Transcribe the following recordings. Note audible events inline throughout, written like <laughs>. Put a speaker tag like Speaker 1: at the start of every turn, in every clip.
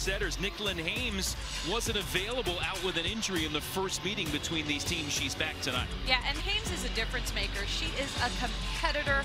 Speaker 1: setters. Nicklin Hames wasn't available out with an injury in the first meeting between these teams. She's back tonight.
Speaker 2: Yeah, and Hames is a difference maker. She is a competitor.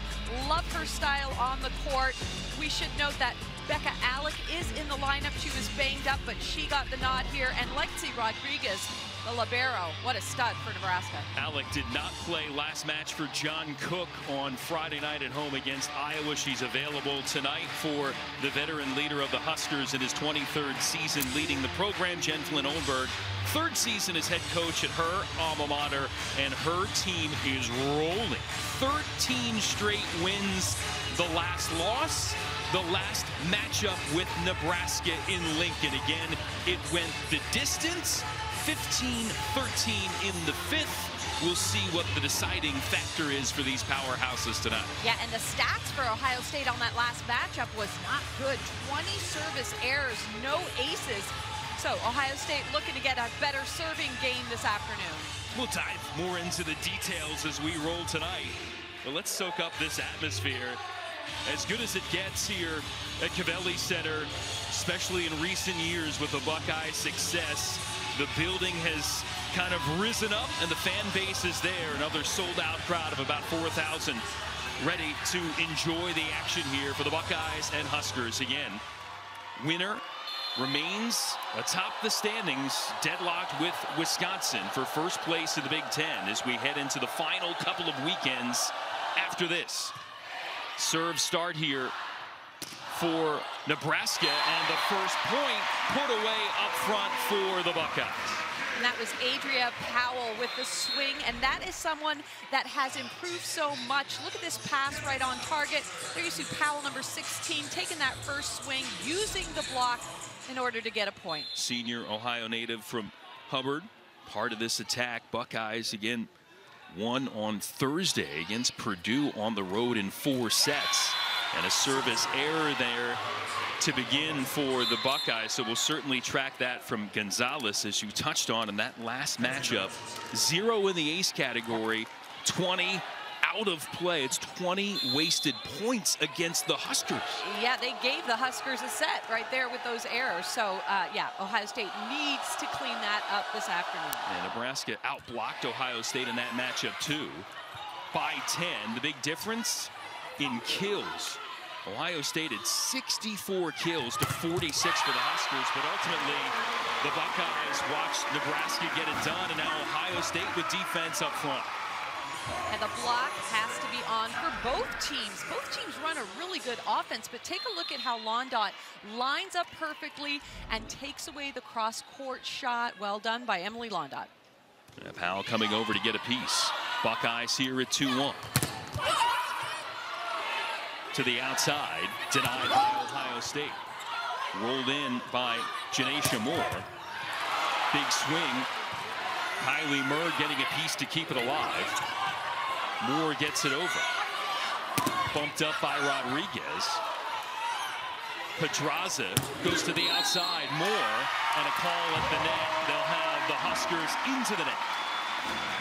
Speaker 2: Love her style on the court. We should note that Bekka Allick is in the lineup. She was banged up, but she got the nod here. And Lexi Rodriguez the libero. What a stud for Nebraska.
Speaker 1: Allick did not play last match for John Cook on Friday night at home against Iowa. She's available tonight for the veteran leader of the Huskers in his 23rd season leading the program, Jen Flynn Oldenburg. Third season as head coach at her alma mater, and her team is rolling. 13 straight wins. The last loss the last matchup with Nebraska in Lincoln. Again, it went the distance 15-13 in the fifth. We'll see what the deciding factor is for these powerhouses tonight.
Speaker 2: Yeah, and the stats for Ohio State on that last matchup was not good. 20 service errors, no aces. So Ohio State looking to get a better serving game this afternoon.
Speaker 1: We'll dive more into the details as we roll tonight. But let's soak up this atmosphere. As good as it gets here at Covelli Center, especially in recent years with the Buckeye success, the building has kind of risen up and the fan base is there. Another sold out crowd of about 4,000 ready to enjoy the action here for the Buckeyes and Huskers again. Winner remains atop the standings, deadlocked with Wisconsin for first place in the Big Ten as we head into the final couple of weekends after this. Serve start here for Nebraska, and the first point put away up front for the Buckeyes.
Speaker 2: And that was Adria Powell with the swing, and that is someone that has improved so much. Look at this pass right on target. There you see Powell, number 16, taking that first swing, using the block in order to get a point.
Speaker 1: Senior Ohio native from Hubbard, part of this attack. Buckeyes, again, won on Thursday against Purdue on the road in four sets. And a service error there to begin for the Buckeyes. So we'll certainly track that from Gonzalez, as you touched on in that last matchup. Zero in the ace category, 20 out of play. It's 20 wasted points against the Huskers.
Speaker 2: Yeah, they gave the Huskers a set right there with those errors. So, uh, yeah, Ohio State needs to clean that up this afternoon.
Speaker 1: And Nebraska outblocked Ohio State in that matchup, too, by 10. The big difference in kills Ohio State had 64 kills to 46 for the Huskers, but ultimately the Buckeyes watched Nebraska get it done, and now Ohio State with defense up front.
Speaker 2: And the block has to be on for both teams. Both teams run a really good offense, but take a look at how Londot lines up perfectly and takes away the cross-court shot. Well done by Emily Londot.
Speaker 1: Yeah, Powell coming over to get a piece. Buckeyes here at 2-1 to the outside, denied by Ohio State. Rolled in by Jenaisha Moore. Big swing. Kylie Murr getting a piece to keep it alive. Moore gets it over. Bumped up by Rodriguez. Podraza goes to the outside. Moore and a call at the net. They'll have the Huskers into the net.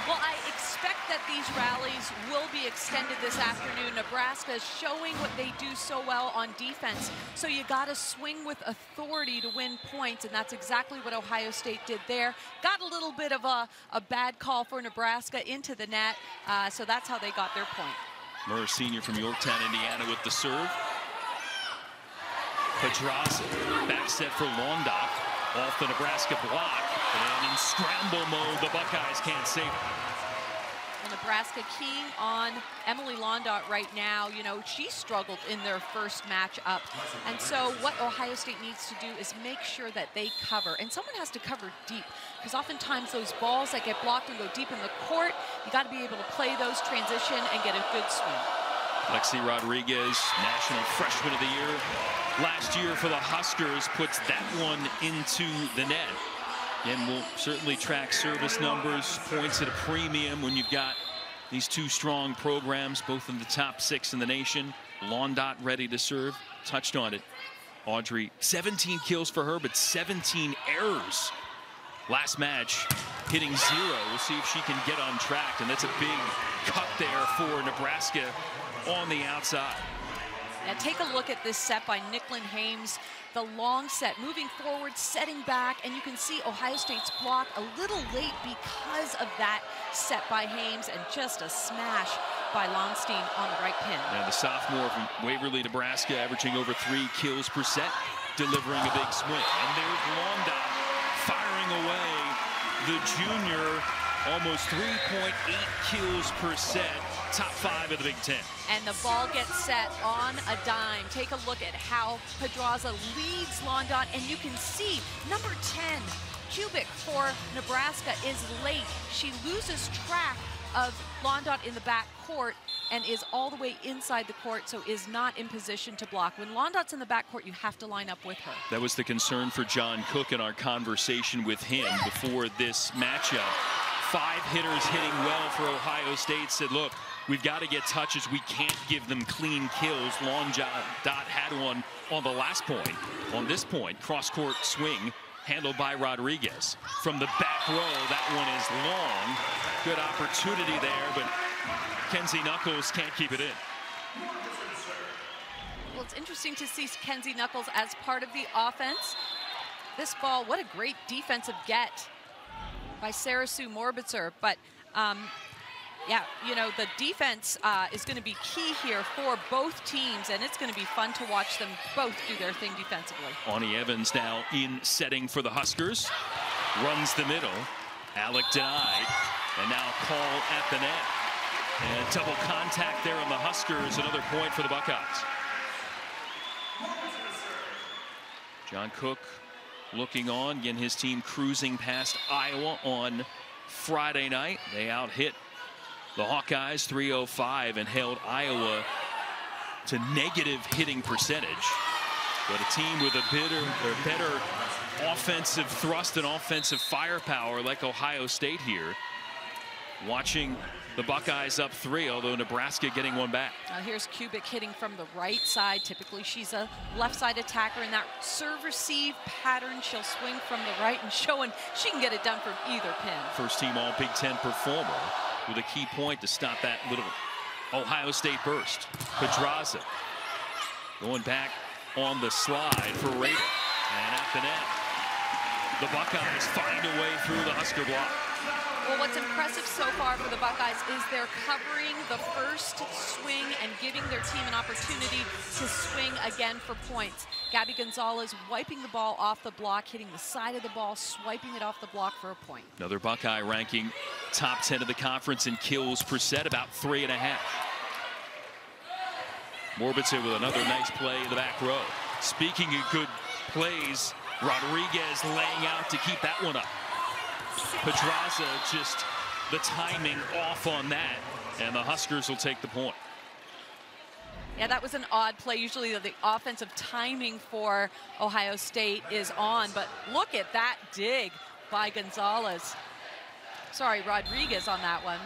Speaker 2: Well, I expect that these rallies will be extended this afternoon. Nebraska is showing what they do so well on defense. So you got to swing with authority to win points, and that's exactly what Ohio State did there. Got a little bit of a, a bad call for Nebraska into the net, uh, so that's how they got their point.
Speaker 1: Murr, senior from Yorktown, Indiana, with the serve. Podraza, back set for Londot, off the Nebraska block, and in scramble mode, the Buckeyes can't save it.
Speaker 2: Nebraska keying on Emily Londot right now. You know, she struggled in their first match up. And so what Ohio State needs to do is make sure that they cover. And someone has to cover deep because oftentimes those balls that get blocked and go deep in the court, you got to be able to play those, transition, and get a good swing.
Speaker 1: Lexi Rodriguez, National Freshman of the Year. Last year for the Huskers puts that one into the net. And we'll certainly track service numbers, points at a premium when you've got these two strong programs, both in the top six in the nation. Londot ready to serve. Touched on it. Audrey, 17 kills for her, but 17 errors. Last match, hitting zero. We'll see if she can get on track. And that's a big cut there for Nebraska on the outside.
Speaker 2: Yeah, take a look at this set by Nicklin Hames. The long set, moving forward, setting back, and you can see Ohio State's block a little late because of that set by Hames and just a smash by Lauenstein on the right pin.
Speaker 1: Now the sophomore from Waverly, Nebraska, averaging over three kills per set, delivering a big swing. And there's Londot firing away the junior, almost 3.8 kills per set, top five of the Big Ten.
Speaker 2: And the ball gets set on a dime. Take a look at how Podraza leads Londot, and you can see number 10, Kubik for Nebraska is late. She loses track of Londot in the back court and is all the way inside the court, so is not in position to block. When Londot's in the back court, you have to line up with her.
Speaker 1: That was the concern for John Cook in our conversation with him before this matchup. Five hitters hitting well for Ohio State said, look, we've got to get touches. We can't give them clean kills. Londot had one on the last point. On this point, cross-court swing handled by Rodriguez. From the back row, that one is long. Good opportunity there, but Kenzie Knuckles can't keep it in.
Speaker 2: Well, it's interesting to see Kenzie Knuckles as part of the offense. This ball, what a great defensive get by Sarah Sue Morbitzer. But um, yeah, you know, the defense uh, is going to be key here for both teams, and it's going to be fun to watch them both do their thing defensively.
Speaker 1: Anni Evans now in setting for the Huskers. Runs the middle. Allick denied. And now call at the net. And double contact there on the Huskers. Another point for the Buckeyes. John Cook looking on. Again, his team cruising past Iowa on Friday night. They out hit the Hawkeyes 305 and held Iowa to negative hitting percentage. But a team with a better, or better offensive thrust and offensive firepower like Ohio State here. Watching the Buckeyes up three, although Nebraska getting one back.
Speaker 2: Now here's Kubik hitting from the right side. Typically, she's a left side attacker in that serve receive pattern. She'll swing from the right and showing she can get it done from either pin.
Speaker 1: First team All Big Ten performer with a key point to stop that little Ohio State burst. Podraza going back on the slide for Rader. And at the net, the Buckeyes find a way through the Husker block.
Speaker 2: Well, what's impressive so far for the Buckeyes is they're covering the first swing and giving their team an opportunity to swing again for points. Gabby Gonzalez wiping the ball off the block, hitting the side of the ball, swiping it off the block for a point.
Speaker 1: Another Buckeye ranking top 10 of the conference in kills per set, about three and a half. Morbitzer with another nice play in the back row. Speaking of good plays, Rodriguez laying out to keep that one up. Podraza just the timing off on that, and the Huskers will take the point.
Speaker 2: Yeah, that was an odd play. Usually the offensive timing for Ohio State is on, but look at that dig by Gonzalez. Sorry, Rodriguez on that one.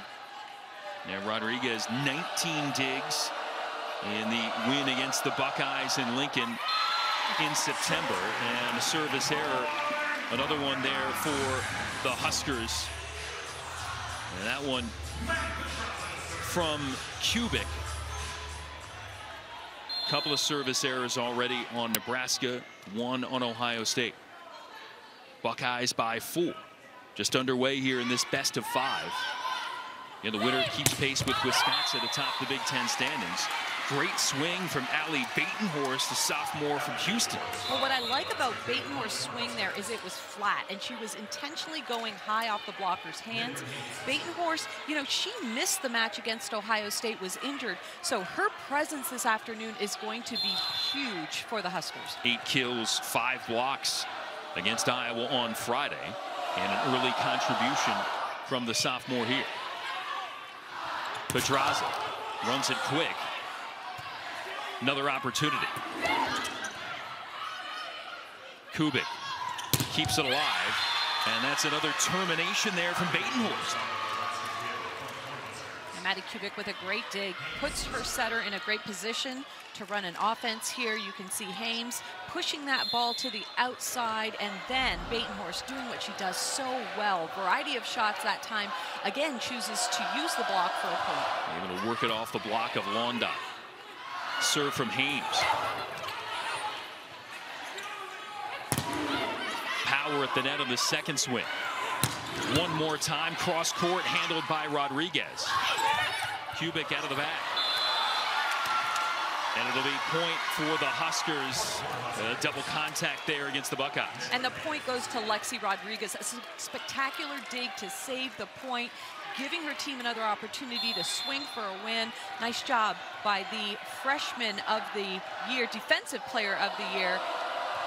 Speaker 1: Yeah, Rodriguez 19 digs in the win against the Buckeyes in Lincoln in September. And a service error, another one there for the Huskers. And that one from Kubik. Couple of service errors already on Nebraska, one on Ohio State. Buckeyes by four. Just underway here in this best of five. And the winner keeps pace with Wisconsin atop the Big Ten standings. Great swing from Ally Batenhorst, the sophomore from Houston.
Speaker 2: Well, what I like about Batenhorst's swing there is it was flat, and she was intentionally going high off the blocker's hands. Batenhorst, you know, she missed the match against Ohio State, was injured, so her presence this afternoon is going to be huge for the Huskers.
Speaker 1: Eight kills, five blocks against Iowa on Friday, and an early contribution from the sophomore here. Podraza runs it quick. Another opportunity. Kubik keeps it alive. And that's another termination there from Batenhorst.
Speaker 2: Madi Kubik with a great dig, puts her setter in a great position to run an offense here. You can see Hames pushing that ball to the outside, and then Batenhorst doing what she does so well. Variety of shots that time. Again, chooses to use the block for a point.
Speaker 1: Able to work it off the block of Londot. Serve from Hames. Power at the net on the second swing. One more time, cross court, handled by Rodriguez. Kubik out of the back. And it'll be point for the Huskers. Double contact there against the Buckeyes.
Speaker 2: And the point goes to Lexi Rodriguez. A spectacular dig to save the point, giving her team another opportunity to swing for a win. Nice job by the freshman of the year, defensive player of the year,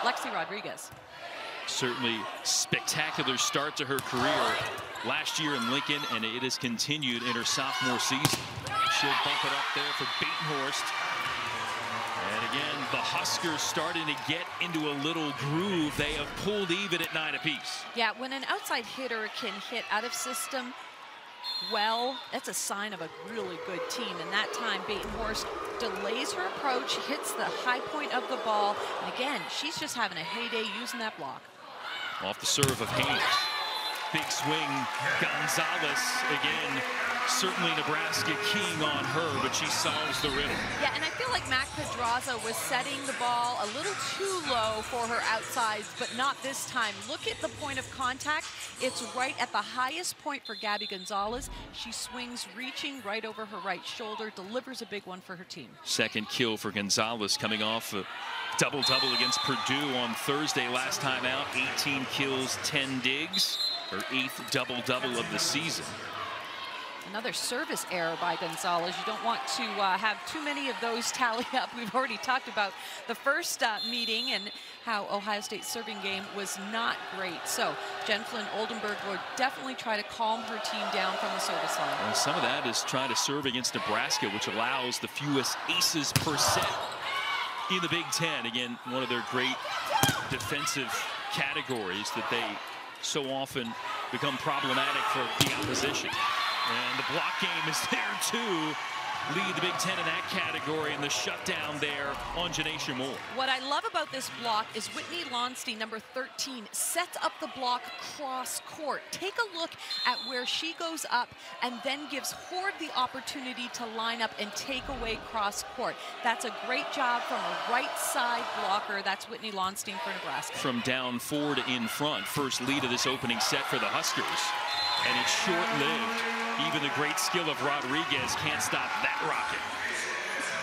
Speaker 2: Lexi Rodriguez
Speaker 1: certainly spectacular start to her career last year in Lincoln, and it has continued in her sophomore season. She'll bump it up there for Batenhorst. And again, the Huskers starting to get into a little groove. They have pulled even at nine apiece.
Speaker 2: Yeah, when an outside hitter can hit out of system well, that's a sign of a really good team. And that time, Batenhorst delays her approach, hits the high point of the ball. And again, she's just having a heyday using that block.
Speaker 1: Off the serve of Hames. Big swing. Gonzalez again. Certainly Nebraska keying on her, but she solves the riddle.
Speaker 2: Yeah, and I feel like Mac Podraza was setting the ball a little too low for her outsides, but not this time. Look at the point of contact. It's right at the highest point for Gabby Gonzalez. She swings, reaching right over her right shoulder, delivers a big one for her team.
Speaker 1: Second kill for Gonzalez coming off a double-double against Purdue on Thursday last time out. 18 kills, 10 digs. Her eighth double-double of the season.
Speaker 2: Another service error by Gonzalez. You don't want to uh, have too many of those <laughs> tally up. We've already talked about the first uh, meeting and how Ohio State's serving game was not great. So Jen Flynn Oldenburg will definitely try to calm her team down from the service line.
Speaker 1: Well, some of that is trying to serve against Nebraska, which allows the fewest aces per set in the Big Ten. Again, one of their great defensive categories that they so often become problematic for the opposition. And the block game is <laughs> there too lead the Big Ten in that category and the shutdown there on Jenaisha Moore.
Speaker 2: What I love about this block is Whitney Lauenstein, number 13, sets up the block cross court. Take a look at where she goes up and then gives Hord the opportunity to line up and take away cross court. That's a great job from a right side blocker. That's Whitney Lauenstein for Nebraska.
Speaker 1: From down four to in front, first lead of this opening set for the Huskers. And it's short-lived even the great skill of Rodriguez can't stop that rocket.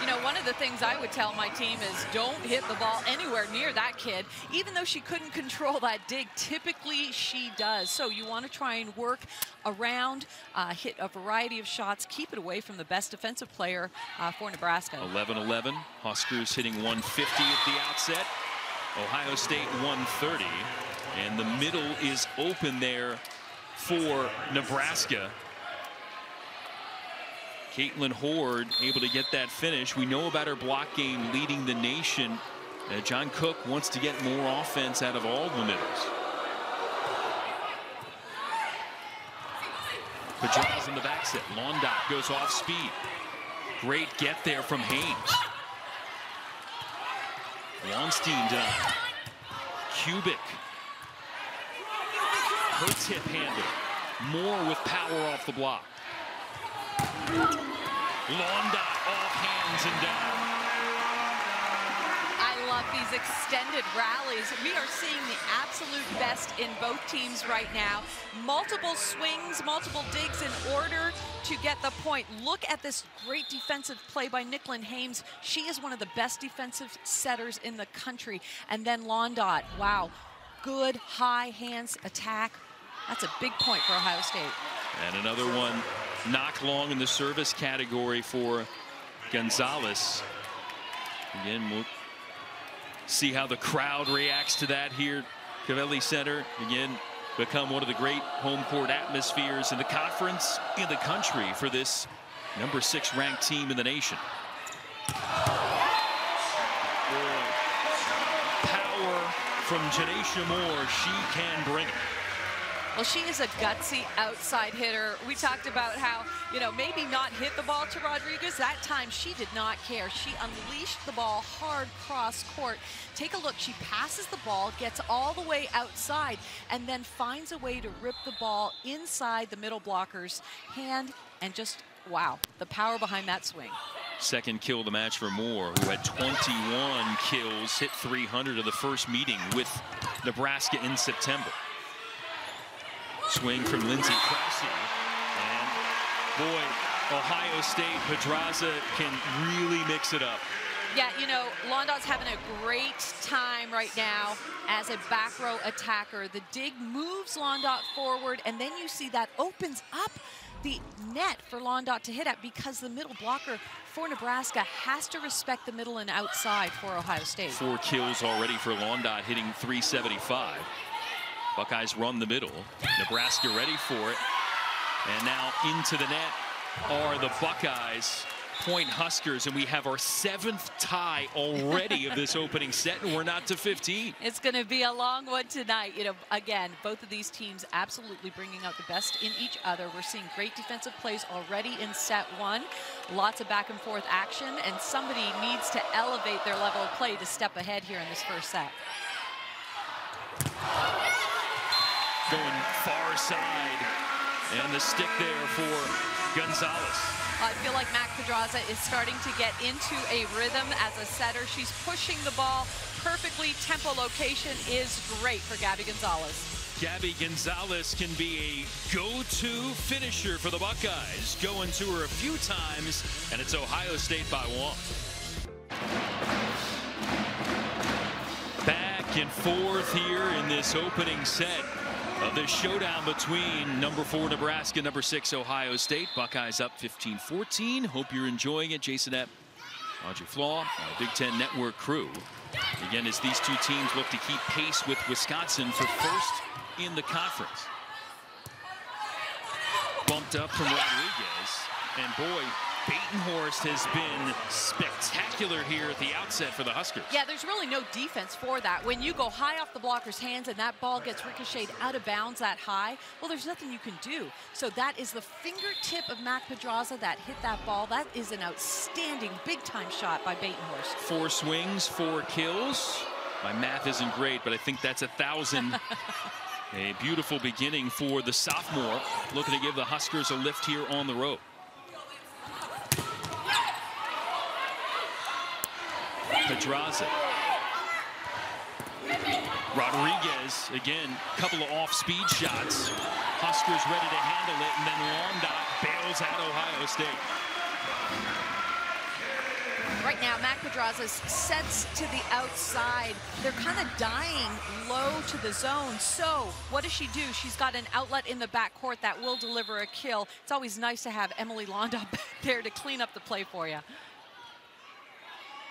Speaker 2: You know, one of the things I would tell my team is don't hit the ball anywhere near that kid. Even though she couldn't control that dig, typically she does. So you want to try and work around, uh, hit a variety of shots, keep it away from the best defensive player uh, for Nebraska.
Speaker 1: 11-11, Huskers hitting 150 at the outset. Ohio State 130. And the middle is open there for Nebraska. Kaitlyn Hord able to get that finish. We know about her block game leading the nation. Uh, John Cook wants to get more offense out of all the middles. Pajamas in the back set. Londot goes off speed. Great get there from Hames. Lauenstein done. Kubik. Her tip handle. More with power off the block. Londot off hands and down.
Speaker 2: I love these extended rallies. We are seeing the absolute best in both teams right now. Multiple swings, multiple digs in order to get the point. Look at this great defensive play by Nicklin Hames. She is one of the best defensive setters in the country. And then Londot, wow, good high hands attack. That's a big point for Ohio State.
Speaker 1: And another one knock long in the service category for Gonzalez. Again, we'll see how the crowd reacts to that here. Covelli Center, again, become one of the great home court atmospheres in the conference, in the country for this number six ranked team in the nation. Power from Jenaisha Moore. She can bring it.
Speaker 2: Well, she is a gutsy outside hitter. We talked about how, you know, maybe not hit the ball to Rodriguez. That time she did not care. She unleashed the ball hard cross court. Take a look. She passes the ball, gets all the way outside, and then finds a way to rip the ball inside the middle blocker's hand and just, wow, the power behind that swing.
Speaker 1: Second kill of the match for Moore, who had 21 kills, hit 300 of the first meeting with Nebraska in September. Swing from Lindsay Krause. And boy, Ohio State, Pedraza can really mix it up.
Speaker 2: Yeah, you know, Londot's having a great time right now as a back row attacker. The dig moves Londot forward, and then you see that opens up the net for Londot to hit at because the middle blocker for Nebraska has to respect the middle and outside for Ohio State.
Speaker 1: Four kills already for Londot, hitting 375. Buckeyes run the middle. Nebraska ready for it. And now into the net are the Buckeyes point Huskers, and we have our seventh tie already of this <laughs> opening set, and we're not to 15.
Speaker 2: It's going to be a long one tonight. You know, again, both of these teams absolutely bringing out the best in each other. We're seeing great defensive plays already in set one. Lots of back and forth action, and somebody needs to elevate their level of play to step ahead here in this first set.
Speaker 1: Going far side, and the stick there for Gonzalez.
Speaker 2: I feel like Mac Podraza is starting to get into a rhythm as a setter. She's pushing the ball perfectly. Tempo location is great for Gabby Gonzalez.
Speaker 1: Gabby Gonzalez can be a go-to finisher for the Buckeyes. Going to her a few times, and it's Ohio State by one. Back and forth here in this opening set of the showdown between number four Nebraska, number six Ohio State. Buckeyes up 15-14. Hope you're enjoying it. Jason Epp, Audrey Flaw, our Big Ten Network crew. Again, as these two teams look to keep pace with Wisconsin for first in the conference. Bumped up from Rodriguez. And boy, Batenhorst has been spectacular here at the outset for the Huskers.
Speaker 2: Yeah, there's really no defense for that. When you go high off the blocker's hands and that ball gets ricocheted out of bounds that high, well, there's nothing you can do. So that is the fingertip of Mac Podraza that hit that ball. That is an outstanding big-time shot by Batenhorst.
Speaker 1: Four swings, four kills. My math isn't great, but I think that's a thousand. <laughs> a beautiful beginning for the sophomore, looking to give the Huskers a lift here on the road. Podraza. Rodriguez, again, couple of off-speed shots. Huskers ready to handle it, and then Londot bails out Ohio State.
Speaker 2: Right now, Mac Podraza's sets to the outside. They're kind of dying low to the zone. So what does she do? She's got an outlet in the backcourt that will deliver a kill. It's always nice to have Emily Londot <laughs> back there to clean up the play for you.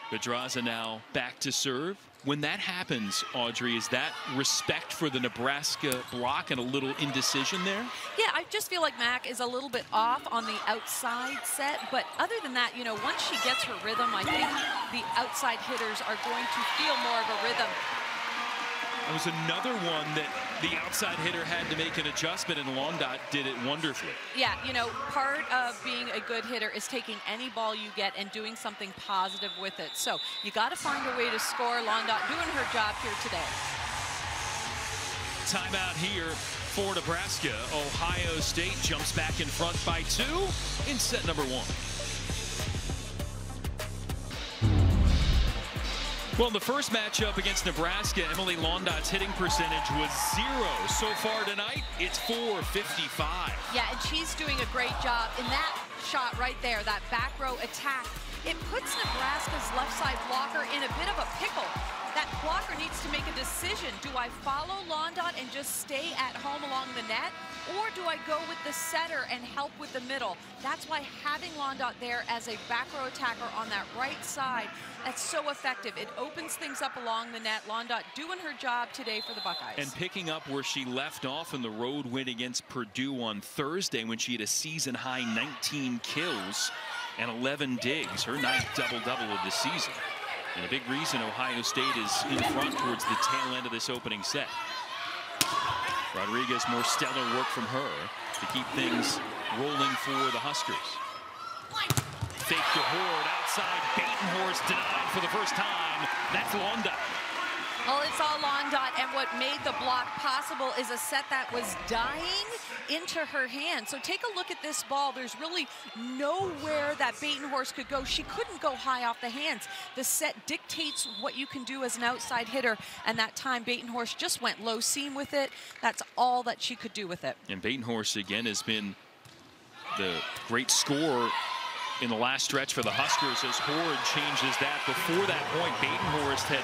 Speaker 1: Podraza now back to serve. When that happens, Audrey, is that respect for the Nebraska block and a little indecision there?
Speaker 2: Yeah, I just feel like Mac is a little bit off on the outside set. But other than that, you know, once she gets her rhythm, I think the outside hitters are going to feel more of a rhythm
Speaker 1: it was another one that the outside hitter had to make an adjustment, and Londot did it wonderfully.
Speaker 2: Yeah, you know, part of being a good hitter is taking any ball you get and doing something positive with it. So you got to find a way to score. Londot doing her job here today.
Speaker 1: Timeout here for Nebraska. Ohio State jumps back in front by two in set number one. Well, in the first matchup against Nebraska, Emily Londot's hitting percentage was zero. So far tonight, it's 455.
Speaker 2: Yeah, and she's doing a great job in that shot right there, that back row attack. It puts Nebraska's left side blocker in a bit of a pickle that blocker needs to make a decision. Do I follow Londot and just stay at home along the net? Or do I go with the setter and help with the middle? That's why having Londot there as a back row attacker on that right side, that's so effective. It opens things up along the net. Londot doing her job today for the Buckeyes.
Speaker 1: And picking up where she left off in the road win against Purdue on Thursday when she had a season high 19 kills and 11 digs, her ninth double-double of the season. And a big reason Ohio State is in front towards the tail end of this opening set. Rodriguez, more stellar work from her to keep things rolling for the Huskers. Fake to Hord outside. Batenhorst denied for the first time. That's Londot.
Speaker 2: Well, it's all Londot, and what made the block possible is a set that was dying into her hand. So take a look at this ball. There's really nowhere that Batenhorst could go. She couldn't go high off the hands. The set dictates what you can do as an outside hitter, and that time Batenhorst just went low seam with it. That's all that she could do with it.
Speaker 1: And Batenhorst, again, has been the great scorer in the last stretch for the Huskers as Hord changes that. Before that point, Batenhorst had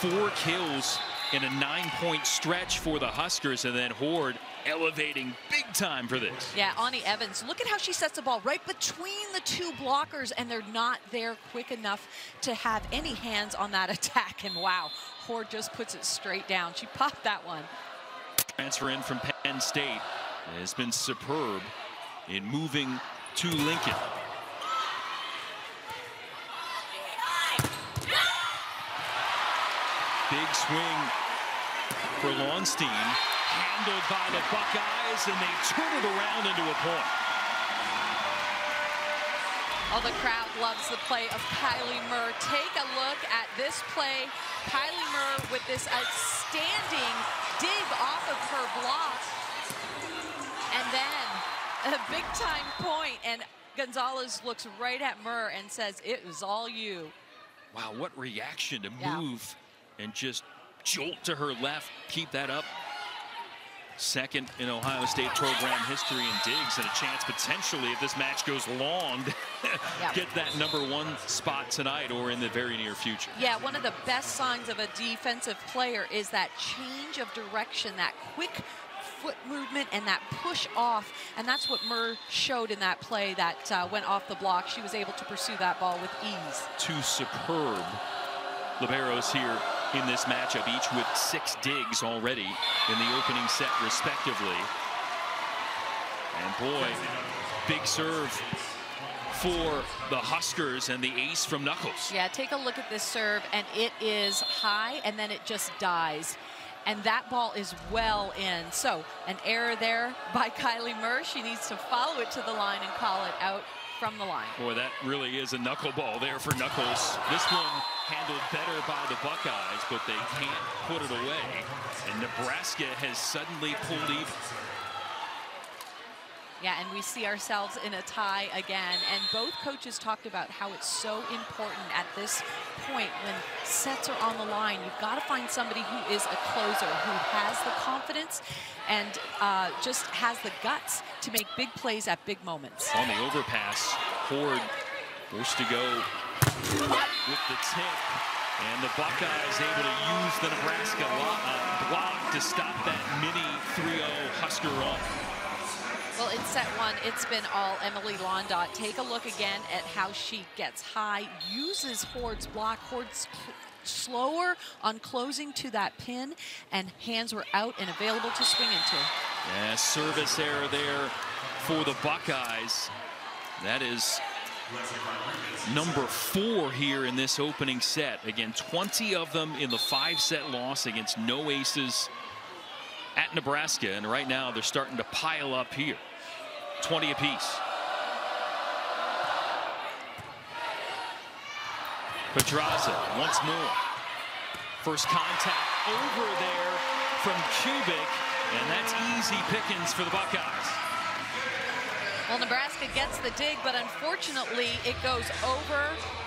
Speaker 1: four kills in a nine-point stretch for the Huskers, and then Hord elevating big time for this.
Speaker 2: Yeah, Anni Evans, look at how she sets the ball right between the two blockers, and they're not there quick enough to have any hands on that <laughs> attack. And wow, Hord just puts it straight down. She popped that one.
Speaker 1: Transfer in from Penn State has been superb in moving to Lincoln. Big swing for Lauenstein. Handled by the Buckeyes, and they turn it around into a point.
Speaker 2: Oh, the crowd loves the play of Kylie Murr. Take a look at this play. Kylie Murr with this outstanding dig off of her block. And then a big time point, and Gonzalez looks right at Murr and says, it was all you.
Speaker 1: Wow, what reaction to yeah. And just jolt to her left, keep that up. Second in Ohio State program history and digs and a chance potentially if this match goes long <laughs> yep. get that number one spot tonight or in the very near future.
Speaker 2: Yeah, one of the best signs of a defensive player is that change of direction, that quick foot movement and that push off. And that's what Murr showed in that play that uh, went off the block. She was able to pursue that ball with ease.
Speaker 1: Two superb liberos here in this matchup, each with six digs already in the opening set, respectively. And boy, big serve for the Huskers and the ace from Knuckles.
Speaker 2: Yeah, take a look at this serve, and it is high, and then it just dies. And that ball is well in. So an error there by Kylie Murr. She needs to follow it to the line and call it out from the line.
Speaker 1: Boy, that really is a knuckleball there for Knuckles. This one handled better by the Buckeyes, but they can't put it away. And Nebraska has suddenly pulled even.
Speaker 2: Yeah, and we see ourselves in a tie again. And both coaches talked about how it's so important at this point when sets are on the line. You've got to find somebody who is a closer, who has the confidence and uh, just has the guts to make big plays at big moments.
Speaker 1: On the overpass, Ford forced to go with the tip. And the Buckeyes able to use the Nebraska block to stop that mini 3-0 Husker run.
Speaker 2: Well, in set one, it's been all Emily Londot. Take a look again at how she gets high, uses Hord's block. Hord's slower on closing to that pin, and hands were out and available to swing into.
Speaker 1: Yeah, service error there for the Buckeyes. That is number four here in this opening set. Again, 20 of them in the five-set loss against no aces at Nebraska. And right now, they're starting to pile up here. 20 apiece. Podraza once more. First contact over there from Kubik, and that's easy pickings for the Buckeyes.
Speaker 2: Well, Nebraska gets the dig, but unfortunately, it goes over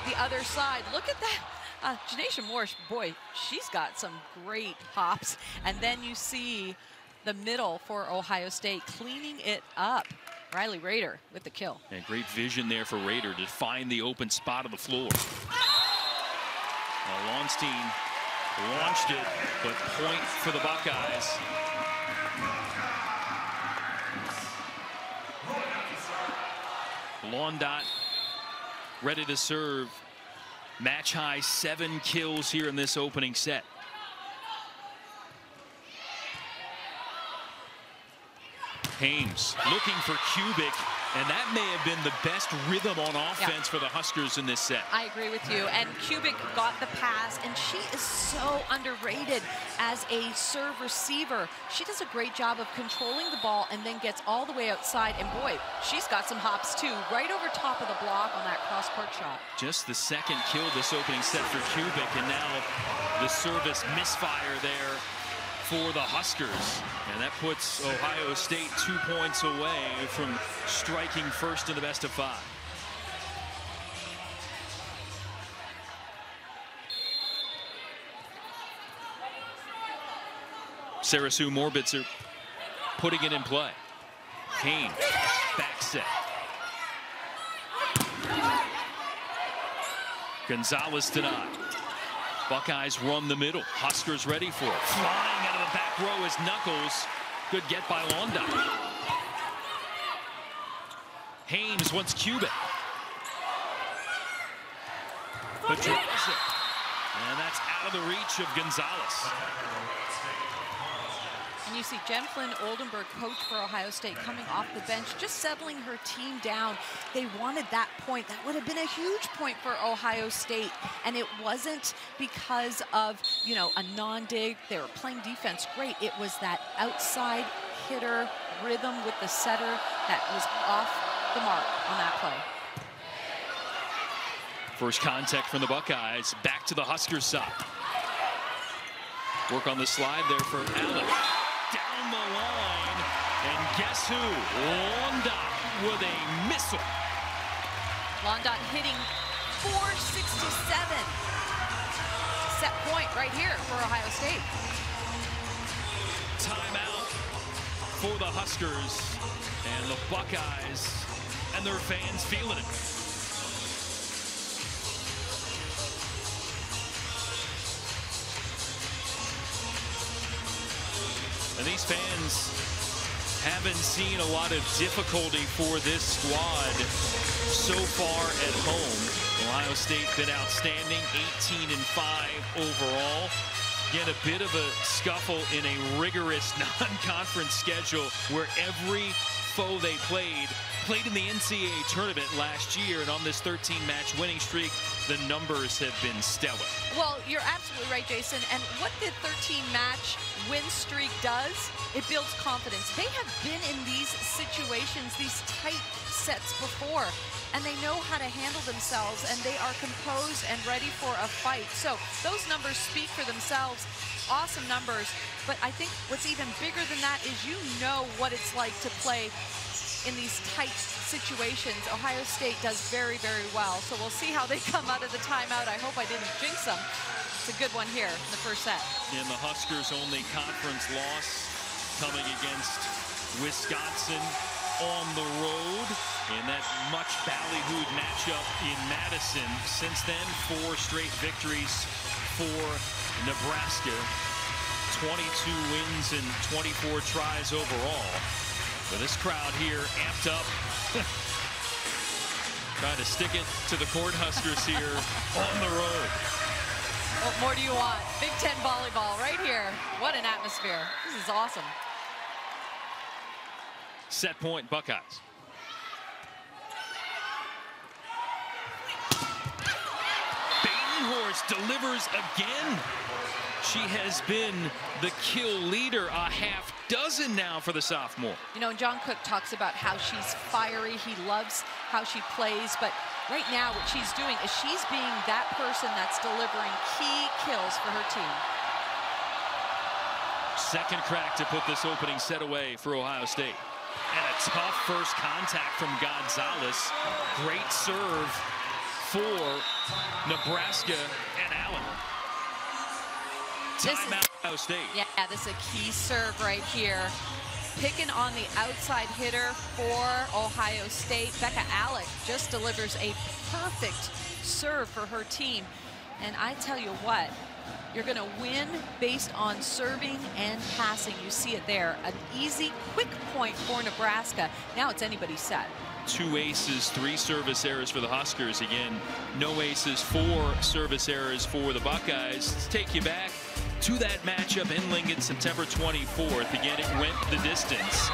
Speaker 2: the other side. Look at that. Uh, Jenaisha Morse, boy, she's got some great hops. And then you see the middle for Ohio State cleaning it up. Rylee Rader with the kill.
Speaker 1: And great vision there for Raider to find the open spot on the floor. Well, launched it, but point for the Buckeyes. Londot ready to serve. Match high seven kills here in this opening set. Hames looking for Kubik And that may have been the best rhythm on offense yeah. for the Huskers in this set.
Speaker 2: I agree with you. And Kubik got the pass, and she is so underrated as a serve receiver. She does a great job of controlling the ball and then gets all the way outside. And boy, she's got some hops too, right over top of the block on that cross-court shot.
Speaker 1: Just the second kill this opening set for Kubik, and now the service misfire there for the Huskers. And that puts Ohio State two points away from striking first in the best of five. Sarah Sue Morbitzer putting it in play. Kane, back set. Gonzalez denied. Buckeyes run the middle. Huskers ready for it. Flying out of the back row is Knuckles. Good get by Londot. Hames wants Kubik. But draws it. And that's out of the reach of Gonzalez.
Speaker 2: And you see Jen Flynn Oldenburg, coach for Ohio State, coming off the bench, just settling her team down. They wanted that point. That would have been a huge point for Ohio State. And it wasn't because of, you know, a non-dig. They were playing defense great. It was that outside hitter rhythm with the setter that was off the mark on that play.
Speaker 1: First contact from the Buckeyes. Back to the Huskers side. Work on the slide there for Allick guess who? Londot with a missile.
Speaker 2: Londot hitting 467. Set point right here for Ohio State.
Speaker 1: Timeout for the Huskers and the Buckeyes and their fans feeling it. And these fans haven't seen a lot of difficulty for this squad so far at home. Ohio State been outstanding, 18 and 5 overall. Get a bit of a scuffle in a rigorous <laughs> non-conference schedule where every foe they played played in the NCAA tournament last year, and on this 13-match winning streak, the numbers have been stellar.
Speaker 2: Well, you're absolutely right, Jason. And what the 13-match win streak does, it builds confidence. They have been in these situations, these tight sets before, and they know how to handle themselves, and they are composed and ready for a fight. So those numbers speak for themselves. Awesome numbers, but I think what's even bigger than that is you know what it's like to play in these tight situations. Ohio State does very, very well. So we'll see how they <laughs> come out of the timeout. I hope I didn't jinx them. It's a good one here in the first set.
Speaker 1: And the Huskers' only conference loss coming against Wisconsin on the road in that much ballyhooed matchup in Madison. Since then, four straight victories for Nebraska. 22 wins and 24 tries overall. So this crowd here amped up. <laughs> Trying to stick it to the Cornhuskers here <laughs> on the road.
Speaker 2: What more do you want? Big Ten volleyball right here. What an atmosphere. This is awesome.
Speaker 1: Set point Buckeyes. Batenhorst delivers again. She has been the kill leader a half dozen now for the sophomore.
Speaker 2: You know, John Cook talks about how she's fiery. He loves how she plays. But right now what she's doing is she's being that person that's delivering key kills for her team.
Speaker 1: Second crack to put this opening set away for Ohio State. And a tough first contact from Gonzalez. Great serve for Nebraska and Allick. Timeout, Ohio State.
Speaker 2: Yeah, this is a key serve right here. Picking on the outside hitter for Ohio State. Bekka Allick just delivers a perfect serve for her team. And I tell you what, you're going to win based on serving and passing. You see it there. An easy, quick point for Nebraska. Now it's anybody's set
Speaker 1: two aces, three service errors for the Huskers. Again, no aces, four service errors for the Buckeyes. Let's take you back to that matchup in Lincoln September 24th. Again, it went the distance.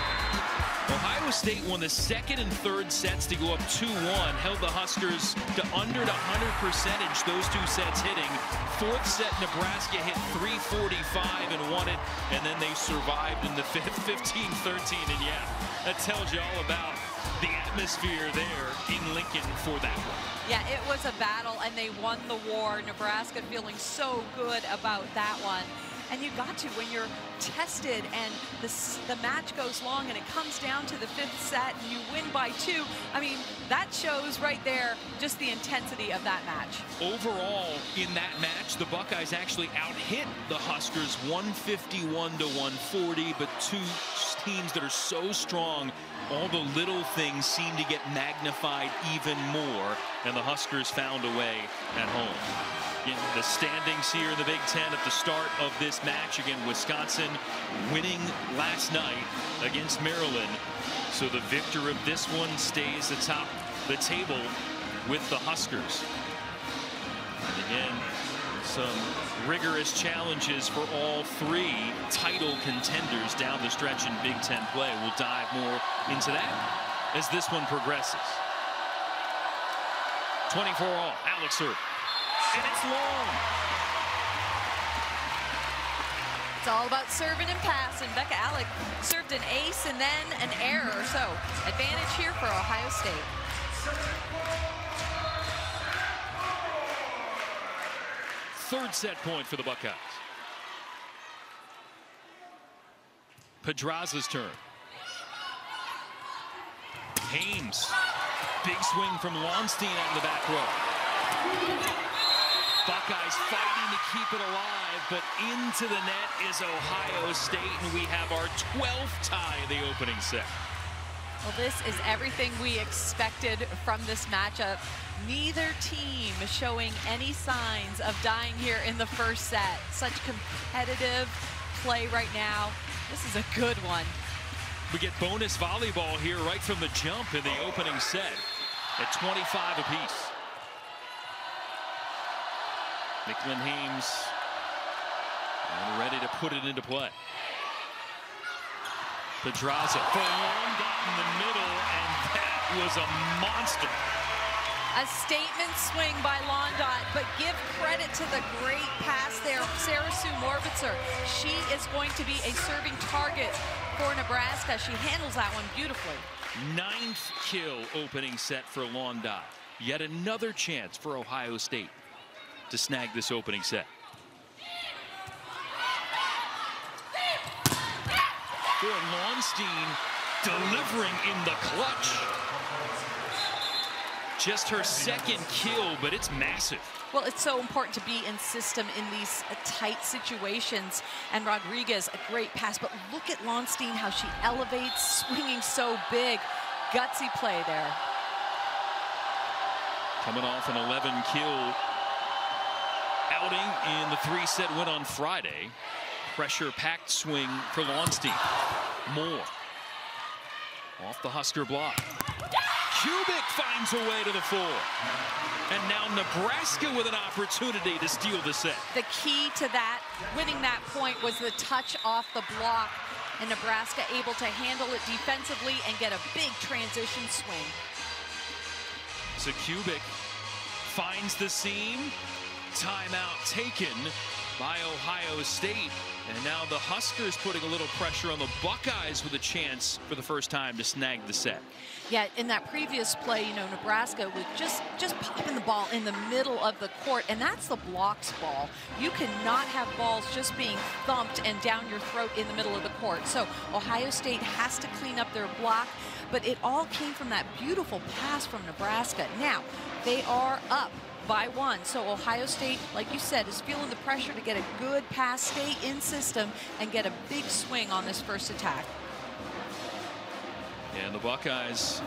Speaker 1: Ohio State won the second and third sets to go up 2-1, held the Huskers to under 100 percentage, those two sets hitting. Fourth set, Nebraska hit 345 and won it, and then they survived in the fifth, 15-13, and yeah, that tells you all about the atmosphere there in Lincoln for that one.
Speaker 2: Yeah, it was a battle, and they won the war. Nebraska feeling so good about that one. And you got to when you're tested and the, the match goes long and it comes down to the fifth set and you win by two. I mean, that shows right there just the intensity of that match.
Speaker 1: Overall, in that match, the Buckeyes actually out-hit the Huskers 151 to 140, but two teams that are so strong all the little things seem to get magnified even more, and the Huskers found a way at home the standings here in the Big Ten at the start of this match. Again, Wisconsin winning last night against Maryland. So the victor of this one stays atop the table with the Huskers. And again, some rigorous challenges for all three title contenders down the stretch in Big Ten play. We'll dive more into that as this one progresses. 24 all, Alex Hurt and it's long.
Speaker 2: It's all about serving and passing. Bekka Allick served an ace and then an error. So advantage here for Ohio State.
Speaker 1: Third set point for the Buckeyes. Podraza's turn. Hames. Big swing from Lauenstein out in the back row. Buckeyes fighting to keep it alive, but into the net is Ohio State, and we have our 12th tie of the opening set.
Speaker 2: Well, this is everything we expected from this matchup. Neither team showing any signs of dying here in the first set. Such competitive play right now. This is a good one.
Speaker 1: We get bonus volleyball here right from the jump in the opening set at 25 apiece. Nicklin Hames and ready to put it into play. Podraza in the middle, and that was a monster.
Speaker 2: A statement swing by Londot, but give credit to the great pass there. Sarah Sue Morbitzer, she is going to be a serving target for Nebraska. She handles that one beautifully.
Speaker 1: Ninth kill opening set for Londot. Yet another chance for Ohio State to snag this opening set. For Lauenstein delivering in the clutch. Just her second kill, but it's massive.
Speaker 2: Well, it's so important to be in system in these uh, tight situations. And Rodriguez, a great pass. But look at Lauenstein, how she elevates, swinging so big. Gutsy play there.
Speaker 1: Coming off an 11 kill outing in the three-set win on Friday. Pressure-packed swing for Lauenstein. More. Off the Husker block. Kubik finds a way to the floor. And now Nebraska with an opportunity to steal the set.
Speaker 2: The key to that, winning that point, was the touch off the block. And Nebraska able to handle it defensively and get a big transition swing.
Speaker 1: So Kubik finds the seam, timeout taken by Ohio State. And now the Huskers putting a little pressure on the Buckeyes with a chance for the first time to snag the set.
Speaker 2: Yeah, in that previous play, you know, Nebraska was just just popping the ball in the middle of the court, and that's the blocks ball. You cannot have balls just being thumped and down your throat in the middle of the court. So Ohio State has to clean up their block, but it all came from that beautiful pass from Nebraska. Now, they are up by one. So Ohio State, like you said, is feeling the pressure to get a good pass, stay in system, and get a big swing on this first attack.
Speaker 1: And the Buckeyes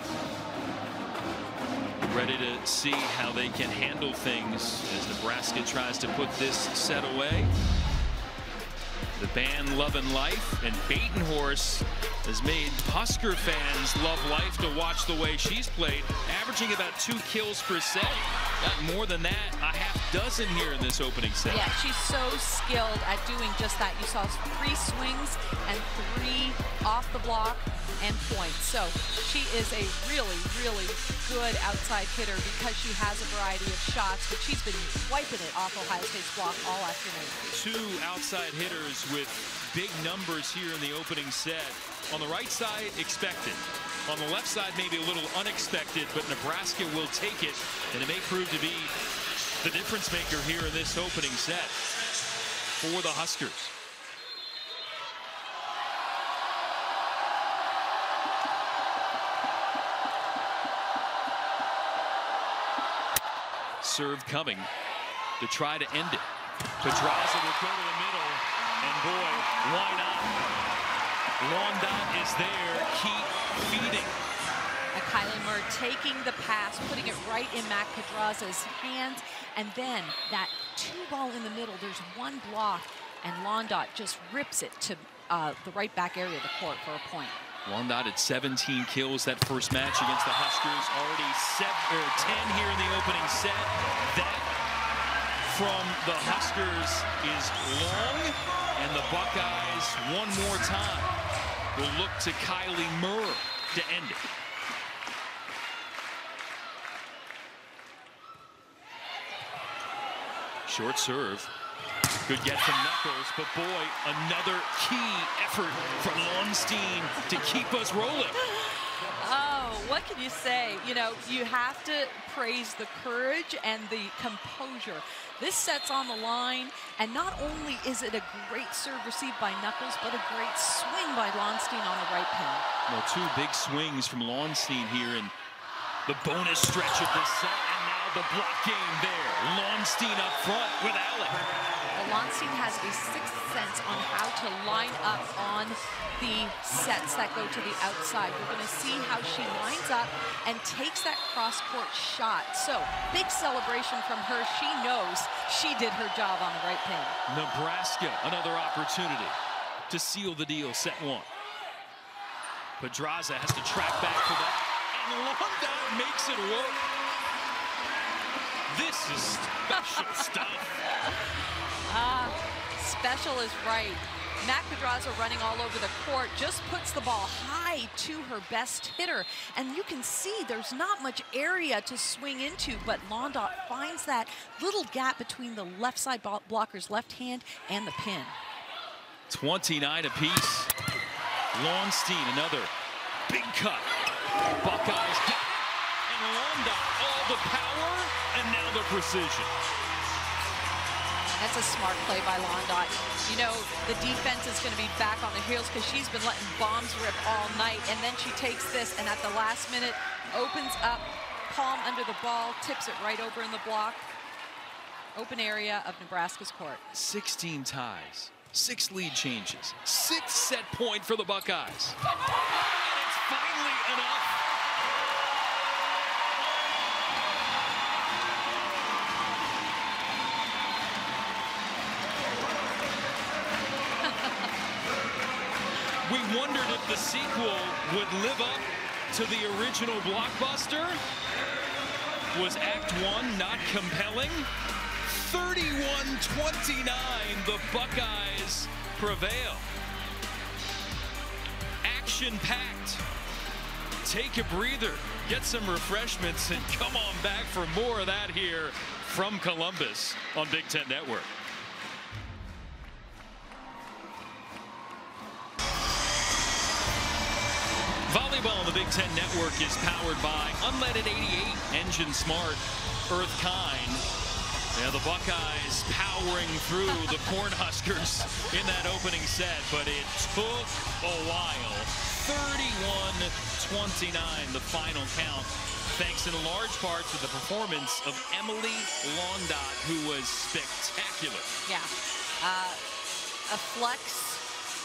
Speaker 1: ready to see how they can handle things as Nebraska tries to put this set away. The band loving life and Batenhorst has made Husker fans love life to watch the way she's played, averaging about two kills per set. Got more than that, a half dozen here in this opening set.
Speaker 2: Yeah, she's so skilled at doing just that. You saw three swings and three off the block. and points. So she is a really, really good outside hitter because she has a variety of shots, but she's been wiping it off Ohio State's block all afternoon.
Speaker 1: Two outside hitters with big numbers here in the opening set. On the right side, expected. On the left side, maybe a little unexpected, but Nebraska will take it, and it may prove to be the difference maker here in this opening set for the Huskers. Serve coming to try to end it. Podraza will go to the and boy, why not? Londot is there, keep feeding.
Speaker 2: Kylie Murr taking the pass, putting it right in Mac Podraza's hands, and then that two ball in the middle, there's one block, and Londot just rips it to uh, the right back area of the court for a point.
Speaker 1: Londot at 17 kills that first match against the Huskers. Already or 10 here in the opening set. That from the Huskers is long, and the Buckeyes one more time will look to Kylie Murr to end it. Short serve. Good get from Knuckles, but boy, another key effort from Lauenstein to keep us rolling.
Speaker 2: Oh, what can you say? You know, you have to praise the courage and the composure. This set's on the line, and not only is it a great serve received by Knuckles, but a great swing by Lauenstein on the right pin.
Speaker 1: Well, two big swings from Lauenstein here in the bonus stretch of this set, and now the block game there. Lauenstein up front with Allick.
Speaker 2: Lauenstein has a sixth sense on how to line up on the sets that go to the outside. We're going to see how she lines up and takes that cross-court shot. So, big celebration from her. She knows she did her job on the right pin.
Speaker 1: Nebraska, another opportunity to seal the deal, set one. Podraza has to track back for that, and Londot makes it work. This is special stuff. <laughs>
Speaker 2: Ah, special is right. Mac Podraza running all over the court just puts the ball high to her best hitter. And you can see there's not much area to swing into, but Londot finds that little gap between the left side blocker's left hand and the pin.
Speaker 1: 29 apiece. Lauenstein, another big cut. Buckeyes got it. And Londot, all the power and now the precision.
Speaker 2: That's a smart play by Londot. You know, the defense is going to be back on the heels because she's been letting bombs rip all night. And then she takes this and at the last minute opens up, palm under the ball, tips it right over in the block. Open area of Nebraska's court.
Speaker 1: 16 ties, six lead changes, six set point for the Buckeyes. And it's finally enough. Wondered if the sequel would live up to the original blockbuster. Was Act 1 not compelling? 31-29, the Buckeyes prevail. Action-packed. Take a breather, get some refreshments, and come on back for more of that here from Columbus on Big Ten Network. Volleyball on the Big Ten Network is powered by Unleaded 88, Engine Smart, Earth Kind. Yeah, the Buckeyes powering through the <laughs> Cornhuskers in that opening set, but it took a while. 31-29, the final count, thanks in large part to the performance of Emily Londot, who was spectacular.
Speaker 2: Yeah, uh, a flex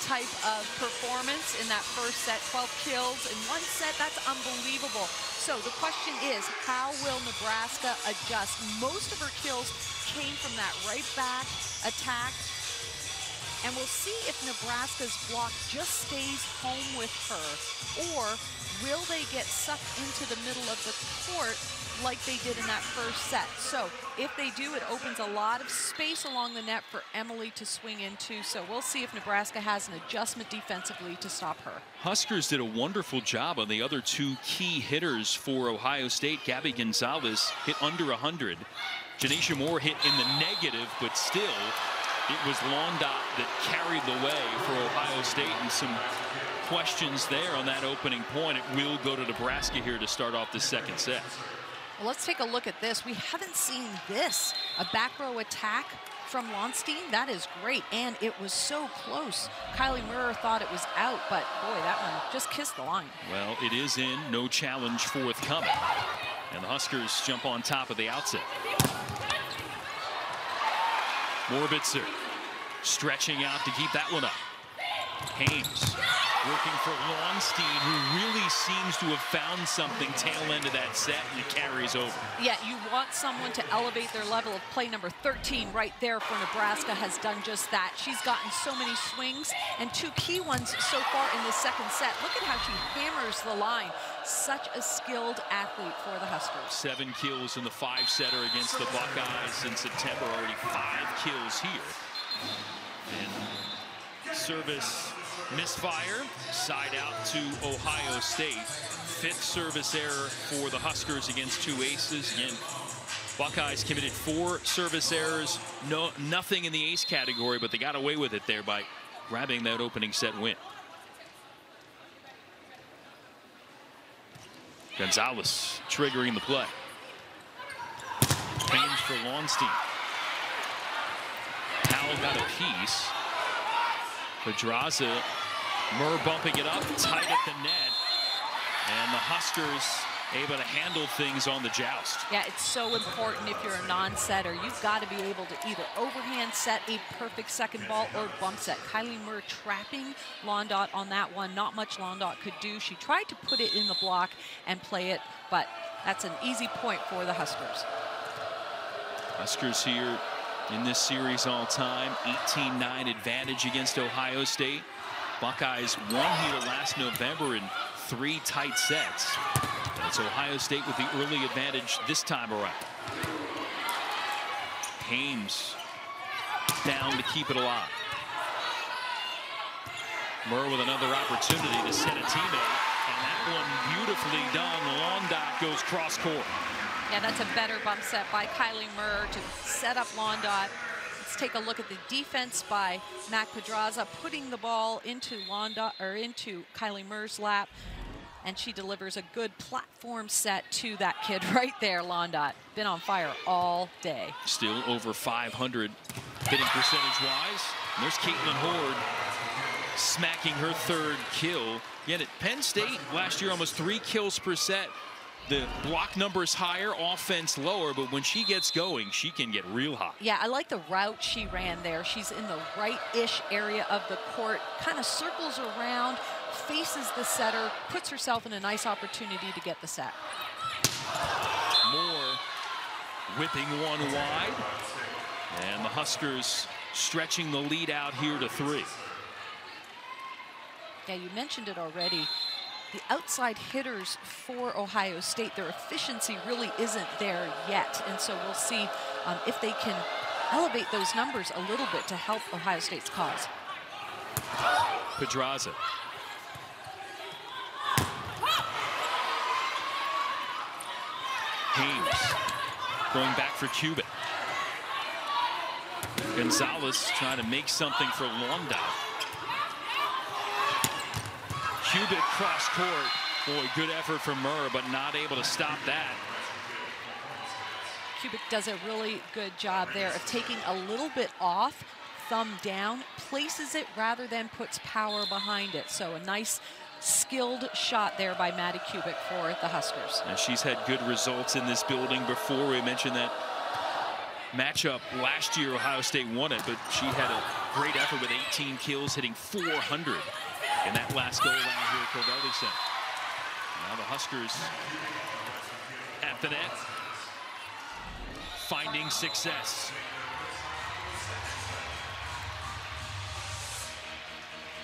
Speaker 2: type of performance in that first set. 12 kills in one set, that's unbelievable. So the question is, how will Nebraska adjust? Most of her kills came from that right back attack. And we'll see if Nebraska's block just stays home with her or will they get sucked into the middle of the court like they did in that first set. So if they do, it opens a lot of space along the net for Emily to swing into. So we'll see if Nebraska has an adjustment defensively to stop her.
Speaker 1: Huskers did a wonderful job on the other two key hitters for Ohio State. Gabby Gonzalez hit under 100. Jenaisha Moore hit in the negative, but still, it was Londot that carried the way for Ohio State and some questions there on that opening point. It will go to Nebraska here to start off the second set.
Speaker 2: Well, let's take a look at this. We haven't seen this, a back row attack from Lauenstein. That is great, and it was so close. Kylie Murr thought it was out, but boy, that one just kissed the line.
Speaker 1: Well, it is in, no challenge forthcoming. And the Huskers jump on top of the outset. Morbitzer stretching out to keep that one up. Hames working for Lauenstein, who really seems to have found something tail end of that set and it carries over.
Speaker 2: Yeah, you want someone to elevate their level of play. Number 13 right there for Nebraska has done just that. She's gotten so many swings and two key ones so far in the second set. Look at how she hammers the line. Such a skilled athlete for the Huskers.
Speaker 1: Seven kills in the five-setter against the Buckeyes in September. Already five kills here. And service misfire, side out to Ohio State. Fifth service error for the Huskers against two aces. Again, Buckeyes committed four service errors, no nothing in the ace category, but they got away with it there by grabbing that opening set win. Gonzalez triggering the play. Hames for Lauenstein. Powell got a piece. Podraza, Murr bumping it up tight at the net. And the Huskers able to handle things on the joust.
Speaker 2: Yeah, it's so important if you're a non-setter. You've got to be able to either overhand set a perfect second ball or bump set. Kylie Murr trapping Londot on that one. Not much Londot could do. She tried to put it in the block and play it, but that's an easy point for the Huskers.
Speaker 1: Huskers here in this series all time. 18-9 advantage against Ohio State. Buckeyes won here last November in three tight sets. It's Ohio State with the early advantage this time around. Hames down to keep it alive. Murr with another opportunity to set a teammate. And that one beautifully done. Londot goes cross court.
Speaker 2: Yeah, that's a better bump set by Kylie Murr to set up Londot. Let's take a look at the defense by Mac Podraza, putting the ball into Londot or into Kylie Murr's lap. And she delivers a good platform set to that kid <laughs> right there, Londot. Been on fire all day.
Speaker 1: Still over 500 hitting percentage-wise. There's Kaitlyn Hord smacking her third kill. Yet at Penn State last year, almost three kills per set the block numbers higher, offense lower, but when she gets going, she can get real hot.
Speaker 2: Yeah, I like the route she ran there. She's in the right-ish area of the court, kind of circles around, faces the setter, puts herself in a nice opportunity to get the set.
Speaker 1: Moore whipping one wide, and the Huskers stretching the lead out here to three.
Speaker 2: Yeah, you mentioned it already the outside hitters for Ohio State, their efficiency really isn't there yet. And so we'll see um, if they can elevate those numbers a little bit to help Ohio State's cause.
Speaker 1: Podraza. Hames going back for Kubik. Gonzalez trying to make something for Londot. Kubik cross court. Boy, good effort from Murr, but not able to stop that.
Speaker 2: Kubik does a really good job there of taking a little bit off, thumb down, places it rather than puts power behind it. So a nice skilled shot there by Madi Kubik for the Huskers.
Speaker 1: And she's had good results in this building before. We mentioned that matchup last year, Ohio State won it, but she had a great effort with 18 kills, hitting 400 in that last goal around here Covelli Center. Now the Huskers at the net, finding success.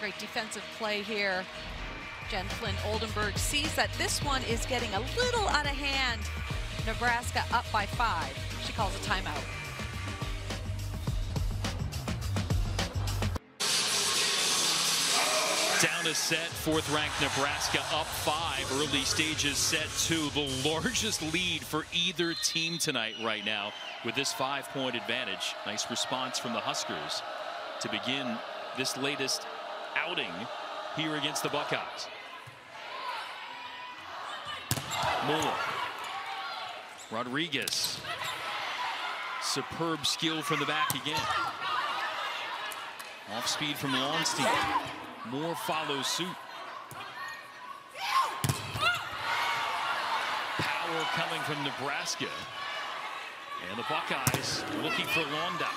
Speaker 2: Great defensive play here. Jen Flynn Oldenburg sees that this one is getting a little out of hand. Nebraska up by five. She calls a timeout.
Speaker 1: Down a set, fourth ranked Nebraska up five. Early stages set two. The largest lead for either team tonight right now with this five point advantage. Nice response from the Huskers to begin this latest outing here against the Buckeyes. Moore. Rodriguez. Superb skill from the back again. Off speed from Lauenstein. Moore follows suit. Power coming from Nebraska. And the Buckeyes looking for Londot.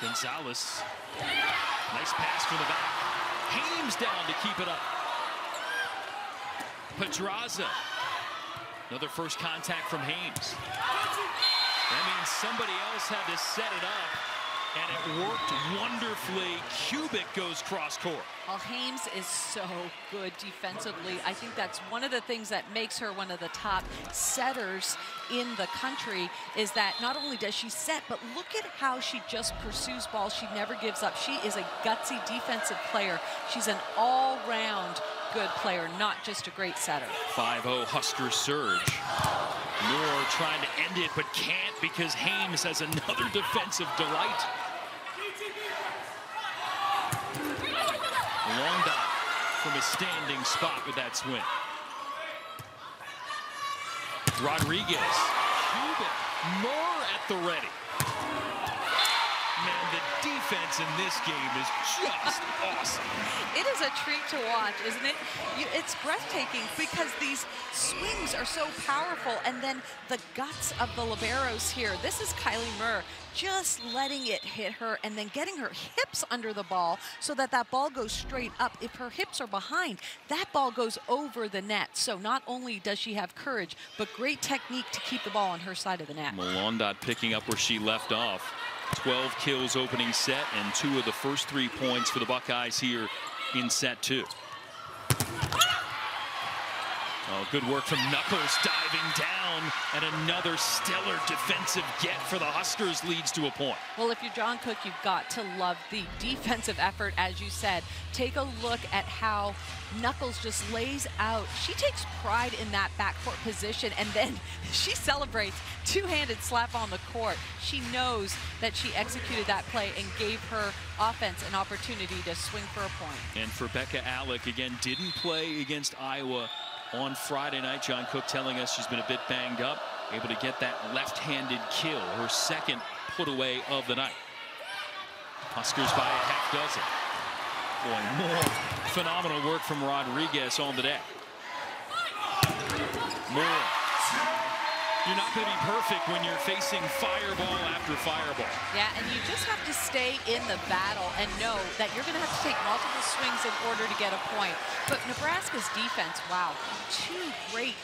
Speaker 1: Gonzalez. Nice pass from the back. Hames down to keep it up. Podraza. Another first contact from Hames. That means somebody else had to set it up and it worked wonderfully. Kubik goes cross court.
Speaker 2: Well, Hames is so good defensively. I think that's one of the things that makes her one of the top setters in the country is that not only does she set, but look at how she just pursues balls. She never gives up. She is a gutsy defensive player. She's an all-round good player, not just a great setter.
Speaker 1: 5-0 Husker surge. Moore trying to end it, but can't because Hames has another <laughs> defensive delight. Londot from a standing spot with that swing. Rodriguez. Kubik. Moore at the ready. Man, the defense in this game is just awesome.
Speaker 2: It is a treat to watch, isn't it? You, it's breathtaking because these swings are so powerful and then the guts of the liberos here. This is Kylie Murr just letting it hit her and then getting her hips under the ball so that that ball goes straight up. If her hips are behind, that ball goes over the net. So not only does she have courage, but great technique to keep the ball on her side of the net.
Speaker 1: Malondot picking up where she left off. 12 kills opening set and two of the first three points for the Buckeyes here in set two. Oh, good work from Knuckles diving down and another stellar defensive get for the Huskers leads to a point.
Speaker 2: Well, if you're John Cook, you've got to love the <laughs> defensive effort, as you said. Take a look at how Knuckles just lays out. She takes pride in that backcourt position, and then <laughs> she celebrates two-handed slap on the court. She knows that she executed that play and gave her offense an opportunity to swing for a point.
Speaker 1: And for Bekka Allick, again, didn't play against Iowa on Friday night. John Cook telling us she's been a bit banged up, able to get that left-handed kill, her second put away of the night. Huskers by a half dozen. Boy, more phenomenal work from Rodriguez on the deck. More. You're not going to be perfect when you're facing fireball after fireball.
Speaker 2: Yeah, and you just have to stay in the battle and know that you're going to have to take multiple swings in order to get a point. But Nebraska's defense, wow, two great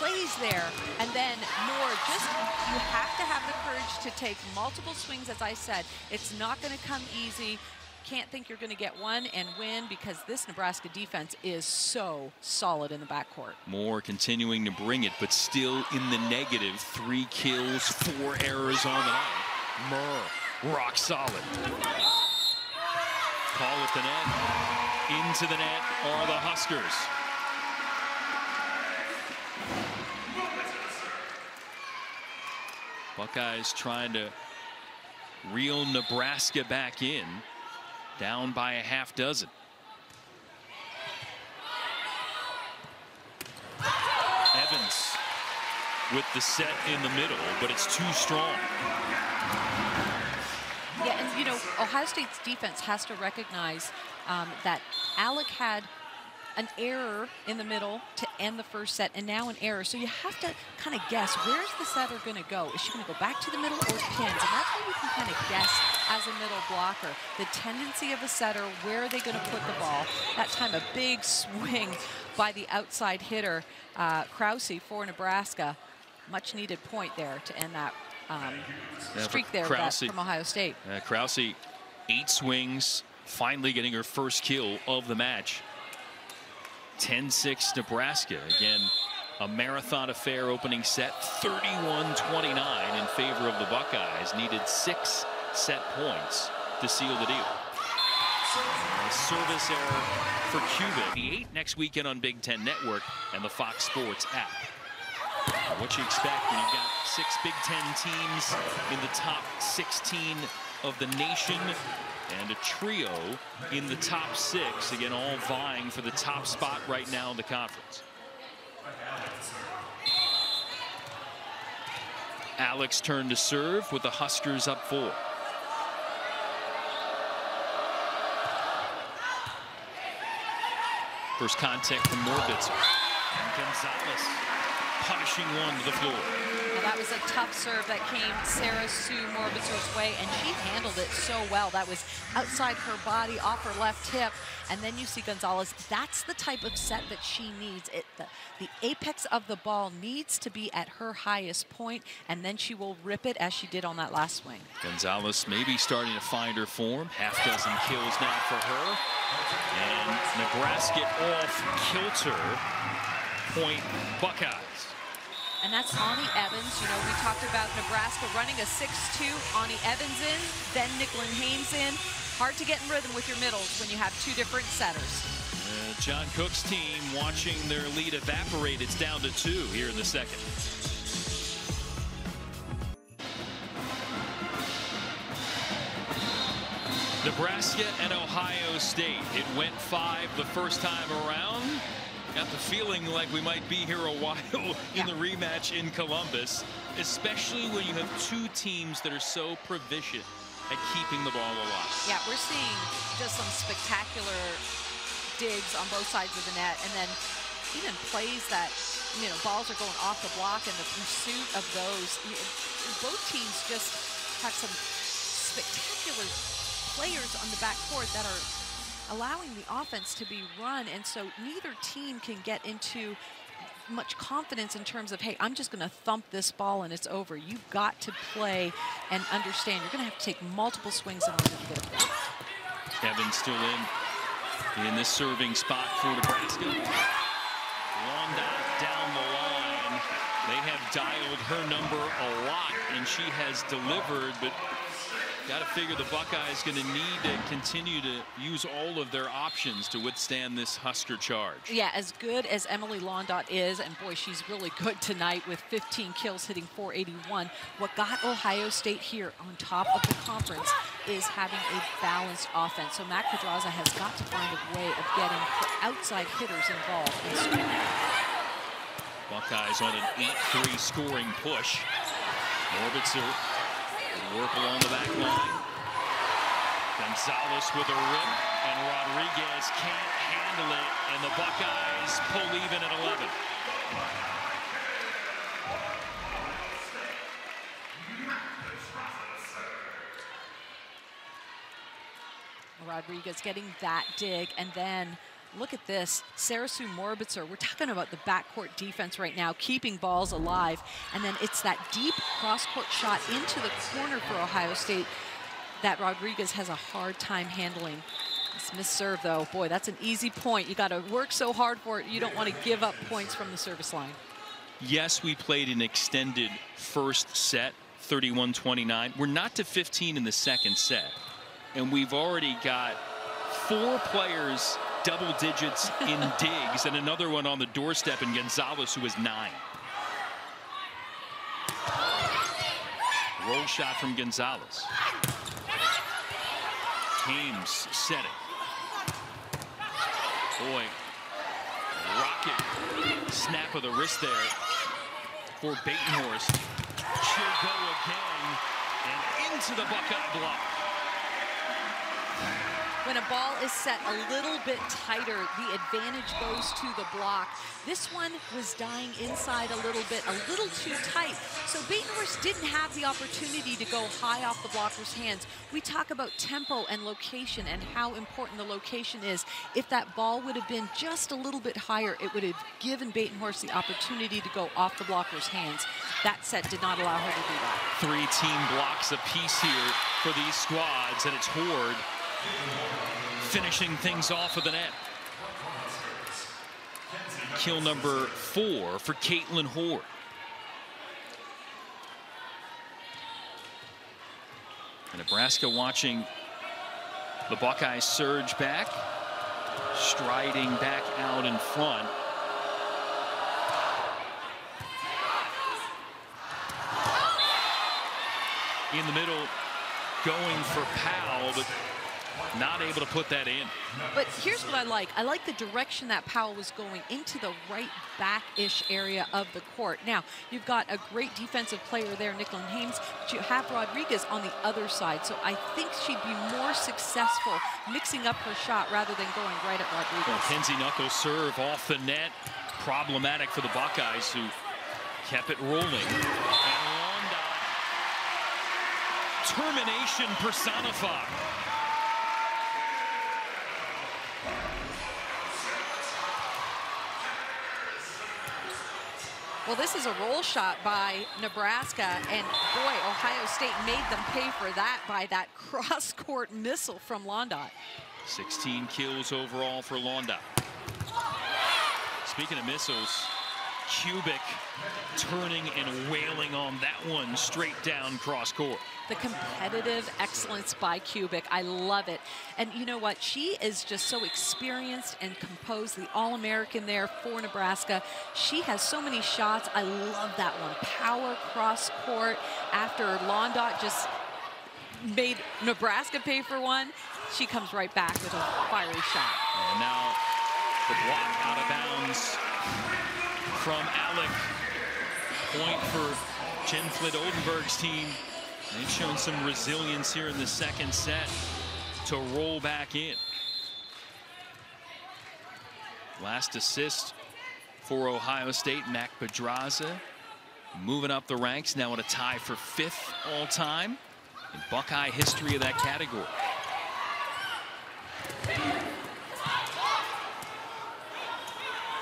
Speaker 2: plays there. And then more, just you have to have the courage to take multiple swings, as I said. It's not going to come easy can't think you're going to get one and win because this Nebraska defense is so solid in the backcourt.
Speaker 1: Moore continuing to bring it, but still in the negative. Three kills, four errors on the night. Murr, rock solid. Call at the net. Into the net are the Huskers. Buckeyes trying to reel Nebraska back in down by a half dozen. Evans with the set in the middle, but it's too strong.
Speaker 2: Yeah, and you know, Ohio State's defense has to recognize um, that Allick had an error in the middle to end the first set and now an error. So you have to kind of guess where's the setter going to go? Is she going to go back to the middle or pins? And that's how you can kind of guess as a middle blocker. The tendency of a setter, where are they going to put the ball? That time a big swing by the outside hitter, uh, Krause for Nebraska. Much needed point there to end that um, streak there that,
Speaker 1: Krause.
Speaker 2: from Ohio State.
Speaker 1: Uh, Krause, eight swings, finally getting her first kill of the match. 10-6 Nebraska. Again, a marathon affair opening set, 31-29 in favor of the Buckeyes. Needed six set points to seal the deal. A service error for Cuba. The eight next weekend on Big Ten Network and the Fox Sports app. What you expect when you've got six Big Ten teams in the top 16 of the nation and a trio in the top six, again, all vying for the top spot right now in the conference. Allick's turned to serve with the Huskers up four. First contact from Morbitzer. And Gonzalez punishing one to the floor.
Speaker 2: That was a tough serve that came Sarah Sue Morbitzer's way, and she handled it so well. That was outside her body, off her left hip, and then you see Gonzalez. That's the type of set that she needs. It the, the apex of the ball needs to be at her highest point, and then she will rip it as she did on that last swing.
Speaker 1: Gonzalez maybe starting to find her form. Half dozen kills now for her. And Nebraska off kilter. Point Buckeyes.
Speaker 2: And that's Anni Evans. You know, we talked about Nebraska running a 6-2. Anni Evans in, then Nicklin Hames in. Hard to get in rhythm with your middles when you have two different setters.
Speaker 1: Uh, John Cook's team watching their lead evaporate. It's down to two here in the second. Nebraska and Ohio State. It went five the first time around. Got the feeling like we might be here a while <laughs> in
Speaker 2: Yeah.
Speaker 1: the rematch in Columbus, especially when you have two teams that are so proficient at keeping the ball alive.
Speaker 2: Yeah, we're seeing just some spectacular digs on both sides of the net, and then even plays that you know balls are going off the block, and the pursuit of those. Both teams just have some spectacular players on the back court that are allowing the offense to be run, and so neither team can get into much confidence in terms of, hey, I'm just going to thump this ball and it's over. You've got to play and understand. You're going to have to take multiple swings on it.
Speaker 1: Evans still in in this serving spot for Nebraska. Londot down the line. They have dialed her number a lot, and she has delivered, but got to figure the Buckeyes going to need to continue to use all of their options to withstand this Husker charge.
Speaker 2: Yeah, as good as Emily Londot is, and boy, she's really good tonight with 15 kills hitting 481. What got Ohio State here on top of the conference is having a balanced offense. So Mac Podraza has got to find a way of getting outside hitters involved in scoring.
Speaker 1: Buckeyes on an 8-3 scoring push. Orbitzer work along the back line. Gonzalez with a rip, and Rodriguez can't handle it, and the Buckeyes pull even at 11.
Speaker 2: Rodriguez getting that dig, and then look at this, Sarah Sue Morbitzer. We're talking about the backcourt defense right now, keeping balls alive, and then it's that deep cross-court shot into the corner for Ohio State that Rodriguez has a hard time handling. This missed serve, though, boy, that's an easy point. You got to work so hard for it. You don't want to give up points from the service line.
Speaker 1: Yes, we played an extended first set, 31-29. We're not to 15 in the second set, and we've already got four players double digits in <laughs> digs and another one on the doorstep in Gonzalez who is nine. Roll shot from Gonzalez. Hames set it. Boy, rocket snap of the wrist there for Batenhorst. She'll go again and into the Buckeye block.
Speaker 2: When a ball is set a little bit tighter, the advantage goes to the block. This one was dying inside a little bit, a little too tight. So Batenhorst didn't have the opportunity to go high off the blocker's hands. We talk about tempo and location and how important the location is. If that ball would have been just a little bit higher, it would have given Batenhorst the opportunity to go off the blocker's hands. That set did not allow her to do that.
Speaker 1: Three team blocks apiece here for these squads, and it's Hord finishing things off of the net. Kill number four for Kaitlyn Hord. And Nebraska watching the Buckeyes surge back, striding back out in front. In the middle, going for Powell, but not able to put that in.
Speaker 2: But here's what I like. I like the direction that Powell was going into the right back-ish area of the court. Now, you've got a great defensive player there, Nicklin Hames, but you have Rodriguez on the other side. So I think she'd be more successful mixing up her shot rather than going right at Rodriguez.
Speaker 1: Well, Kenzie Knuckles serve off the net. Problematic for the Buckeyes who kept it rolling. And termination personified.
Speaker 2: Well, this is a roll shot by Nebraska, and boy, Ohio State made them pay for that by that <laughs> cross-court missile from Londot.
Speaker 1: 16 kills overall for Londot. Speaking of missiles, Kubik turning and wailing on that one straight down cross court.
Speaker 2: The competitive excellence by Kubik. I love it. And you know what? She is just so experienced and composed, the All-American there for Nebraska. She has so many shots. I love that one. Power cross court after Londot just made Nebraska pay for one. She comes right back with a fiery shot.
Speaker 1: And now the block out of bounds from Allick. Point for Jen Flynn Oldenburg's team. They've shown some resilience here in the second set to roll back in. Last assist for Ohio State, Mac Podraza. Moving up the ranks, now at a tie for fifth all time in Buckeye history of that category.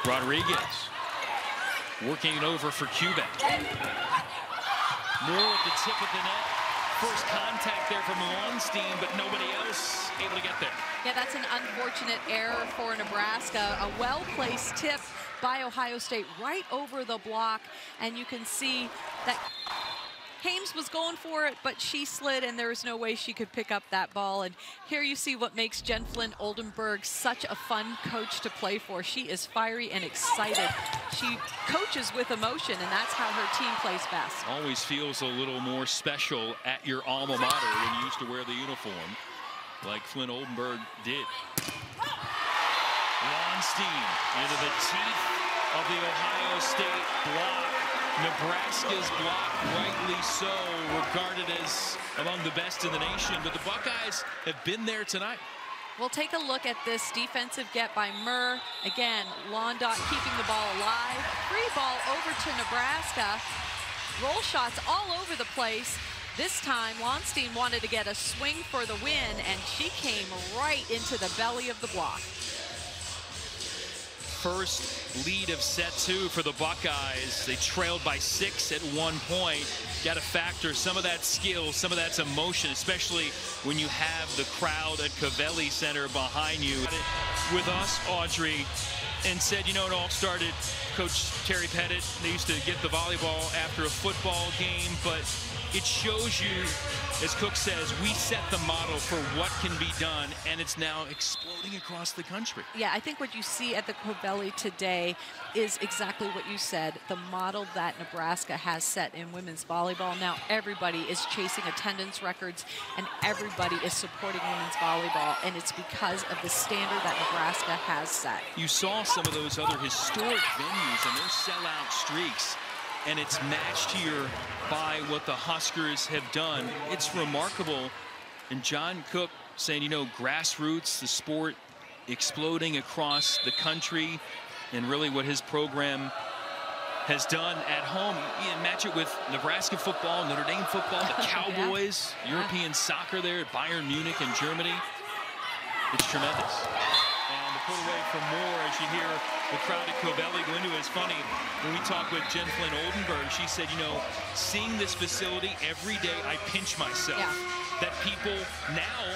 Speaker 1: Rodriguez working it over for Kubik. More at the tip of the net. First contact there from Lauenstein, but nobody else able to get there.
Speaker 2: Yeah, that's an unfortunate error for Nebraska. A well-placed tip by Ohio State right over the block, and you can see that Hames was going for it, but she slid, and there was no way she could pick up that ball. And here you see what makes Jen Flynn Oldenburg such a fun coach to play for. She is fiery and excited. She coaches with emotion, and that's how her team plays best.
Speaker 1: Always feels a little more special at your alma mater when you used to wear the uniform, like Flynn Oldenburg did. Lauenstein into the teeth of the Ohio State block. Nebraska's block, rightly so, regarded as among the best in the nation. But the Buckeyes have been there tonight.
Speaker 2: We'll take a look at this defensive get by Murr. Again, Londot keeping the ball alive. Free ball over to Nebraska. Roll shots all over the place. This time, Lauenstein wanted to get a swing for the win, and she came right into the belly of the block
Speaker 1: first lead of set two for the Buckeyes. They trailed by six at one point. Got to factor some of that skill, some of that's emotion, especially when you have the crowd at Covelli Center behind you. With us, Audrey, and said, you know, it all started, Coach Terry Pettit, they used to get the volleyball after a football game, but it shows you, as Cook says, we set the model for what can be done, and it's now exploding across the country.
Speaker 2: Yeah, I think what you see at the Covelli today is exactly what you said, the model that Nebraska has set in women's volleyball. Now everybody is chasing attendance records, and everybody is supporting women's volleyball, and it's because of the standard that Nebraska has set.
Speaker 1: You saw some of those other historic venues and their sellout streaks and it's matched here by what the Huskers have done. It's remarkable. And John Cook saying, you know, grassroots, the sport exploding across the country, and really what his program has done at home. You match it with Nebraska football, Notre Dame football, the <laughs> Cowboys, yeah. European yeah. soccer there at Bayern Munich in Germany. It's tremendous. Put away for more, as you hear the crowd at Covelli go into it, it's funny, when we talked with Jen Flynn Oldenburg, she said, you know, seeing this facility every day, I pinch myself. Yeah. That people now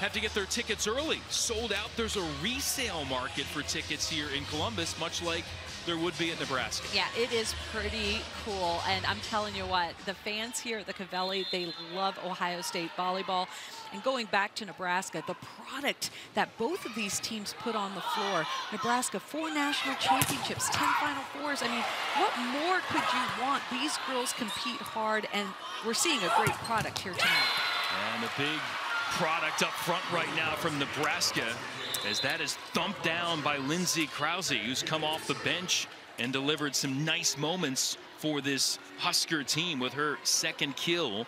Speaker 1: have to get their tickets early. Sold out. There's a resale market for tickets here in Columbus, much like there would be at Nebraska.
Speaker 2: Yeah, it is pretty cool. And I'm telling you what, the fans here at the Covelli, they love Ohio State volleyball. And going back to Nebraska, the product that both of these teams put on the floor, Nebraska, four national championships, 10 Final Fours. I mean, what more could you want? These girls compete hard, and we're seeing a great product here tonight.
Speaker 1: And a big product up front right now from Nebraska as that is thumped down by Lindsay Krause, who's come off the bench and delivered some nice moments for this Husker team with her second kill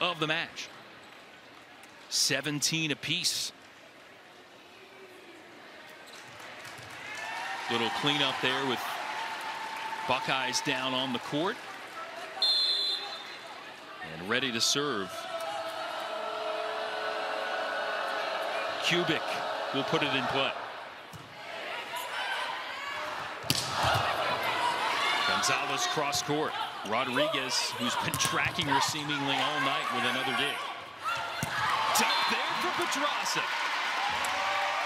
Speaker 1: of the match. 17 apiece. Little cleanup there with Buckeyes down on the court. And ready to serve. Kubik will put it in play. Gonzalez cross court. Rodriguez, who's been tracking her seemingly all night with another dig. Dump there for Podraza.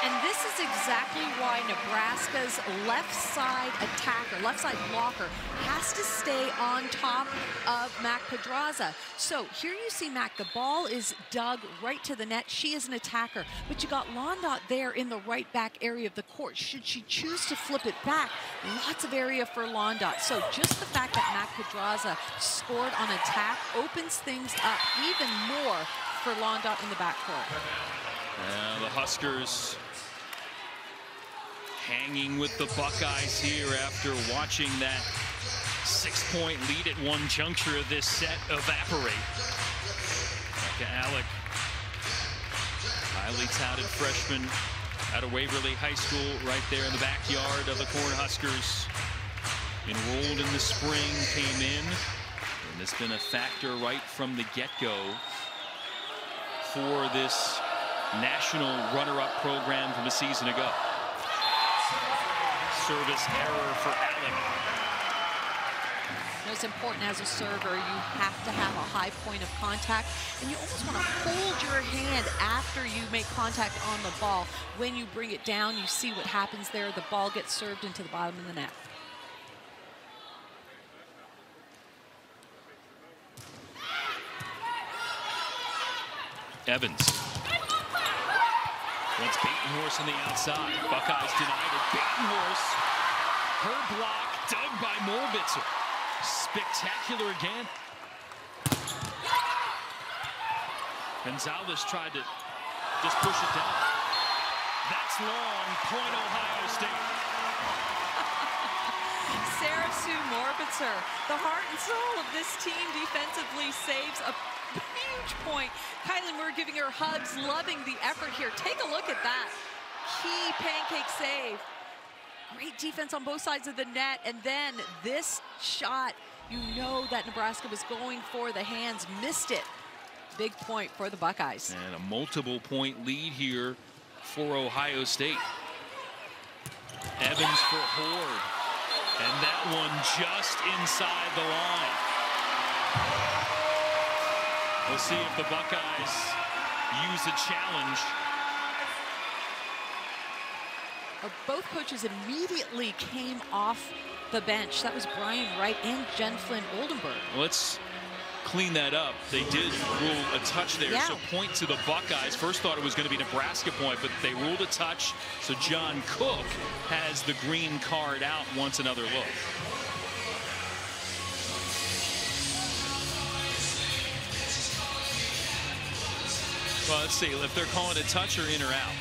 Speaker 2: And this is exactly why Nebraska's left side attacker, left side blocker, has to stay on top of Mac Podraza. So here you see Mac, the ball is dug right to the net. She is an attacker, but you got Londot there in the right back area of the court. Should she choose to flip it back, lots of area for Londot. So just the fact that Mac Podraza scored on attack opens things up even more for Londot in the backcourt.
Speaker 1: Yeah, the Huskers hanging with the Buckeyes here after watching that six-point lead at one juncture of this set evaporate. Allick, highly touted freshman out of Waverly High School right there in the backyard of the Cornhuskers. Enrolled in the spring, came in, and it's been a factor right from the get-go for this national runner-up program from a season ago service error for Allick.
Speaker 2: It's important as a server, you have to have a high point of contact, and you almost want to hold your hand after you make contact on the ball. When you bring it down, you see what happens there. The ball gets served into the bottom of the net.
Speaker 1: Evans Wants Batenhorst on the outside. Buckeyes denied it. Batenhorst, her block dug by Morbitzer. Spectacular again. Gonzalez tried to just push it down. That's long. Point Ohio State.
Speaker 2: Sarah Sue Morbitzer, the heart and soul of this team defensively, saves a huge point. Kylie Murr giving her hugs, loving the effort here. Take a look at that. Key pancake save. Great defense on both sides of the net. And then this shot, you know that Nebraska was going for the hands, missed it. Big point for the Buckeyes.
Speaker 1: And a multiple point lead here for Ohio State. Evans for Hord. And that one just inside the line. We'll see if the Buckeyes use a challenge.
Speaker 2: Uh, both coaches immediately came off the bench. That was Brian Wright and Jen Flynn Oldenburg.
Speaker 1: Let's clean that up. They did rule a touch there, yeah. so point to the Buckeyes. First thought it was going to be Nebraska point, but they ruled a touch, so John Cook has the green card out once another look. Let's see if they're calling it touch or in or out.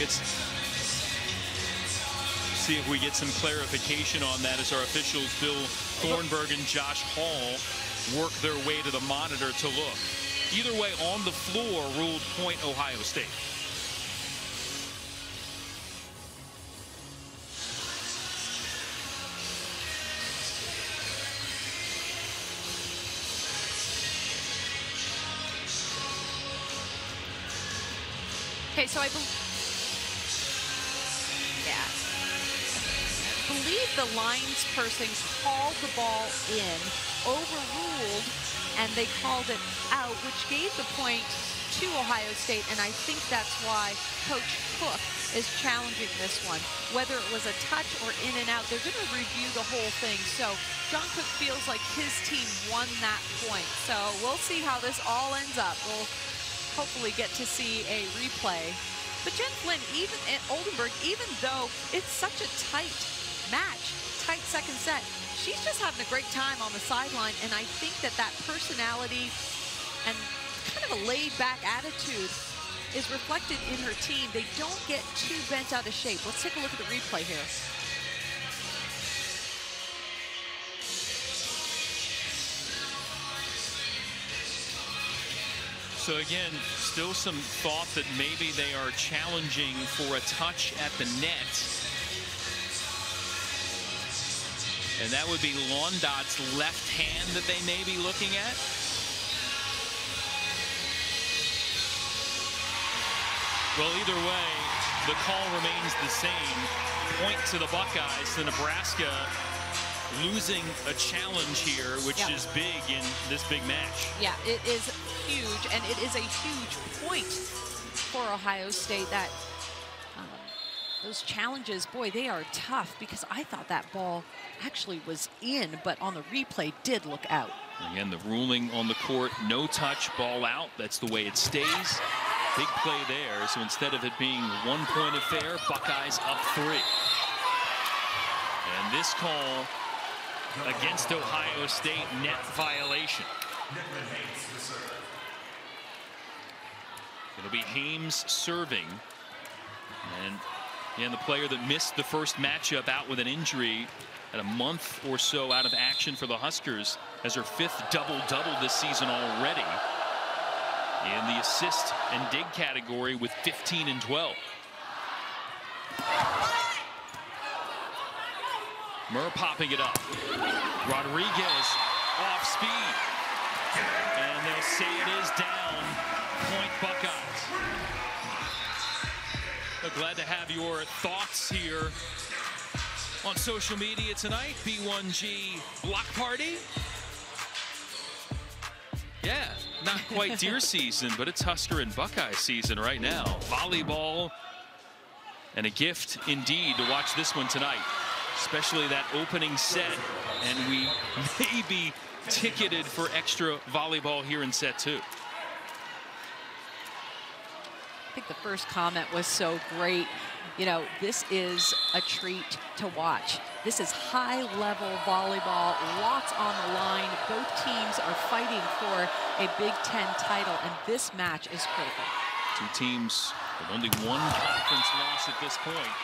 Speaker 1: It's see if we get some clarification on that as our officials Bill Thornburg and Josh Hall work their way to the monitor to look. Either way, on the floor ruled point Ohio State.
Speaker 2: Okay, so I believe, yeah, believe the lines person called the ball in, overruled, and they called it out, which gave the point to Ohio State, and I think that's why Coach Cook is challenging this one. Whether it was a touch or in and out, they're going to review the whole thing. So John Cook feels like his team won that point. So we'll see how this all ends up. We'll hopefully get to see a replay. But Jen Flynn, even at Oldenburg, even though it's such a tight match, tight second set, she's just having a great time on the sideline. And I think that that personality and kind of a laid-back attitude is reflected in her team. They don't get too bent out of shape. Let's take a look at the replay here.
Speaker 1: So again, still some thought that maybe they are challenging for a touch at the net. And that would be Londot's left hand that they may be looking at. Well, either way, the call remains the same. Point to the Buckeyes, to Nebraska losing a challenge here, which is big in this big match.
Speaker 2: Yeah, it is huge, and it is a huge point for Ohio State that um, those challenges, boy, they are tough because I thought that ball actually was in, but on the replay did look out.
Speaker 1: Again, the ruling on the court, no touch, ball out. That's the way it stays. Big play there. So instead of it being one point affair, Buckeyes up three. And this call against Ohio State, net violation. It'll be Hames serving. And again, the player that missed the first matchup out with an injury at a month or so out of action for the Huskers as her fifth double-double this season already in the assist and dig category with 15 and 12. Murr popping it up. Rodriguez off speed. And they'll say it is down. Point Buckeyes. But glad to have your thoughts here on social media tonight. B1G block party. Yeah, not quite deer <laughs> season, but it's Husker and Buckeye season right now. Volleyball and a gift indeed to watch this one tonight, especially that opening set. And we <laughs> may be ticketed for extra volleyball here in set two.
Speaker 2: I think the first comment was so great. You know, this is a treat to watch. This is high-level volleyball, lots on the line. Both teams are fighting for a Big Ten title, and this match is critical.
Speaker 1: Two teams with only one conference loss at this point.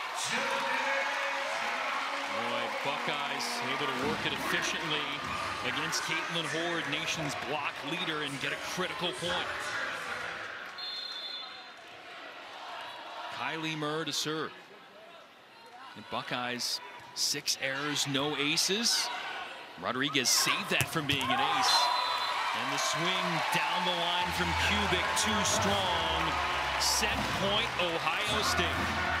Speaker 1: Boy, Buckeyes able to work it efficiently against Kaitlyn Hord, nation's block leader, and get a critical point. Kylie Murr to serve. Buckeyes, six errors, no aces. Rodriguez saved that from being an ace. And the swing down the line from Kubik, too strong. Set point, Ohio State.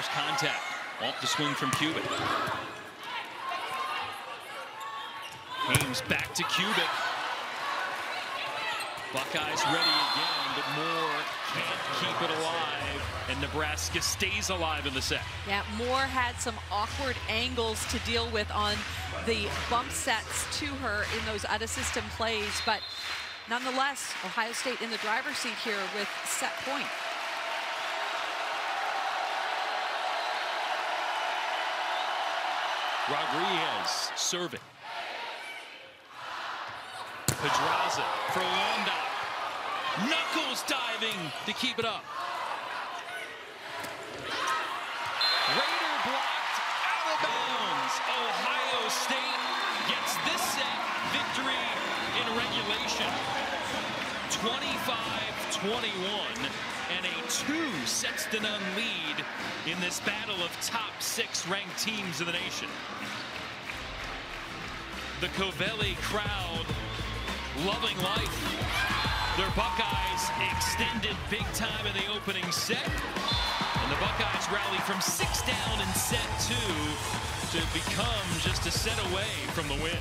Speaker 1: First contact. Off the swing from Kubik. Hames back to Kubik. Buckeyes ready again, but Moore can't keep it alive, and Nebraska stays alive in the set.
Speaker 2: Yeah, Moore had some awkward angles to deal with on the bump sets to her in those out-of-system plays, but nonetheless, Ohio State in the driver's seat here with set point.
Speaker 1: Rodriguez serving. Podraza for Londot. Knuckles diving to keep it up. Rader blocked out of bounds. Ohio State gets this set victory in regulation. 25-21 and a two sets to none lead in this battle of top six ranked teams in the nation. The Covelli crowd loving life. Their Buckeyes extended big time in the opening set. And the Buckeyes rally from six down in set two to become just a set away from the win.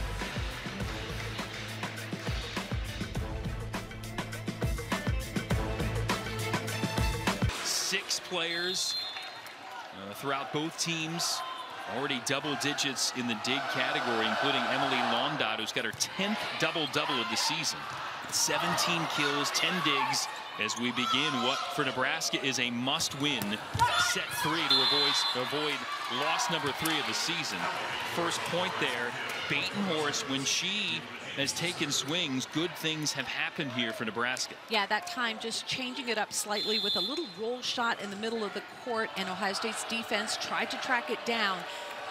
Speaker 1: Players uh, throughout both teams already double digits in the dig category, including Emily Londot, who's got her 10th double-double of the season. 17 kills, 10 digs, as we begin what for Nebraska is a must-win set three to avoid, avoid loss number three of the season. First point there, Batenhorst, when she has taken swings, good things have happened here for Nebraska.
Speaker 2: Yeah, that time just changing it up slightly with a little roll shot in the middle of the court, and Ohio State's defense tried to track it down,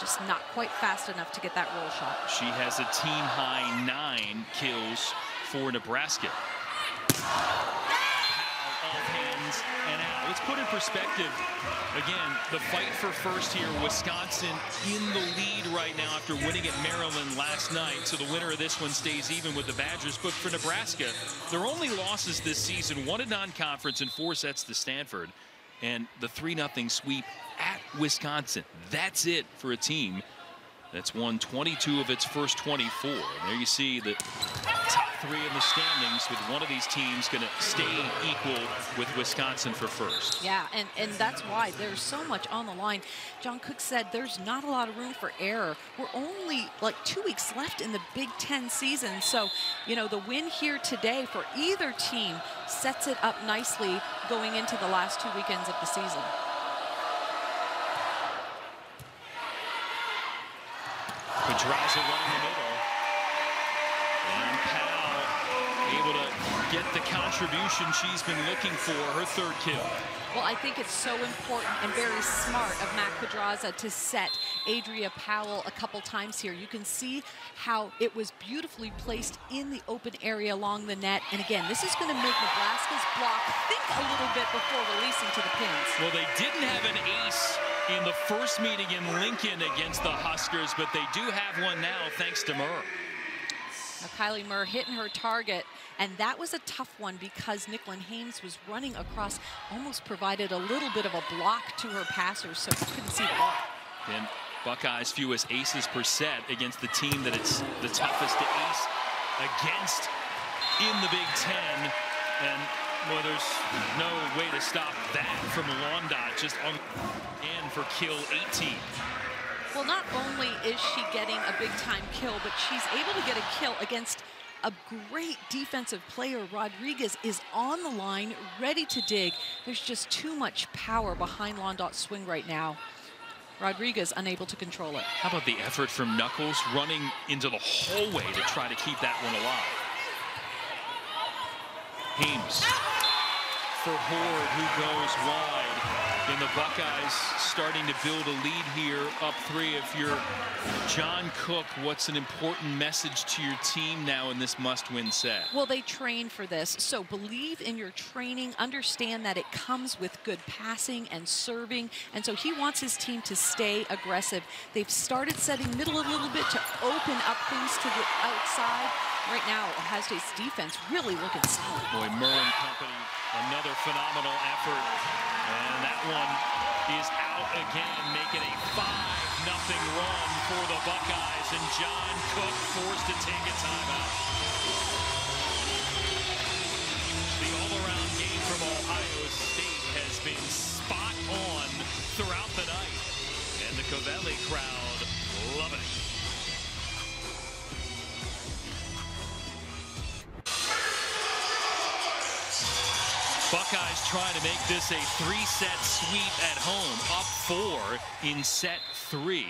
Speaker 2: just not quite fast enough to get that roll shot.
Speaker 1: She has a team high nine kills for Nebraska. And out. Let's put in perspective, again, the fight for first here, Wisconsin in the lead right now after winning at Maryland last night. So the winner of this one stays even with the Badgers. But for Nebraska, their only losses this season, one in non-conference and four sets to Stanford. And the 3-0 sweep at Wisconsin. That's it for a team that's won 22 of its first 24. And there you see the top three in the standings with one of these teams going to stay equal with Wisconsin for first.
Speaker 2: Yeah, and, and that's why there's so much on the line. John Cook said there's not a lot of room for error. We're only like two weeks left in the Big Ten season. So, you know, the win here today for either team sets it up nicely going into the last two weekends of the season.
Speaker 1: Podraza running the middle. And Powell able to get the contribution she's been looking for, her third kill.
Speaker 2: Well, I think it's so important and very smart of Mac Podraza to set Adria Powell a couple times here. You can see how it was beautifully placed in the open area along the net. And again, this is going to make Nebraska's block think a little bit before releasing to the pins.
Speaker 1: Well, they didn't have an ace in the first meeting in Lincoln against the Huskers, but they do have one now thanks to Murr.
Speaker 2: Now, Kylie Murr hitting her target, and that was a tough one because Nicklin Hames was running across, almost provided a little bit of a block to her passers, so you couldn't see the ball.
Speaker 1: And Buckeyes fewest aces per set against the team that it's the toughest to ace against in the Big Ten. And well, there's no way to stop that from Londot, just on and for kill 18.
Speaker 2: Well, not only is she getting a big-time kill, but she's able to get a kill against a great defensive player. Rodriguez is on the line, ready to dig. There's just too much power behind Londot's swing right now. Rodriguez unable to control it.
Speaker 1: How about the effort from Knuckles running into the hallway to try to keep that one alive? Hames for Hord, who goes wide. And the Buckeyes starting to build a lead here, up three. If you're John Cook, what's an important message to your team now in this must-win set?
Speaker 2: Well, they train for this, so believe in your training. Understand that it comes with good passing and serving, and so he wants his team to stay aggressive. They've started setting middle a little bit to open up things to the outside. Right now, Ohio State's defense really looking solid.
Speaker 1: Boy, Merlin Company Another phenomenal effort. And that one is out again, making a 5-0 run for the Buckeyes. And John Cook forced to take a timeout. Trying to make this a three-set sweep at home, up four in set three.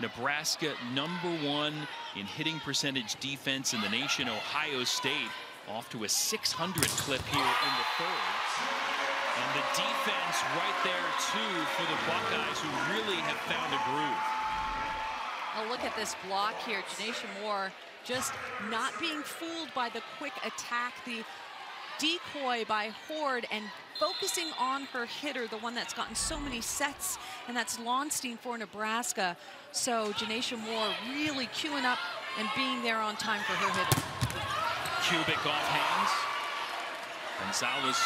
Speaker 1: Nebraska number one in hitting percentage defense in the nation. Ohio State off to a 600 clip here in the third. And the defense right there, too, for the Buckeyes, who really have found a groove.
Speaker 2: Oh, look at this block here. Jenaisha Moore just not being fooled by the quick attack, the decoy by Hord, and focusing on her hitter, the one that's gotten so many sets, and that's Lauenstein for Nebraska. So Jenaisha Moore really queuing up and being there on time for her hitter.
Speaker 1: Kubik off hands. Gonzalez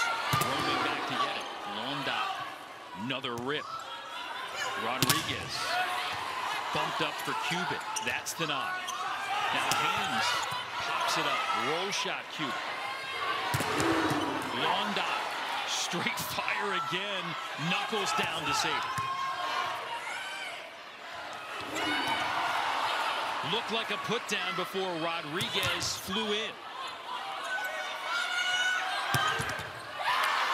Speaker 1: roaming back to get it. Londot, another rip. Rodriguez bumped up for Kubik. That's denied. Now Hames pops it up. Roll shot Londot, straight fire again. Knuckles down to save it. Looked like a put down before Rodriguez flew in.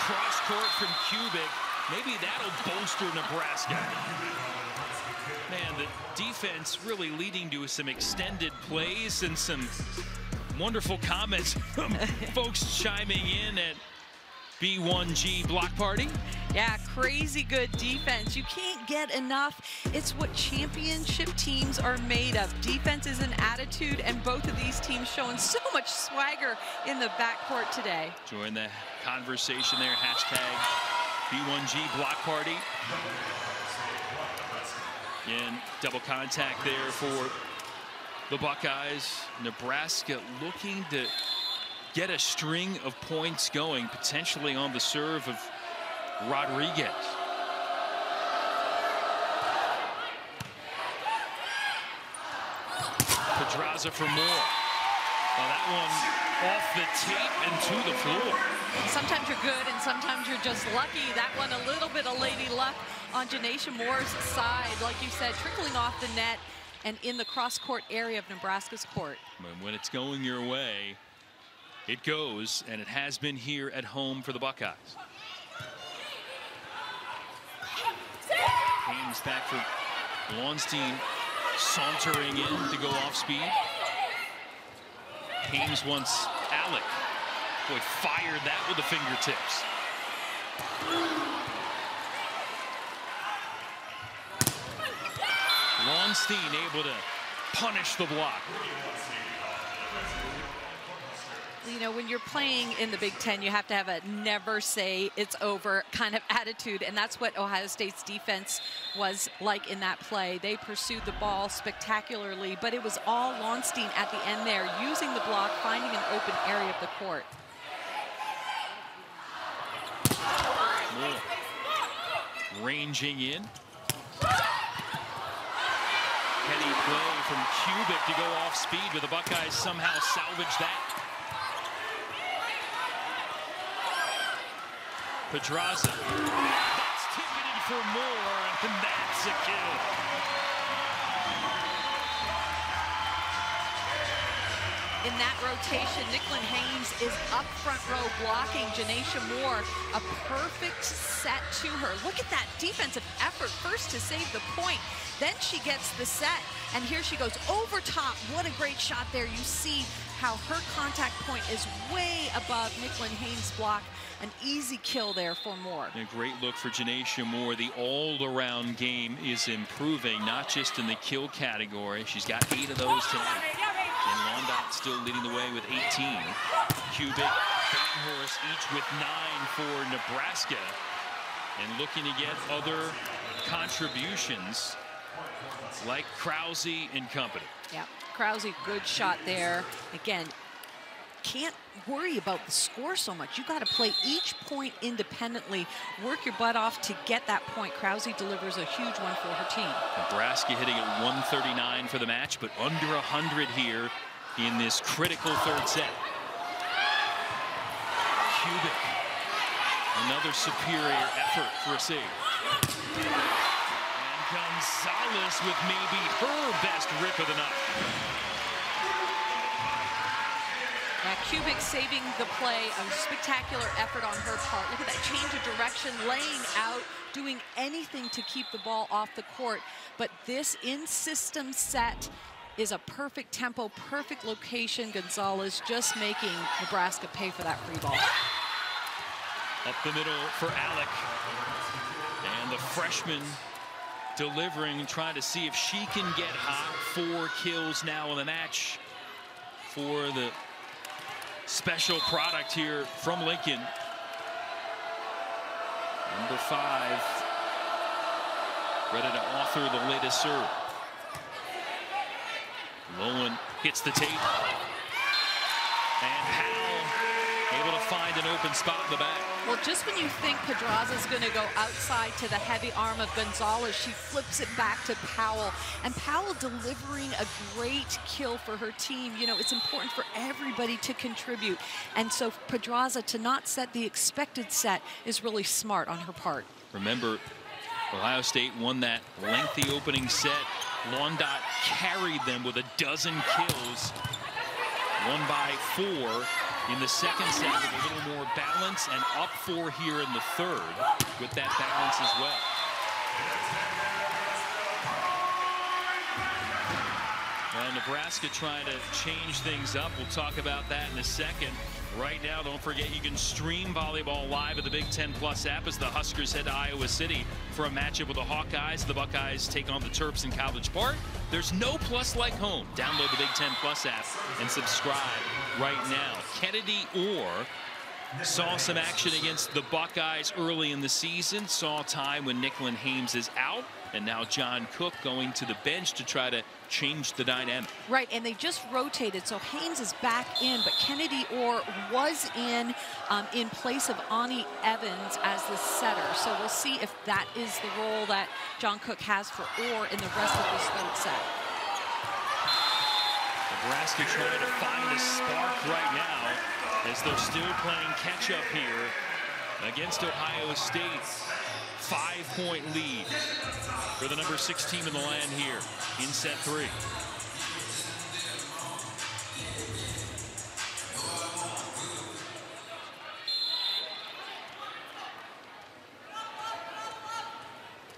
Speaker 1: Cross court from Kubik. Maybe that'll bolster Nebraska. Man, the defense really leading to some extended plays and some wonderful comments from <laughs> folks chiming in at B1G Block Party.
Speaker 2: Yeah, crazy good defense. You can't get enough. It's what championship teams are made of. Defense is an attitude, and both of these teams showing so much swagger in the backcourt today.
Speaker 1: Join the conversation there, hashtag B1G Block Party. Again, double contact there for the Buckeyes. Nebraska looking to get a string of points going, potentially on the serve of Rodriguez. Podraza for more. Oh, that one off the tape and to the floor.
Speaker 2: Sometimes you're good and sometimes you're just lucky. That one a little bit of lady luck on Jenaisha Moore's side. Like you said, trickling off the net and in the cross-court area of Nebraska's court.
Speaker 1: When it's going your way, it goes, and it has been here at home for the Buckeyes. Hames back for Lauenstein sauntering in to go off speed. Hames wants Allick. Boy, fired that with the fingertips. Lauenstein able to punish the block.
Speaker 2: You know, when you're playing in the Big Ten, you have to have a never say it's over kind of attitude, and that's what Ohio State's defense was like in that play. They pursued the ball spectacularly, but it was all Lauenstein at the end there, using the block, finding an open area of the court.
Speaker 1: Moore. Ranging in. Heady play from Kubik to go off speed, but the Buckeyes somehow salvage that. Podraza. That's ticketed for more, and that's a kill.
Speaker 2: In that rotation, Nicklin Hames is up front row blocking Jenaisha Moore. A perfect set to her. Look at that defensive effort. First to save the point, then she gets the set. And here she goes over top. What a great shot there. You see how her contact point is way above Nicklin Hames' block. An easy kill there for Moore.
Speaker 1: A great look for Jenaisha Moore. The all-around game is improving, not just in the kill category. She's got eight of those tonight. And Londot still leading the way with 18. Kubik, Hord each with nine for Nebraska. And looking to get other contributions like Krause and company.
Speaker 2: Yeah, Krause, good shot there. Again, can't worry about the score so much. You got to play each point independently, work your butt off to get that point. Krause delivers a huge one for her team.
Speaker 1: Nebraska hitting at 139 for the match, but under 100 here in this critical third set. Kubik, another superior effort for a save. Gonzalez with maybe her best rip of the night.
Speaker 2: Yeah, Kubik saving the play. A spectacular effort on her part. Look at that change of direction, laying out, doing anything to keep the ball off the court. But this in-system set is a perfect tempo, perfect location. Gonzalez just making Nebraska pay for that free ball.
Speaker 1: Up the middle for Allick. And the freshman delivering and trying to see if she can get hot. Four kills now in the match for the special product here from Lincoln. Number five, ready to author the latest serve. Lowen hits the tape. And Powell able to find an open spot in the back.
Speaker 2: Well, just when you think Podraza is going to go outside to the heavy arm of Gonzalez, she flips it back to Powell. And Powell delivering a great kill for her team. You know, it's important for everybody to contribute. And so Podraza to not set the expected set is really smart on her part.
Speaker 1: Remember, Ohio State won that lengthy opening set. Londot carried them with a dozen kills. One by four in the second set with a little more balance and up four here in the third with that balance as well. Well, Nebraska trying to change things up. We'll talk about that in a second. Right now, don't forget you can stream volleyball live at the Big Ten Plus app as the Huskers head to Iowa City for a matchup with the Hawkeyes. The Buckeyes take on the Terps in College Park. There's no plus like home. Download the Big Ten Plus app and subscribe right now. Kennedy Orr saw some action against the Buckeyes early in the season, saw time when Nicklin Hames is out, and now John Cook going to the bench to try to change the dynamic.
Speaker 2: Right, and they just rotated, so Hames is back in, but Kennedy Orr was in um, in place of Anni Evans as the setter. So we'll see if that is the role that John Cook has for Orr in the rest of this third set.
Speaker 1: Nebraska trying to find a spark right now as they're still playing catch-up here against Ohio State. Five-point lead for the number six team in the land here in set three.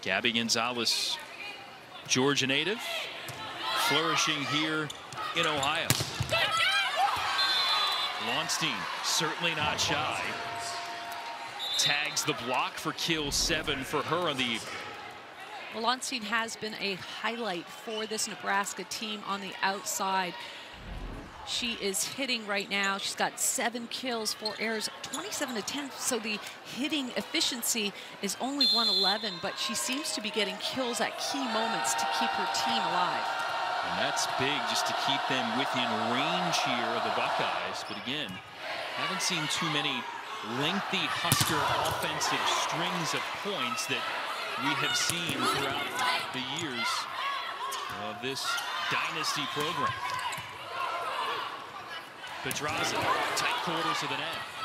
Speaker 1: Gabby Gonzalez, Georgia native, flourishing here in Ohio. Lauenstein certainly not shy. Tags the block for kill seven for her on the evening.
Speaker 2: Well, Lauenstein has been a highlight for this Nebraska team on the outside. She is hitting right now. She's got seven kills, four errors, 27 to 10. So the hitting efficiency is only 111, but she seems to be getting kills at key moments to keep her team alive.
Speaker 1: And that's big just to keep them within range here of the Buckeyes. But again, haven't seen too many lengthy Husker offensive strings of points that we have seen throughout the years of this dynasty program. Podraza, tight quarters of the net.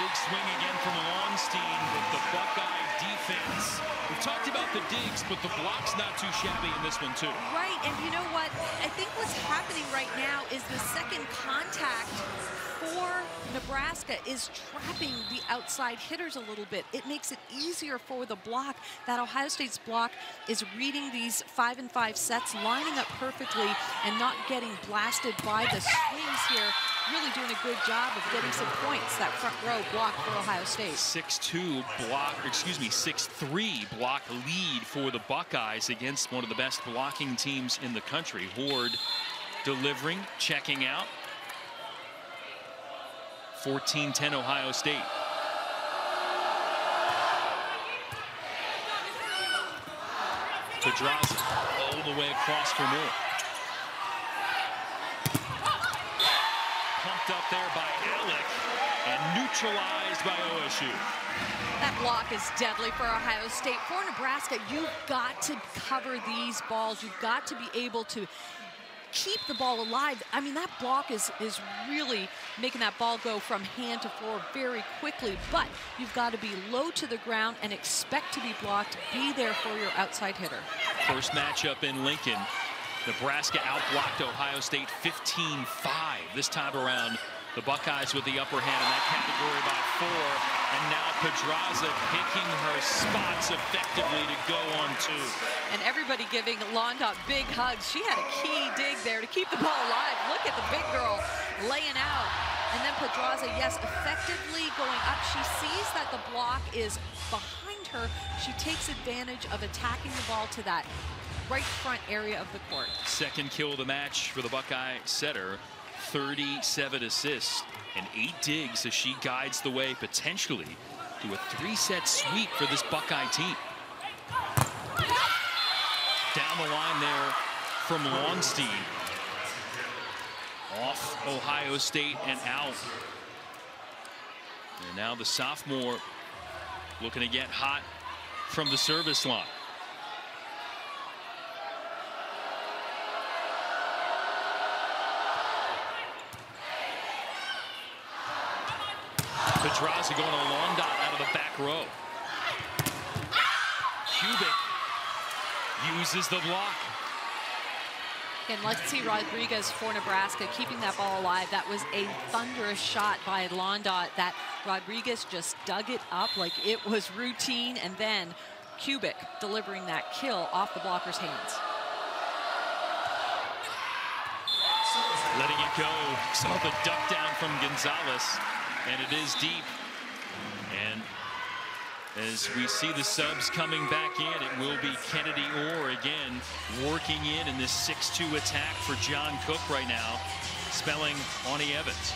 Speaker 1: Big swing again from Lauenstein with the Buckeye defense. We've talked about the digs, but the block's not too shabby in this one, too.
Speaker 2: Right, and you know what? I think what's happening right now is the second contact for Nebraska is trapping the outside hitters a little bit. It makes it easier for the block. That Ohio State's block is reading these five and five sets, lining up perfectly, and not getting blasted by the swings here. Really doing a good job of getting some points, that front row block for Ohio State.
Speaker 1: 6-2 block, excuse me, 6-3 block lead for the Buckeyes against one of the best blocking teams in the country. Hord delivering, checking out. 14-10 Ohio State. Podraza all the way across for more. Pumped up there by Allick and neutralized by OSU.
Speaker 2: That block is deadly for Ohio State. For Nebraska, you've got to cover these balls. You've got to be able to keep the ball alive. I mean, that block is, is really making that ball go from hand to floor very quickly, but you've got to be low to the ground and expect to be blocked. Be there for your outside hitter.
Speaker 1: First matchup in Lincoln Nebraska outblocked Ohio State 15-5 this time around. The Buckeyes with the upper hand in that category by four. And now Podraza picking her spots effectively to go on two.
Speaker 2: And everybody giving Londot big hugs. She had a key dig there to keep the ball alive. Look at the big girl laying out. And then Podraza, yes, effectively going up. She sees that the block is behind her. She takes advantage of attacking the ball to that right front area of the court.
Speaker 1: Second kill of the match for the Buckeye setter. 37 assists and eight digs as she guides the way potentially to a three-set sweep for this Buckeye team. Down the line there from Lauenstein. Off Ohio State and out. And now the sophomore looking to get hot from the service line. Podraza going a Londot out of the back row. Kubik uses the block.
Speaker 2: And let's see Rodriguez for Nebraska keeping that ball alive. That was a thunderous shot by Londot that Rodriguez just dug it up like it was routine. And then Kubik delivering that kill off the blocker's hands.
Speaker 1: Letting it go. Saw the duck down from Gonzalez. And it is deep. And as we see the subs coming back in, it will be Kennedy Orr again working in in this 6-2 attack for John Cook right now, spelling Anni Evans.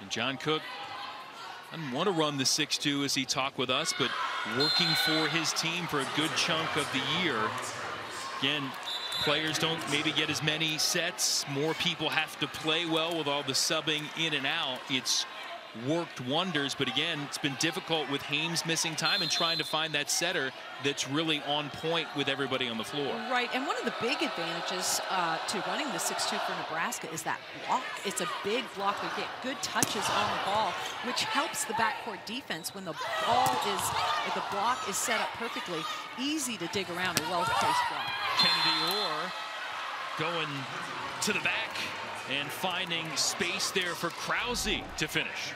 Speaker 1: And John Cook doesn't want to run the 6-2 as he talked with us, but working for his team for a good chunk of the year. Again, players don't maybe get as many sets. More people have to play well with all the subbing in and out. It's worked wonders, but again, it's been difficult with Hames missing time and trying to find that setter that's really on point with everybody on the floor.
Speaker 2: Right, and one of the big advantages uh, to running the 6-2 for Nebraska is that block. It's a big block. They get good touches on the ball, which helps the backcourt defense when the ball is, if the block is set up perfectly, easy to dig around a well-placed block.
Speaker 1: Kennedy Orr going to the back and finding space there for Krause to finish.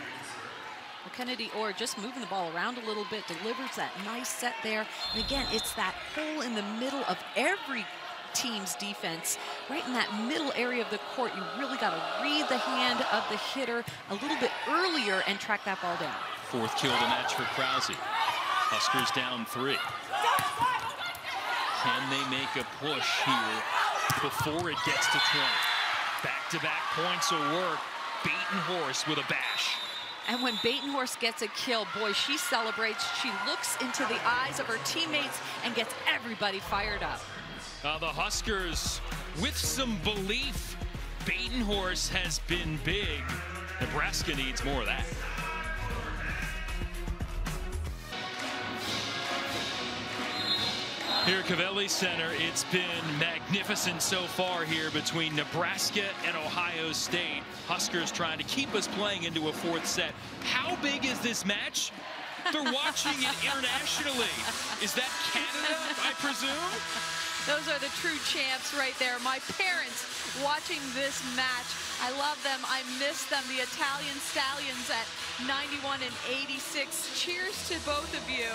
Speaker 2: Well, Kennedy Orr just moving the ball around a little bit, delivers that nice set there. And again, it's that hole in the middle of every team's defense. Right in that middle area of the court, you really got to read the hand of the hitter a little bit earlier and track that ball down.
Speaker 1: Fourth kill of the match for Krause. Huskers down three. Can they make a push here before it gets to 20? Back-to-back -back points of work. Batenhorst with a bash.
Speaker 2: And when Batenhorst gets a kill, boy, she celebrates. She looks into the eyes of her teammates and gets everybody fired up.
Speaker 1: Uh, the Huskers with some belief. Batenhorst has been big. Nebraska needs more of that. Here at Covelli Center, it's been magnificent so far here between Nebraska and Ohio State. Huskers trying to keep us playing into a fourth set. How big is this match? They're watching it internationally. Is that Canada, I presume?
Speaker 2: Those are the true champs right there. My parents watching this match. I love them. I miss them. The Italian Stallions at 91 and 86. Cheers to both of you.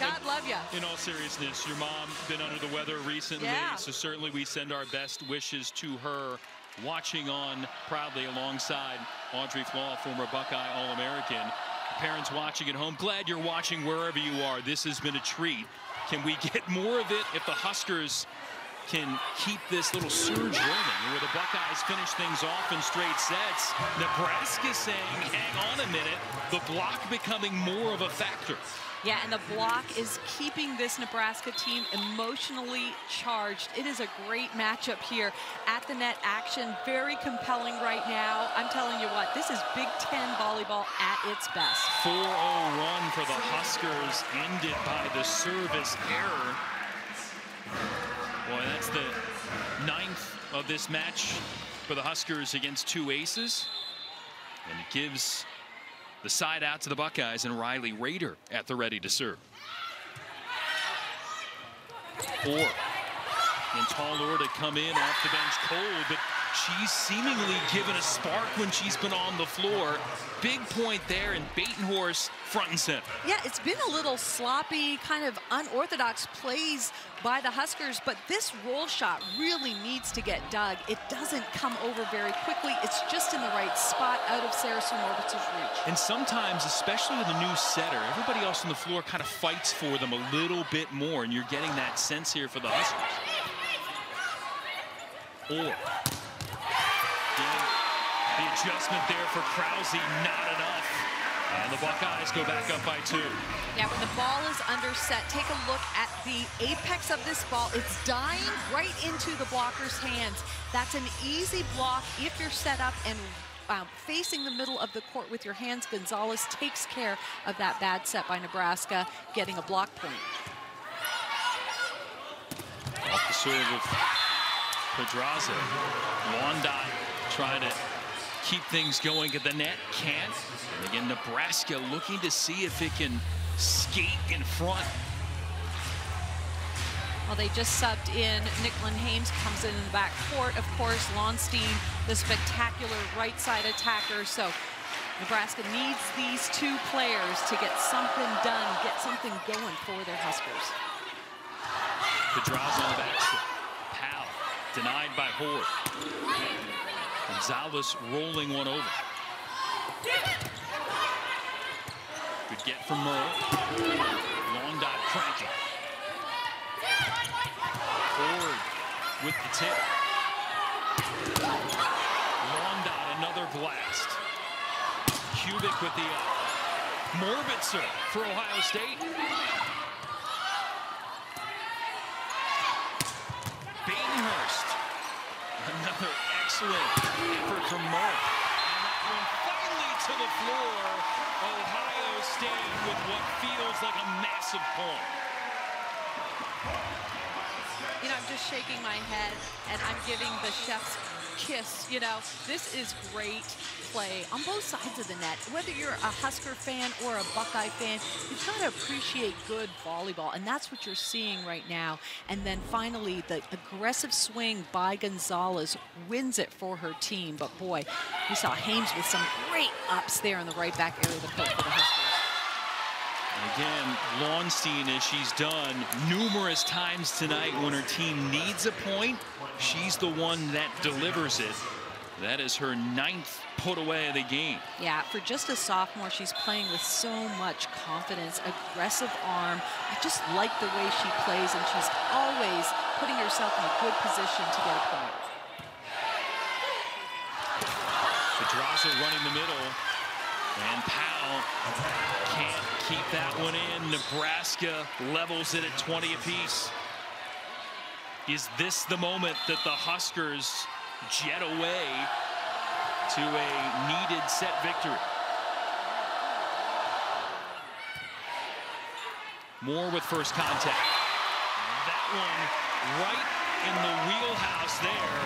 Speaker 2: God love you.
Speaker 1: In all seriousness, your mom been under the weather recently,
Speaker 2: yeah.
Speaker 1: so certainly we send our best wishes to her. Watching on proudly alongside Audrey Flaw, former Buckeye All-American. Parents watching at home, glad you're watching wherever you are. This has been a treat. Can we get more of it if the Huskers can keep this little surge rolling where the Buckeyes finish things off in straight sets. Nebraska saying, hang on a minute, the block becoming more of a factor.
Speaker 2: Yeah, and the block is keeping this Nebraska team emotionally charged. It is a great matchup here at the net action. Very compelling right now. I'm telling you what, this is Big Ten volleyball at its best.
Speaker 1: 4-0 run for the Huskers ended by the service error. Boy, that's the ninth of this match for the Huskers against two aces. And it gives the side out to the Buckeyes and Rylee Rader at the ready to serve. Four. And Tall to come in off the bench cold, but she's seemingly given a spark when she's been on the floor. Big point there, in Bait and Batenhorst front and center.
Speaker 2: Yeah, it's been a little sloppy, kind of unorthodox plays by the Huskers, but this roll shot really needs to get dug. It doesn't come over very quickly. It's just in the right spot out of Sarah Simovitz's reach.
Speaker 1: And sometimes, especially with a new setter, everybody else on the floor kind of fights for them a little bit more, and you're getting that sense here for the Huskers. Or the adjustment there for Krause, not enough. And the Buckeyes go back up by two.
Speaker 2: Yeah, when the ball is under set, take a look at the apex of this ball. It's dying right into the blocker's hands. That's an easy block if you're set up and um, facing the middle of the court with your hands. Gonzalez takes care of that bad set by Nebraska, getting a block point.
Speaker 1: Off the serve of Podraza. Londot trying to keep things going at the net. Can't. And again, Nebraska looking to see if it can skate in front.
Speaker 2: Well, they just subbed in. Nicklin Hames comes in in the back court. Of course, Lauenstein, the spectacular right side attacker. So Nebraska needs these two players to get something done, get something going for their Huskers.
Speaker 1: Podraza on the back Powell denied by Hord. Gonzalez rolling one over. Good get from Murray. Londot cranking. Ford with the tip. Londot, another blast. Kubik with the up. Morbitzer for Ohio State. Batenhorst. Another excellent effort from Mark. And that one finally to the floor. Ohio State with what feels like a massive point.
Speaker 2: You know, I'm just shaking my head and I'm giving the chef's kiss. You know, this is great play on both sides of the net. Whether you're a Husker fan or a Buckeye fan, you've got to appreciate good volleyball, and that's what you're seeing right now. And then finally, the aggressive swing by Gonzalez wins it for her team. But boy, we saw Hames with some great ups there in the right back area of the court for the Huskers.
Speaker 1: Again, Lauenstein, as she's done numerous times tonight when her team needs a point, she's the one that delivers it. That is her ninth put away of the game.
Speaker 2: Yeah, for just a sophomore, she's playing with so much confidence, aggressive arm. I just like the way she plays, and she's always putting herself in a good position to get a point.
Speaker 1: Podraza running the middle, and Powell can't keep that one in. Nebraska levels it at 20 apiece. Is this the moment that the Huskers jet away to a needed set victory? Moore with first contact. That one right in the wheelhouse there.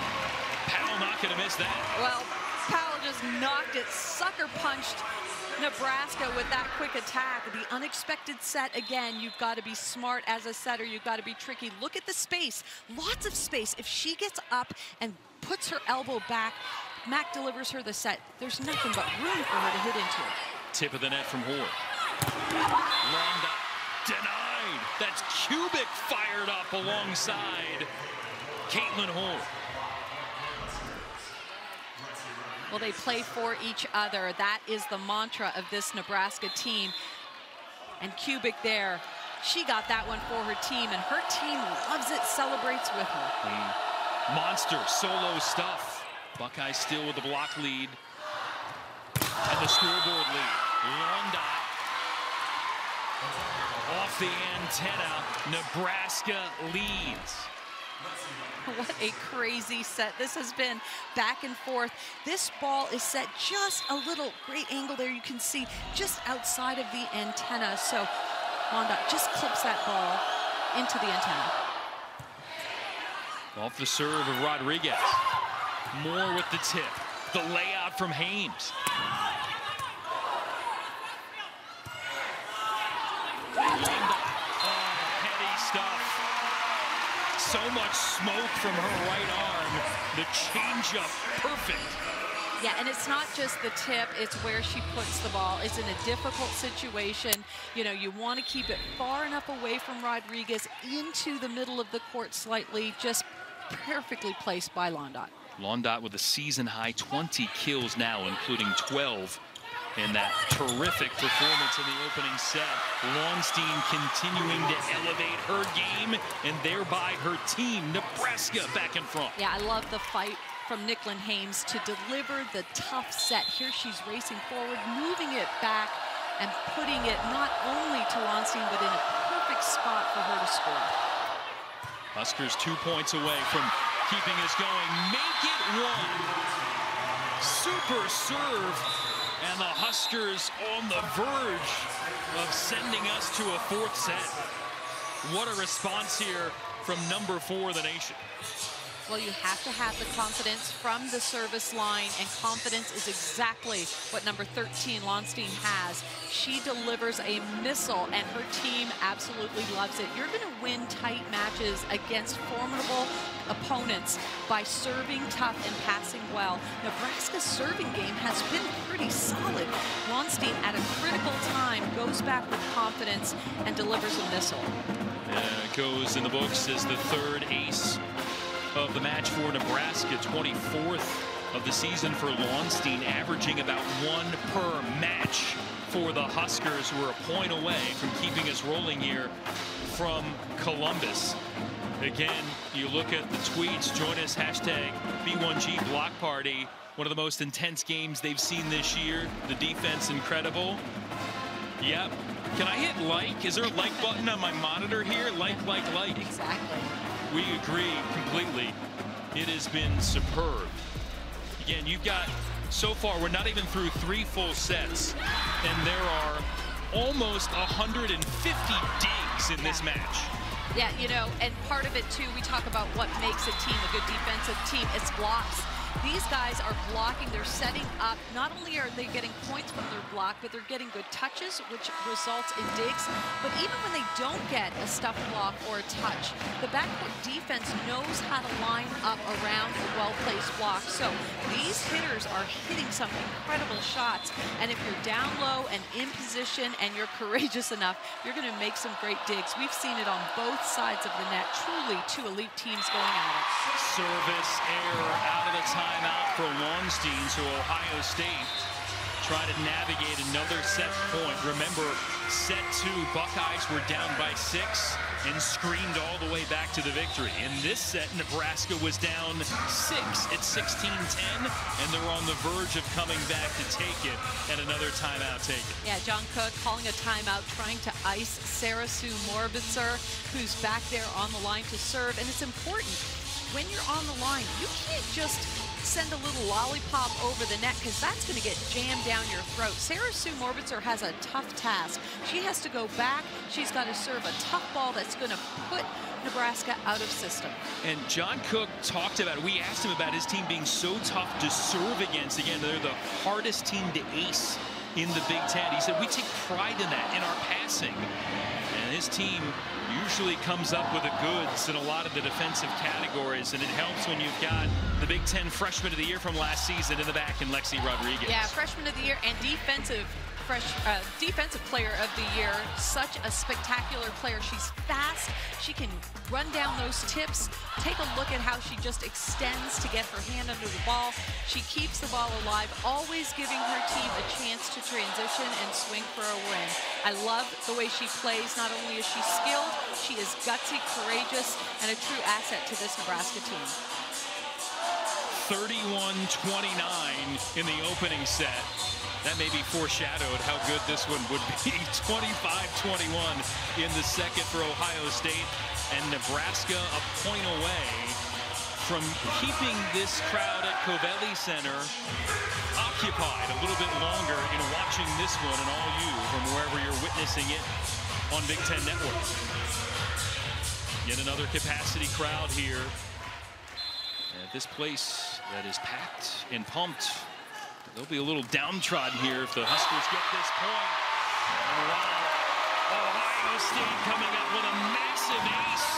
Speaker 1: Powell not going to miss that.
Speaker 2: Well, just knocked it, sucker punched Nebraska with that quick attack. The unexpected set, again, you've got to be smart as a setter. You've got to be tricky. Look at the space, lots of space. If she gets up and puts her elbow back, Mac delivers her the set. There's nothing but room for her to hit into.
Speaker 1: Tip of the net from dot. Denied. That's Kubik fired up alongside Kaitlyn Hord.
Speaker 2: Well, they play for each other. That is the mantra of this Nebraska team. And Kubik there, she got that one for her team, and her team loves it, celebrates with her.
Speaker 1: Mm. Monster solo stuff. Buckeyes still with the block lead. And the scoreboard lead. Londot. Off the antenna, Nebraska leads. <laughs>
Speaker 2: What a crazy set this has been back and forth. This ball is set just a little great angle there. You can see just outside of the antenna. So Wanda just clips that ball into the antenna.
Speaker 1: Off the serve of Rodriguez. Moore with the tip. The layout from Hames. So much smoke from her right arm. The changeup, perfect.
Speaker 2: Yeah, and it's not just the tip, it's where she puts the ball. It's in a difficult situation. You know, you want to keep it far enough away from Rodriguez into the middle of the court slightly, just perfectly placed by Londot.
Speaker 1: Londot with a season high 20 kills now, including 12 in that terrific performance in the opening set. Lauenstein continuing to elevate her game and thereby her team, Nebraska, back in front.
Speaker 2: Yeah, I love the fight from Nicklin Hames to deliver the tough set. Here she's racing forward, moving it back, and putting it not only to Lauenstein, but in a perfect spot for her to score.
Speaker 1: Huskers two points away from keeping us going. Make it one. Super serve. And the Huskers on the verge of sending us to a fourth set. What a response here from number four of the nation.
Speaker 2: Well, you have to have the confidence from the service line, and confidence is exactly what number 13, Lauenstein, has. She delivers a missile, and her team absolutely loves it. You're going to win tight matches against formidable opponents by serving tough and passing well. Nebraska's serving game has been pretty solid. Lauenstein, at a critical time, goes back with confidence and delivers a missile.
Speaker 1: It goes in the books as the third ace of the match for Nebraska, 24th of the season for Lauenstein, averaging about one per match for the Huskers, who are a point away from keeping us rolling here from Columbus. Again, you look at the tweets, join us, hashtag B1G Block Party. One of the most intense games they've seen this year. The defense incredible. Yep. Can I hit like? Is there a like button on my monitor here? Like, like, like.
Speaker 2: Exactly
Speaker 1: we agree completely. It has been superb. Again, you've got, so far, we're not even through three full sets, and there are almost 150 digs in
Speaker 2: yeah.
Speaker 1: this match.
Speaker 2: Yeah, you know, and part of it, too, we talk about what makes a team a good defensive team. It's blocks. These guys are blocking, they're setting up. Not only are they getting points from their block, but they're getting good touches, which results in digs. But even when they don't get a stuff block or a touch, the backcourt defense knows how to line up around a well-placed block. So these hitters are hitting some incredible shots. And if you're down low and in position and you're <laughs> courageous enough, you're going to make some great digs. We've seen it on both sides of the net. Truly two elite teams going at it.
Speaker 1: Service error out of the time timeout for Lauenstein, so Ohio State try to navigate another set point. Remember, set two, Buckeyes were down by six and screamed all the way back to the victory. In this set, Nebraska was down six at 16-10, and they're on the verge of coming back to take it, and another timeout taken.
Speaker 2: Yeah, John Cook calling a timeout, trying to ice Sarah Sue Morbitzer, who's back there on the line to serve, and it's important when you're on the line, you can't just send a little lollipop over the net because that's going to get jammed down your throat. Sarah Sue Morbitzer has a tough task. She has to go back. She's got to serve a tough ball that's going to put Nebraska out of system.
Speaker 1: And John Cook talked about it. We asked him about his team being so tough to serve against. Again, they're the hardest team to ace in the Big Ten. He said, we take pride in that, in our passing. And his team usually comes up with the goods in a lot of the defensive categories, and it helps when you've got the Big Ten Freshman of the Year from last season in the back in Lexi Rodriguez.
Speaker 2: Yeah, Freshman of the Year and defensive fresh uh, defensive player of the year. Such a spectacular player. She's fast. She can run down those tips. Take a look at how she just extends to get her hand under the ball. She keeps the ball alive, always giving her team a chance to transition and swing for a win. I love the way she plays. Not only is she skilled, she is gutsy, courageous, and a true asset to this Nebraska team.
Speaker 1: 31-29 in the opening set. That may be foreshadowed how good this one would be. <laughs> 25-21 in the second for Ohio State. And Nebraska a point away from keeping this crowd at Covelli Center occupied a little bit longer in watching this one and all you from wherever you're witnessing it on Big Ten Network. Yet another capacity crowd here at this place that is packed and pumped. They'll be a little downtrodden here if the Huskers get this point. Wow. Ohio State coming up with a massive ace.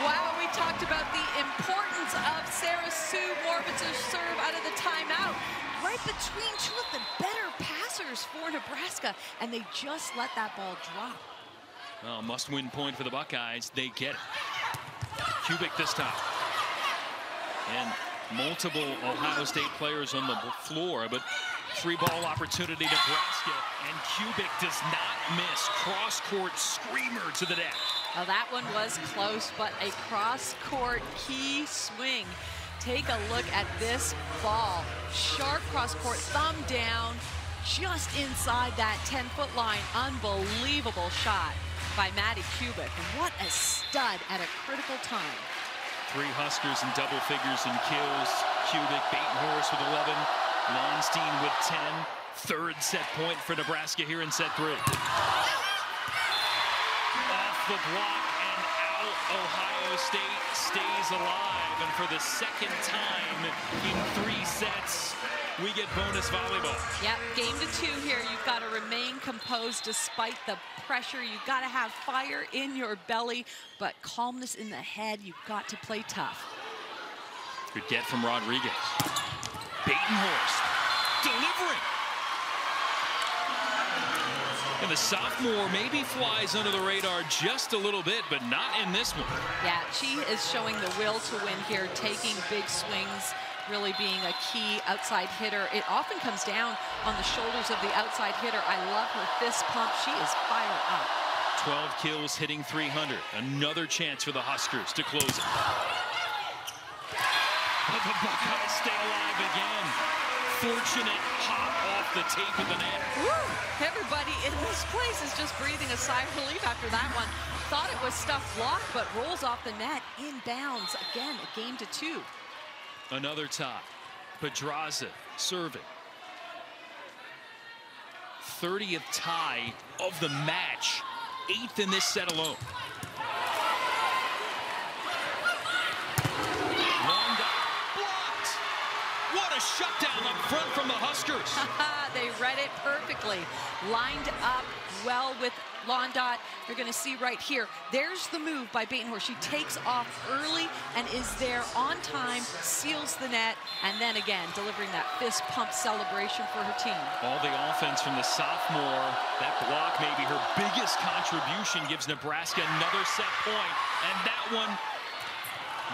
Speaker 2: Wow, we talked about the importance of Sarah Sue Morbitzer's serve out of the timeout. Right between two of the better passers for Nebraska, and they just let that ball drop.
Speaker 1: Well, must-win point for the Buckeyes. They get it. Kubik this time. And multiple Ohio State players on the floor, but free ball opportunity to Nebraska, and Kubik does not miss. Cross-court screamer to the net.
Speaker 2: Well, that one was close, but a cross-court key swing. Take a look at this ball. Sharp cross-court, thumb down, just inside that 10-foot line. Unbelievable shot by Madi Kubik. What a stud at a critical time.
Speaker 1: Three Huskers in double figures in kills. Kubik, Batenhorst with 11. Lauenstein with 10. Third set point for Nebraska here in set three Off the block and out. Ohio State stays alive. And for the second time in three sets, we get bonus volleyball.
Speaker 2: Yep, game to two here. You've got to remain composed despite the pressure. You've got to have fire in your belly, but calmness in the head. You've got to play tough.
Speaker 1: Good get from Rodriguez. Batenhorst delivering. And the sophomore maybe flies under the radar just a little bit, but not in this one.
Speaker 2: Yeah, she is showing the will to win here, taking big swings, really being a key outside hitter. It often comes down on the shoulders of the outside hitter. I love her fist pump. She is fired up.
Speaker 1: 12 kills, hitting 300. Another chance for the Huskers to close it. But the Buckeyes stay alive again. Fortunate hop off the tape of the net.
Speaker 2: Woo! Everybody in this place is just breathing a sigh of relief after that one. Thought it was stuffed block, but rolls off the net inbounds. Again, a game to two.
Speaker 1: Another tie. Podraza serving. 30th tie of the match. Eighth in this set alone. What a shutdown up front from the Huskers. <laughs>
Speaker 2: they read it perfectly. Lined up well with Londot. You're going to see right here. There's the move by Batenhorst. She takes off early and is there on time, seals the net, and then again delivering that fist pump celebration for her team.
Speaker 1: All the offense from the sophomore. That block may be her biggest contribution gives Nebraska another set point, and that one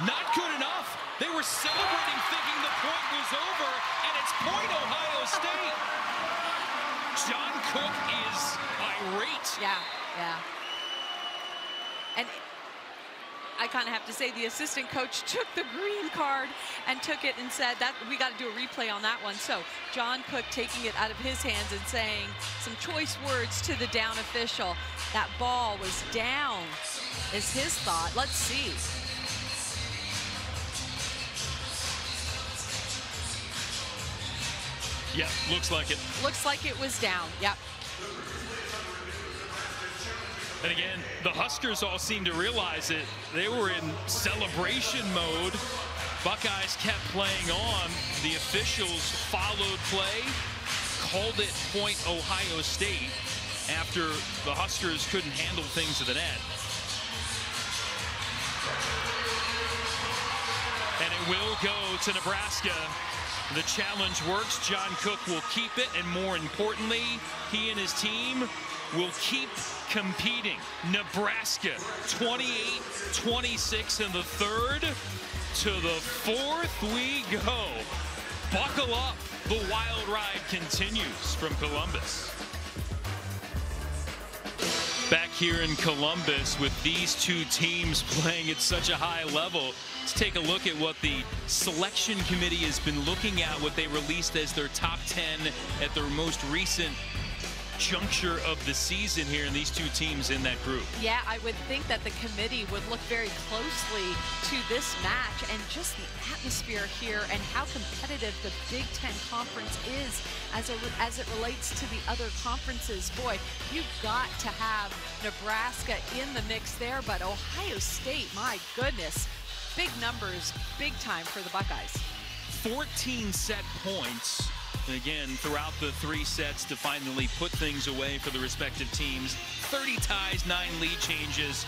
Speaker 1: not good enough. They were celebrating thinking the point was over, and it's point Ohio State. John Cook is irate.
Speaker 2: Yeah, yeah. And I kind of have to say the assistant coach took the green card and took it and said that we got to do a replay on that one. So John Cook taking it out of his hands and saying some choice words to the down official. That ball was down is his thought. Let's see.
Speaker 1: Yeah, looks like it.
Speaker 2: Looks like it was down. Yep.
Speaker 1: And again, the Huskers all seem to realize it. They were in celebration mode. Buckeyes kept playing on. The officials followed play, called it point Ohio State after the Huskers couldn't handle things at the net. And it will go to Nebraska the challenge works. John Cook will keep it, and more importantly, he and his team will keep competing. Nebraska 28-26 in the third. To the fourth we go. Buckle up. The wild ride continues from Columbus. Back here in Columbus with these two teams <laughs> playing at such a high level, let's take a look at what the selection committee has been looking at, what they released as their top 10 at their most recent juncture of the season here in these two teams in that group.
Speaker 2: Yeah, I would think that the committee would look very closely to this match and just the atmosphere here and how competitive the Big Ten Conference is as, a, as it relates to the other conferences. Boy, you've got to have Nebraska in the mix there, but Ohio State, my goodness, big numbers, big time for the Buckeyes.
Speaker 1: 14 set points again, throughout the three sets to finally put things away for the respective teams. 30 ties, nine lead changes.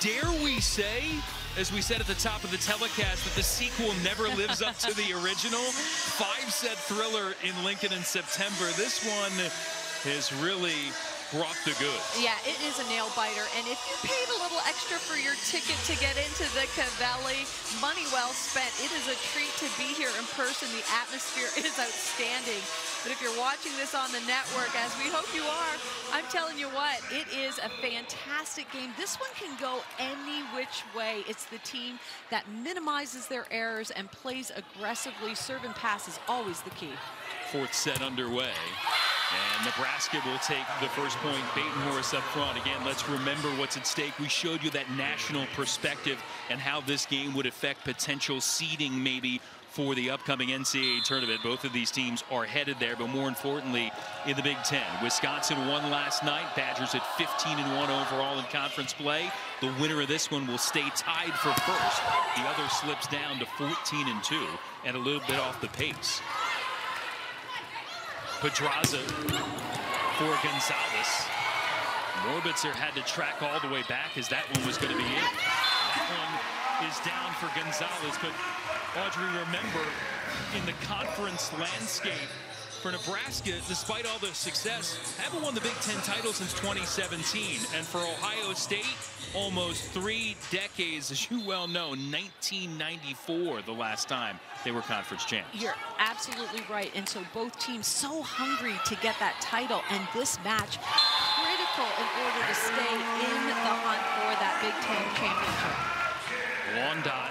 Speaker 1: Dare we say as we said at the top of the telecast, that the sequel never lives up to the original. Five-set thriller in Lincoln in September. This one has really
Speaker 2: Yeah, it is a nail biter. And if you paid a little extra for your ticket to get into the Covelli, money well spent. It is a treat to be here in person. The atmosphere <laughs> is outstanding. But if you're watching this on the network, as we hope you are, I'm telling you what, it is a fantastic game. This one can go any which way. It's the team that minimizes their errors and plays aggressively. Serve and pass is always the key.
Speaker 1: Fourth set underway. And Nebraska will take the first point. Batenhorst up front. Again, let's remember what's at stake. We showed you that national perspective and how this game would affect potential seeding maybe for the upcoming NCAA tournament. Both of these teams are headed there, but more importantly, in the Big Ten. Wisconsin won last night. Badgers at 15 and 1 overall in conference play. The winner of this one will stay tied for first. The other slips down to 14 and 2 and a little bit off the pace. Podraza for Gonzalez. Morbitzer had to track all the way back as that one was going to be it. That one is down for Gonzalez, but Audrey, remember, in the conference landscape, for Nebraska, despite all the success, haven't won the Big Ten title since 2017. And for Ohio State, almost three decades, as you well know, 1994 the last time they were conference champs.
Speaker 2: You're absolutely right. And so both teams so hungry to get that title. And this match critical in order to stay in the hunt for that Big Ten championship.
Speaker 1: Londot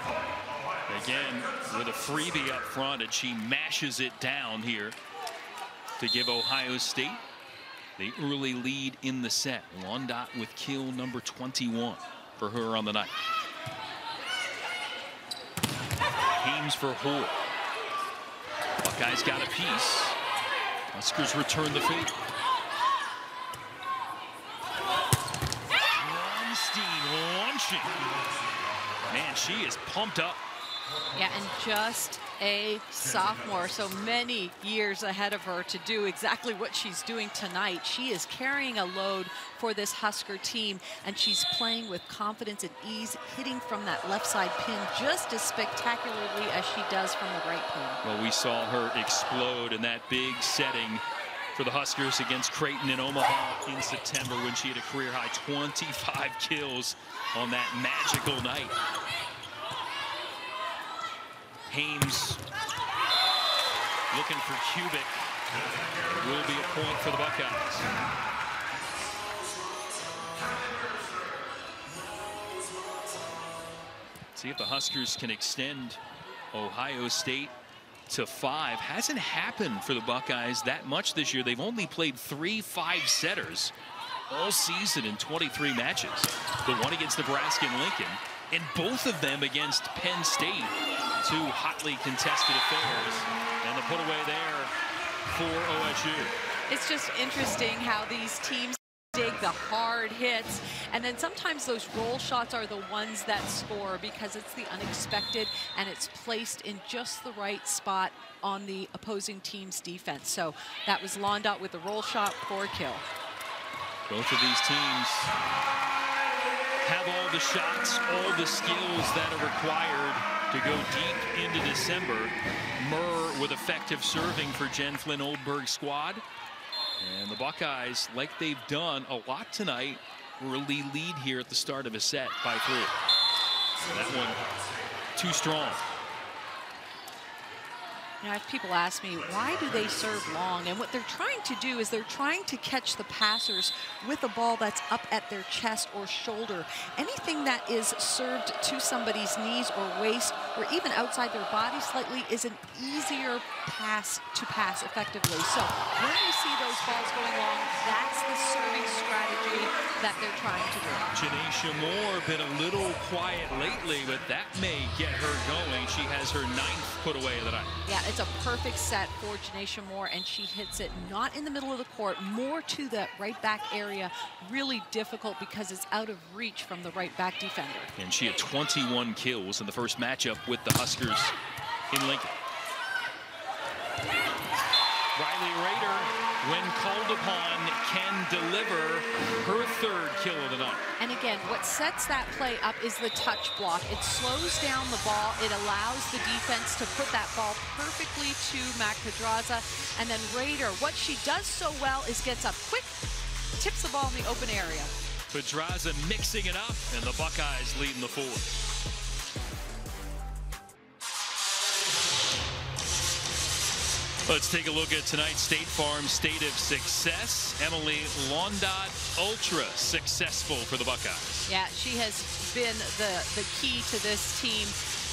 Speaker 1: again with a freebie up front and she mashes it down here to give Ohio State the early lead in the set. Londot with kill number 21 for her on the night. Hames for Hord. Buckeyes got a piece. Huskers return the favor. Lauenstein launching. Man, she is pumped up.
Speaker 2: Yeah, and just a sophomore, so many years ahead of her to do exactly what she's doing tonight. She is carrying a load for this Husker team, and she's playing with confidence and ease, hitting from that left side pin just as spectacularly as she does from the right pin.
Speaker 1: Well, we saw her explode in that big setting for the Huskers against Creighton in Omaha in September when she had a career high 25 kills on that magical night. Hames looking for Kubik. Will be a point for the Buckeyes. See if the Huskers can extend Ohio State to five. Hasn't happened for the Buckeyes that much this year. They've only played three five-setters all season in 23 matches. The one against Nebraska and Lincoln, and both of them against Penn State two hotly contested affairs. And the put away there for OSU.
Speaker 2: It's just interesting how these teams dig the hard hits and then sometimes those roll shots are the ones that score because it's the unexpected and it's placed in just the right spot on the opposing team's defense so that was Londot with the roll shot for kill
Speaker 1: both of these teams have all the shots all the skills that are required to go deep into December. Murr with effective serving for Jen Flynn Oldenburg squad. And the Buckeyes, like they've done a lot tonight, early lead here at the start of a set by three. That one too strong.
Speaker 2: You know, people ask me, why do they serve long? And what they're trying to do is they're trying to catch the passers with a ball that's up at their chest or shoulder. Anything that is served to somebody's knees or waist or even outside their body slightly is an easier pass to pass effectively. So when you see those balls going long, that's the serving strategy that they're trying to do.
Speaker 1: Jenaisha Moore been a little quiet lately, but that may get her going. She has her ninth put away of the night.
Speaker 2: Yeah, it's a perfect set for Jenaisha Moore, and she hits it not in the middle of the court, more to the right back area. Really difficult because it's out of reach from the right back defender.
Speaker 1: And she had 21 kills in the first matchup with the Huskers in Lincoln. Rylee Rader when called upon, can deliver her third kill of the night.
Speaker 2: And again, what sets that play up is the touch block. It slows down the ball. It allows the defense to put that ball perfectly to Mac Podraza. And then Rader, what she does so well is gets up quick, tips the ball in the open area.
Speaker 1: Podraza mixing it up, and the Buckeyes leading the fourth. Let's take a look at tonight's State Farm State of Success. Emily Londot, ultra successful for the Buckeyes.
Speaker 2: Yeah, she has been the, the key to this team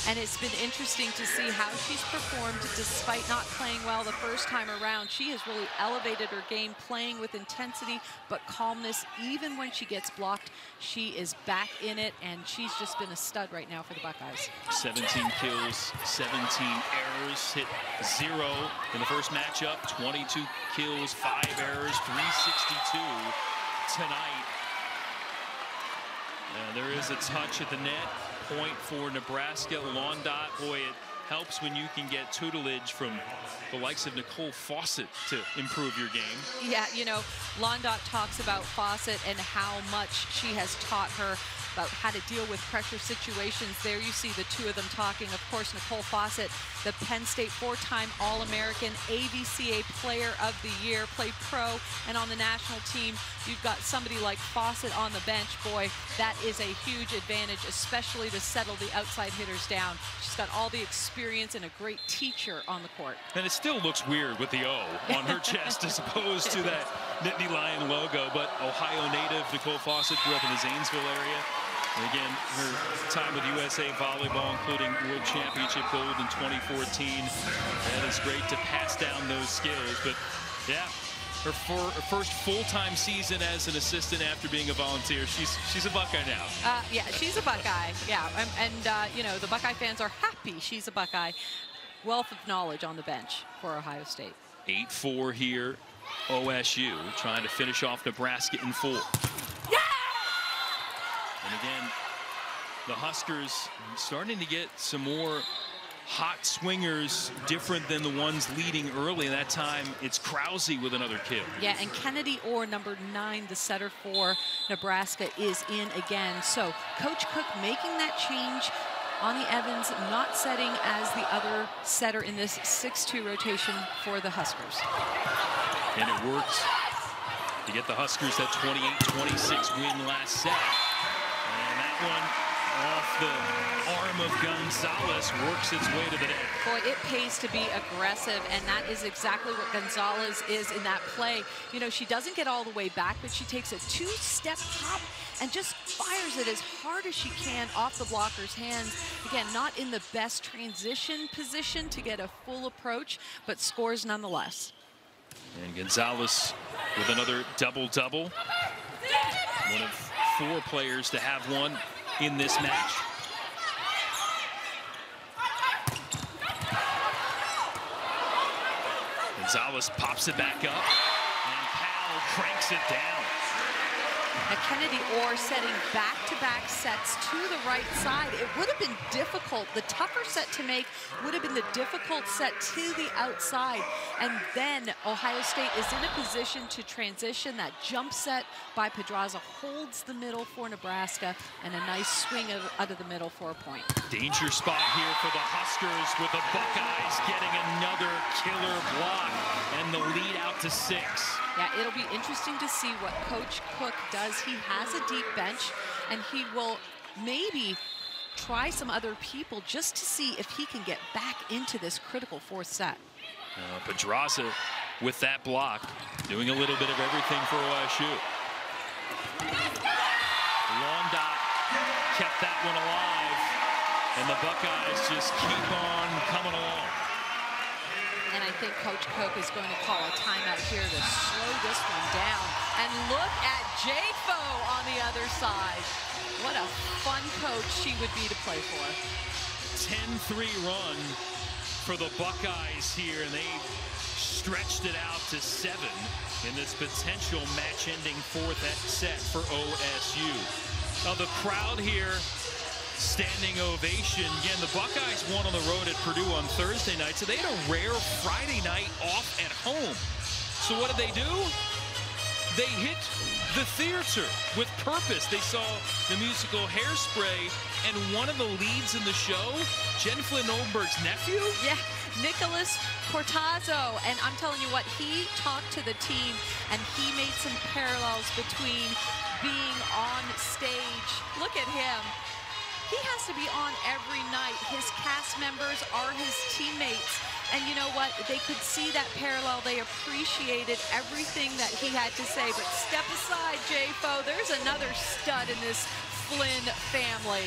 Speaker 2: and it's been interesting to see how she's performed despite not playing well the first time around. She has really elevated her game, playing with intensity but calmness. Even when she gets blocked, she is back in it, and she's just been a stud right now for the Buckeyes.
Speaker 1: 17 kills, 17 errors, hit zero in the first matchup, 22 kills, five errors, 362 tonight. Uh, there is a touch at the net point for Nebraska. Londot, boy, it helps when you can get tutelage from the likes of Nicole Fawcett to improve your game.
Speaker 2: Yeah, you know, Londot talks about Fawcett and how much she has taught her about how to deal with pressure situations. There you see the two of them talking. Of course, Nicole Fawcett, the Penn State four-time All-American, AVCA Player of the Year, played pro, and on the national team, you've got somebody like Fawcett on the bench. Boy, that is a huge advantage, especially to settle the outside hitters down. She's got all the experience and a great teacher on the court.
Speaker 1: And it still looks weird with the O on her chest as opposed to <laughs> that Nittany Lion logo, but Ohio native Nicole Fawcett grew up in the Zanesville area. Again, her time with USA Volleyball, including World Championship gold in 2014. And it's great to pass down those skills. But yeah, her, for, her first full-time season as an assistant after being a volunteer. She's she's a Buckeye now.
Speaker 2: Uh, yeah, she's a Buckeye. Yeah, and, and uh, you know the Buckeye fans are happy she's a Buckeye. Wealth of knowledge on the bench for Ohio State.
Speaker 1: 8-4 here. OSU trying to finish off Nebraska in four. And again, the Huskers starting to get some more hot swingers different than the ones leading early. And that time, it's Krause with another kill.
Speaker 2: Yeah, and Kennedy Orr, number nine, the setter for Nebraska, is in again. So Coach Cook making that change. Anni Evans not setting as the other setter in this 6-2 rotation for the Huskers.
Speaker 1: And it worked to get the Huskers that 28-26 win last set one off the arm of Gonzalez works its way to the net.
Speaker 2: Boy, it pays to be aggressive, and that is exactly what Gonzalez is in that play. You know, she doesn't get all the way back, but she takes a two-step hop and just fires it as hard as she can off the blocker's hands. Again, not in the best transition position to get a full approach, but scores nonetheless.
Speaker 1: And Gonzalez with another double-double. One of four players to have one in this match. Gonzalez pops it back up, and Powell cranks it down.
Speaker 2: And Kennedy Orr setting back-to-back -back sets to the right side. It would have been difficult. The tougher set to make would have been the difficult set to the outside. And then Ohio State is in a position to transition. That jump set by Podraza holds the middle for Nebraska and a nice swing out of the middle for a point.
Speaker 1: Danger spot here for the Huskers with the Buckeyes getting another killer block and the lead out to six.
Speaker 2: Yeah, it'll be interesting to see what Coach Cook does. He has a deep bench, and he will maybe try some other people just to see if he can get back into this critical fourth set.
Speaker 1: Uh, Podraza with that block, doing a little bit of everything for OSU. Londot kept that one alive, and the Buckeyes just keep on coming along.
Speaker 2: And I think Coach Cook is going to call a timeout here to slow this one down. And look at Jade Foe on the other side. What a fun coach she would be to play for.
Speaker 1: 10-3 run for the Buckeyes here, and they stretched it out to seven in this potential match-ending fourth set for OSU. Now the crowd here standing ovation. Again, the Buckeyes won on the road at Purdue on Thursday night, so they had a rare Friday night off at home. So what did they do? They hit the theater with purpose. They saw the musical Hairspray, and one of the leads in the show, Jen Flynn Oldenburg's nephew?
Speaker 2: Yeah, Nicholas Cortazzo. And I'm telling you what, he talked to the team, and he made some parallels between being on stage. Look at him. He has to be on every night. His cast members are his teammates. And you know what? They could see that parallel. They appreciated everything that he had to say. But step aside, Jay Foe. There's another stud in this Flynn family.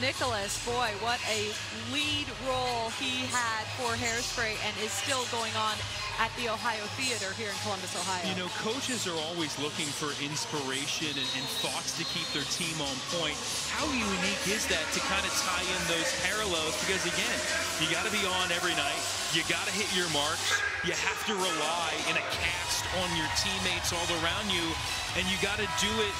Speaker 2: Nicholas, boy, what a lead role he had for Hairspray and is still going on at the Ohio Theater here in Columbus, Ohio.
Speaker 1: You know, coaches are always looking for inspiration and, and thoughts to keep their team on point. How unique is that to kind of tie in those parallels? Because again, you got to be on every night. You got to hit your marks. You have to rely in a cast on your teammates all around you, and you got to do it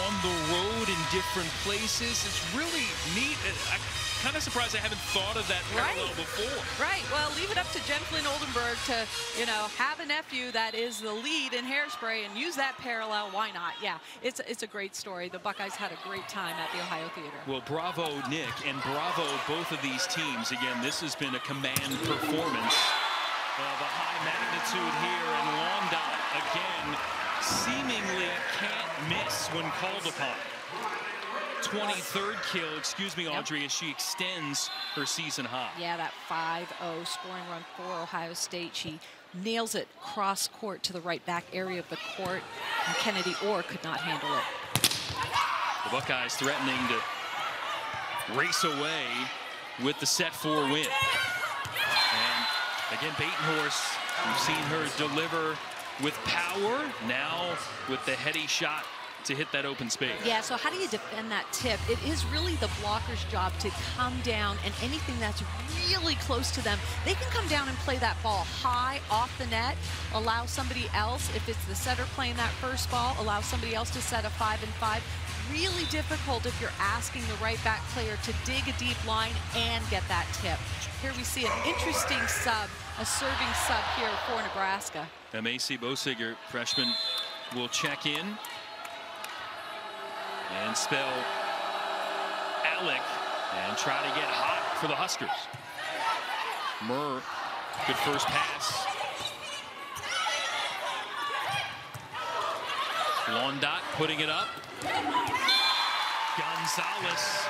Speaker 1: on the road in different places. It's really neat. I'm kind of surprised I haven't thought of that parallel
Speaker 2: right.
Speaker 1: before.
Speaker 2: Right. Well, leave it up to Jen Flynn Oldenburg to, you know, have a nephew that is the lead in Hairspray and use that parallel. Why not? Yeah, it's, it's a great story. The Buckeyes had a great time at the Ohio Theater.
Speaker 1: Well, bravo, Nick, and bravo, both of these teams. Again, this has been a command performance of a high magnitude here, and Londot, again, seemingly can't miss when called upon. 23rd kill, excuse me, Audrey, yep. as she extends her season high.
Speaker 2: Yeah, that 5-0 scoring run for Ohio State. She nails it cross court to the right back area of the court, and Kennedy Orr could not handle it.
Speaker 1: The Buckeyes threatening to race away with the set four win. And again, Batenhorst, we've seen her deliver with power, now with the heady shot to hit that open space.
Speaker 2: Yeah, so how do you defend that tip? It is really the blocker's job to come down and anything that's really close to them, they can come down and play that ball high off the net, allow somebody else, if it's the setter playing that first ball, allow somebody else to set a five and five. Really difficult if you're asking the right back player to dig a deep line and get that tip. Here we see an interesting sub, a serving sub here for Nebraska.
Speaker 1: Maisie Boesiger, freshman, will check in and spell Allick and try to get hot for the Huskers. Murr, good first pass. Londot putting it up. Gonzalez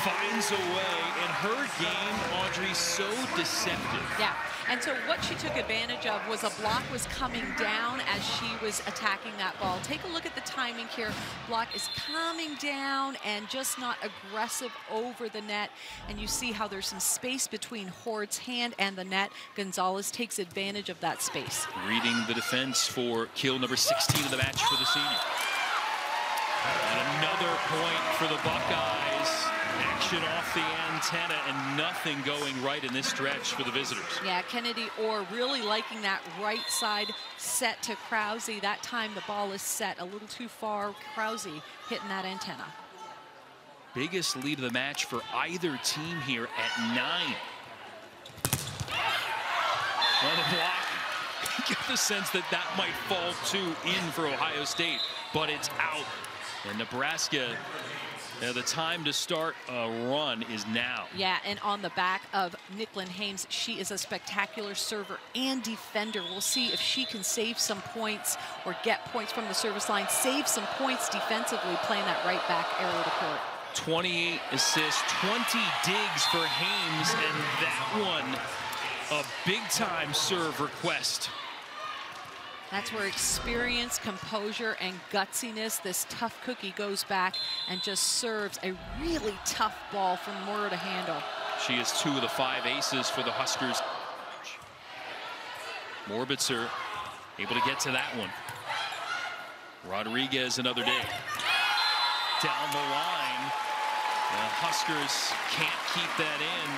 Speaker 1: finds a way, and her game, Audrey, so deceptive.
Speaker 2: Yeah, and so what she took advantage of was a block was coming down as she was attacking that ball. Take a look at the timing here. Block is coming down and just not aggressive over the net. And you see how there's some space between Hord's hand and the net. Gonzalez takes advantage of that space.
Speaker 1: Reading the defense for kill number 16 of the match for the senior. And another point for the Buckeyes action off the antenna and nothing going right in this stretch for the visitors.
Speaker 2: Yeah, Kennedy Orr really liking that right side set to Krause. That time the ball is set a little too far. Krause hitting that antenna.
Speaker 1: Biggest lead of the match for either team here at nine. On the block, <laughs> get the sense that that might fall two in for Ohio State, but it's out. And Nebraska yeah, the time to start a run is now.
Speaker 2: Yeah, and on the back of Nicklin Hames, she is a spectacular server and defender. We'll see if she can save some points or get points from the service line, save some points defensively playing that right back area of the court.
Speaker 1: 28 assists, 20 digs for Hames, and that one a big-time serve request
Speaker 2: that's where experience, composure, and gutsiness, this tough cookie goes back and just serves a really tough ball for Moore to handle.
Speaker 1: She is two of the five aces for the Huskers. Morbitzer able to get to that one. Rodriguez another day. Down the line. The Huskers can't keep that in.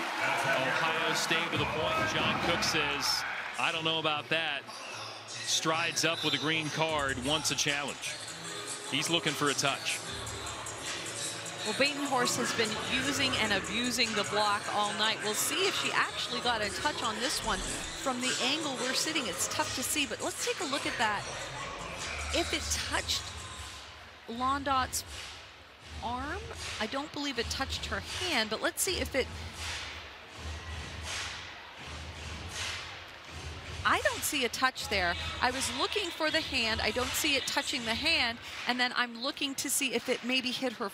Speaker 1: Ohio State with a point. John Cook says, I don't know about that strides up with a green card, wants a challenge. He's looking for a touch.
Speaker 2: Well, Batenhorst has been using and abusing the block all night. We'll see if she actually got a touch on this one. From the angle we're sitting, it's tough to see, but let's take a look at that. If it touched Londot's arm, I don't believe it touched her hand, but let's see if it I don't see a touch there. I was looking for the hand. I don't see it touching the hand. And then I'm looking to see if it maybe hit her,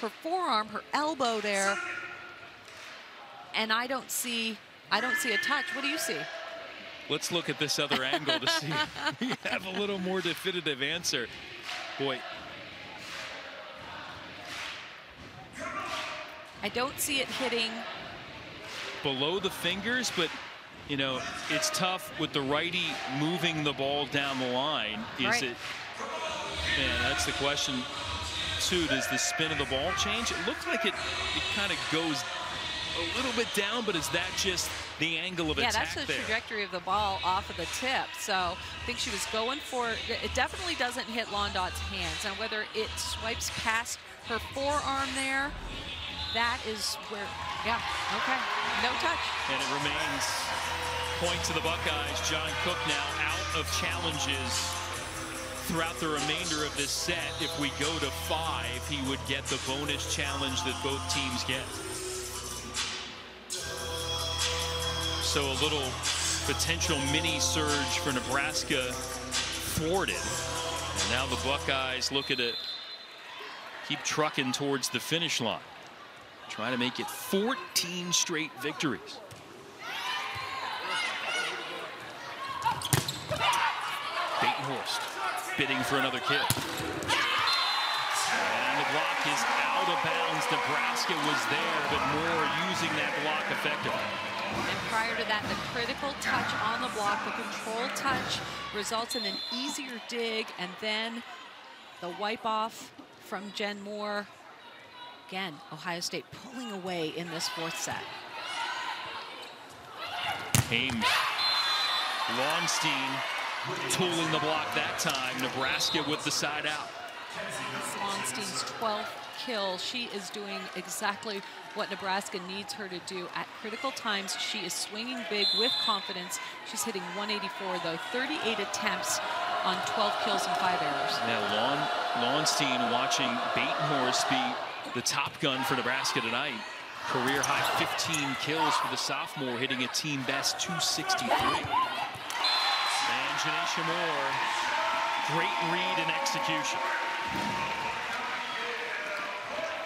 Speaker 2: her forearm, her elbow there. And I don't see, I don't see a touch. What do you see?
Speaker 1: Let's look at this other angle to see we <laughs> have a little more definitive answer. Boy.
Speaker 2: I don't see it hitting
Speaker 1: below the fingers, but you know, it's tough with the righty moving the ball down the line. Is right. it, man, that's the question too. Does the spin of the ball change? It looks like it, it kind of goes a little bit down, but is that just the angle of
Speaker 2: yeah,
Speaker 1: attack
Speaker 2: Yeah, that's the
Speaker 1: there?
Speaker 2: trajectory of the ball off of the tip. So I think she was going for, it definitely doesn't hit Londot's hands. Now whether it swipes past her forearm there, that is where, yeah, okay, no touch.
Speaker 1: And it remains point to the Buckeyes. John Cook now out of challenges throughout the remainder of this set. If we go to five, he would get the bonus challenge that both teams get. So a little potential mini surge for Nebraska thwarted. And now the Buckeyes looking to keep trucking towards the finish line. Trying to make it 14 straight victories. Batenhorst bidding for another kill. And the block is out of bounds. Nebraska was there, but Moore using that block effectively.
Speaker 2: And prior to that, the critical touch on the block, the control touch, results in an easier dig, and then the wipe off from Jen Moore. Again, Ohio State pulling away in this fourth set.
Speaker 1: Hames, Lauenstein tooling the block that time. Nebraska with the side out.
Speaker 2: Lauenstein's 12th kill. She is doing exactly what Nebraska needs her to do. At critical times, she is swinging big with confidence. She's hitting 184, though. 38 attempts on 12 kills and 5 errors.
Speaker 1: Yeah, Lon, Lauenstein watching Batenhorst be the top gun for Nebraska tonight. Career high 15 kills for the sophomore, hitting a team best 263. Jenaisha Moore. Great read and execution.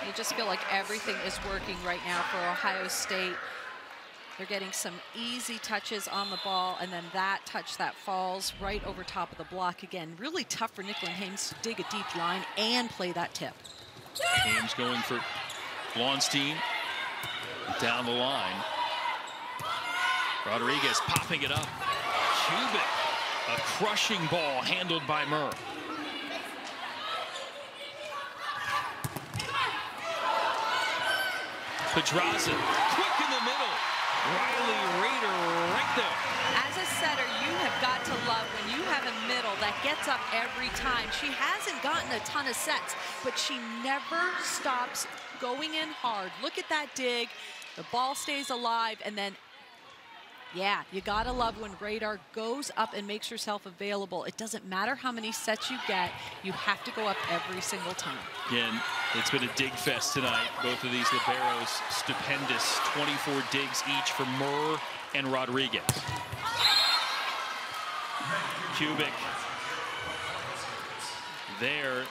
Speaker 2: You just feel like everything is working right now for Ohio State. They're getting some easy touches on the ball, and then that touch that falls right over top of the block again. Really tough for Nicklin Hames to dig a deep line and play that tip.
Speaker 1: Hames going for Lauenstein down the line. Rodriguez popping it up. Kubik a crushing ball handled by Murr. Podraza, quick in the middle. Rylee Rader right there.
Speaker 2: As a setter, you have got to love when you have a middle that gets up every time. She hasn't gotten a ton of sets, but she never stops going in hard. Look at that dig. The ball stays alive, and then yeah, you gotta love when Rader goes up and makes herself available. It doesn't matter how many sets you get, you have to go up every single time.
Speaker 1: Again, it's been a dig fest tonight. Both of these liberos stupendous. 24 digs each for Murr and Rodriguez. Kubik there,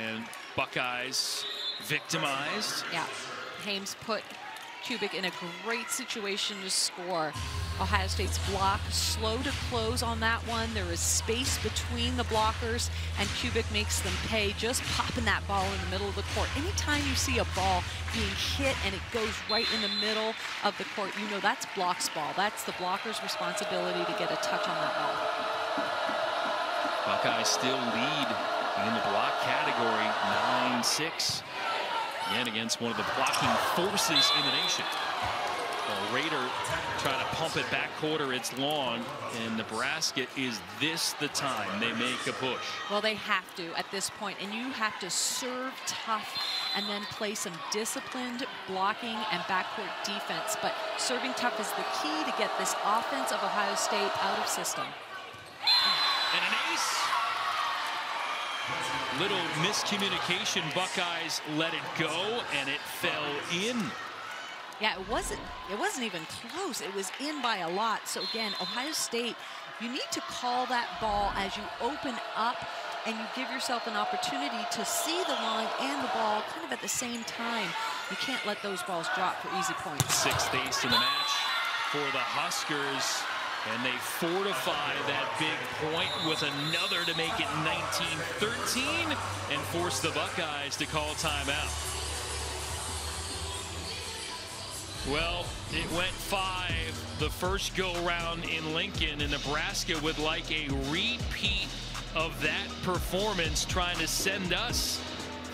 Speaker 1: and Buckeyes victimized.
Speaker 2: Yeah, Hames put Kubik in a great situation to score. Ohio State's block slow to close on that one. There is space between the blockers, and Kubik makes them pay just popping that ball in the middle of the court. Anytime you see a ball being hit and it goes right in the middle of the court, you know that's block's ball. That's the blocker's responsibility to get a touch on that ball.
Speaker 1: Buckeyes still lead in the block category, 9-6. Again, against one of the blocking forces in the nation. Well, Rader trying to pump it back quarter. It's long. And Nebraska, is this the time they make a push?
Speaker 2: Well, they have to at this. And you have to serve tough and then play some disciplined blocking and backcourt defense. But serving tough is the key to get this offense of Ohio State out of system.
Speaker 1: And an ace. Little miscommunication. Buckeyes let it go, and it fell in.
Speaker 2: Yeah, it wasn't it wasn't even close. It was in by a lot. So again, Ohio State, you need to call that ball as you open up and you give yourself an opportunity to see the line and the ball kind of at the same time. You can't let those balls drop for easy points.
Speaker 1: Sixth ace in the match for the Huskers. And they fortify that big point with another to make it 19-13 and force the Buckeyes to call timeout. Well, it went five the first go-round in Lincoln, and Nebraska would like a repeat of that performance, trying to send us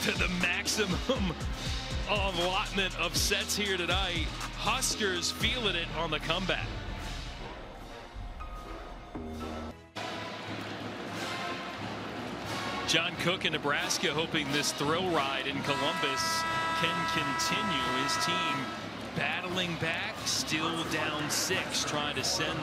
Speaker 1: to the maximum <laughs> allotment of sets here tonight. Huskers feeling it on the comeback. John Cook in Nebraska hoping this thrill ride in Columbus can continue. His team battling back, still down six, trying to send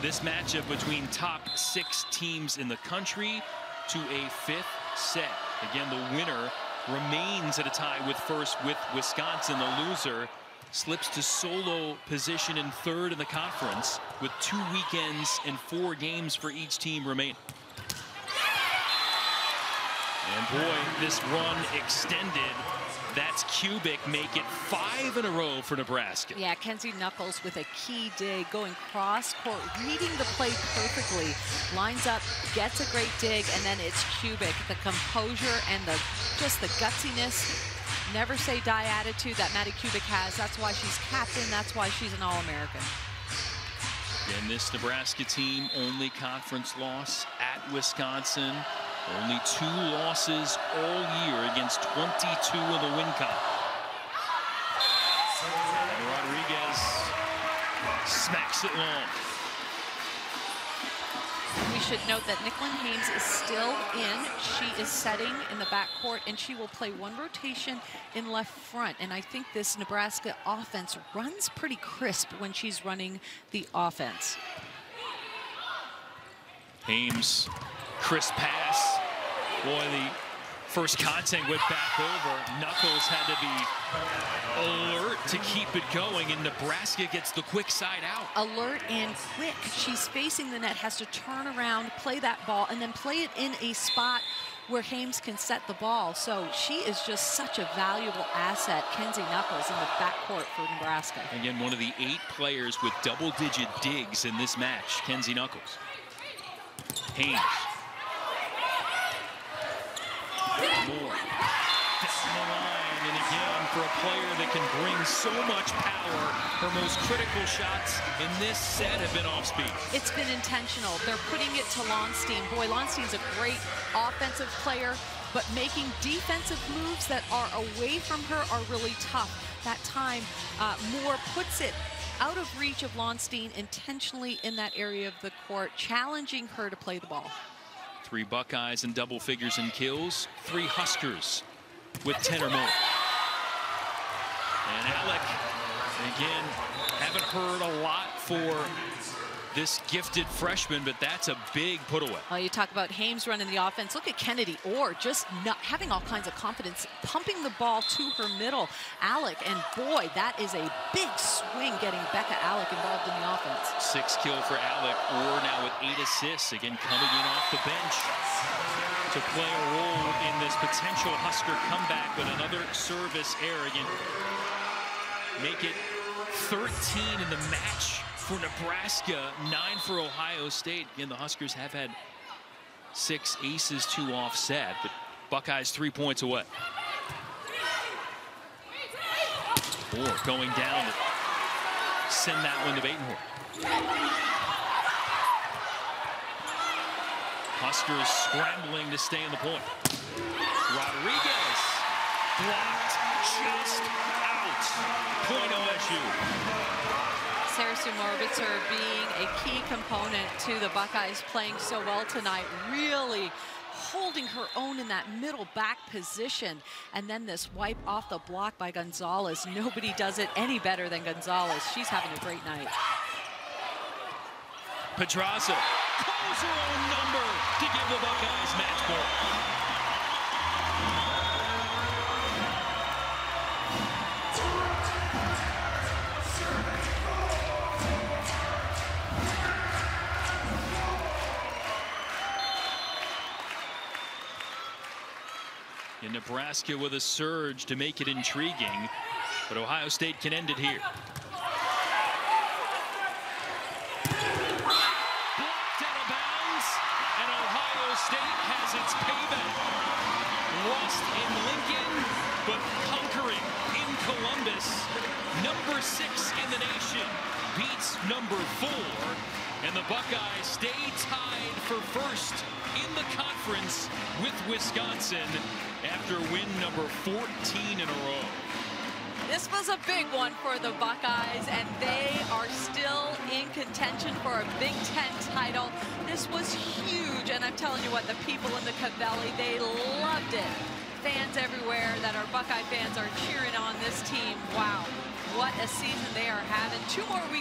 Speaker 1: this matchup between top six teams in the country to a fifth set. Again, the winner remains at a tie with first with Wisconsin. The loser slips to solo position in third in the conference with two weekends and four games for each team remaining. And boy, this run extended. That's Kubik make it five in a row for Nebraska.
Speaker 2: Yeah, Kenzie Knuckles with a key dig, going cross court, reading the play perfectly, lines up, gets a great dig, and then it's Kubik. The composure and the just the gutsiness, never say die attitude that Madi Kubik has. That's why she's captain. That's why she's an All-American.
Speaker 1: And this Nebraska team only conference loss at Wisconsin. Only two losses all year against 22 in the win column. Rodriguez smacks it long.
Speaker 2: Should note that Nicklin Hames is still in. She is setting in the backcourt, and she will play one rotation in left front. And I think this Nebraska offense runs pretty crisp when she's running the offense.
Speaker 1: Hames, crisp pass. Boy, the first contact went back over. Knuckles had to be alert to keep it going, and Nebraska gets the quick side out.
Speaker 2: Alert and quick. She's facing the net, has to turn around, play that ball, and then play it in a spot where Hames can set the ball. So she is just such a valuable asset, Kenzie Knuckles, in the backcourt for Nebraska.
Speaker 1: Again, one of the eight players with double-digit digs in this match, Kenzie Knuckles. Hames. Moore. Down the line, and again, for a player that can bring so much power, her most critical shots in this set have been off speed.
Speaker 2: It's been intentional. They're putting it to Lauenstein. Boy, Lauenstein's a great offensive player, but making defensive moves that are away from her are really tough. That time, uh, Moore puts it out of reach of Lauenstein intentionally in that area of the court, challenging her to play the ball.
Speaker 1: Three Buckeyes in double figures in kills, three Huskers with 10 or more. And Allick, again, haven't heard a lot for this gifted freshman, but that's a big put away.
Speaker 2: Well, you talk about Hames running the offense. Look at Kennedy Orr just not having all kinds of confidence, pumping the ball to her middle. Allick, and boy, that is a big swing getting Bekka Allick involved in the offense.
Speaker 1: Six kill for Allick. Orr now with eight assists, again coming in off the bench to play a role in this potential Husker comeback, but another service error again. Make it 13 in the match for Nebraska, nine for Ohio State. Again, the Huskers have had six aces to offset, but Buckeyes three points away. Orr going down send that one to Batenhorst. Huskers scrambling to stay in the point. Rodriguez blocked just out. Point OSU.
Speaker 2: Sarah Sue Morbitzer being a key component to the Buckeyes playing so well tonight, really holding her own in that middle back position. And then this wipe off the block by Gonzalez. Nobody does it any better than Gonzalez. She's having a great night.
Speaker 1: Podraza calls her own number to give the Buckeyes In Nebraska with a surge to make it intriguing, but Ohio State can end it here. State has its payback. Lost in Lincoln, but conquering in Columbus. Number six in the nation beats number four, and the Buckeyes stay tied for first the conference with Wisconsin after win number 14 in a row.
Speaker 2: This was a big one for the Buckeyes, and they are still in contention for a Big Ten title. This was huge, and I'm telling you what, the people in the Covelli, they loved it. Fans everywhere that are Buckeye fans are cheering on this team. Wow, what a season they are having. Two more weeks.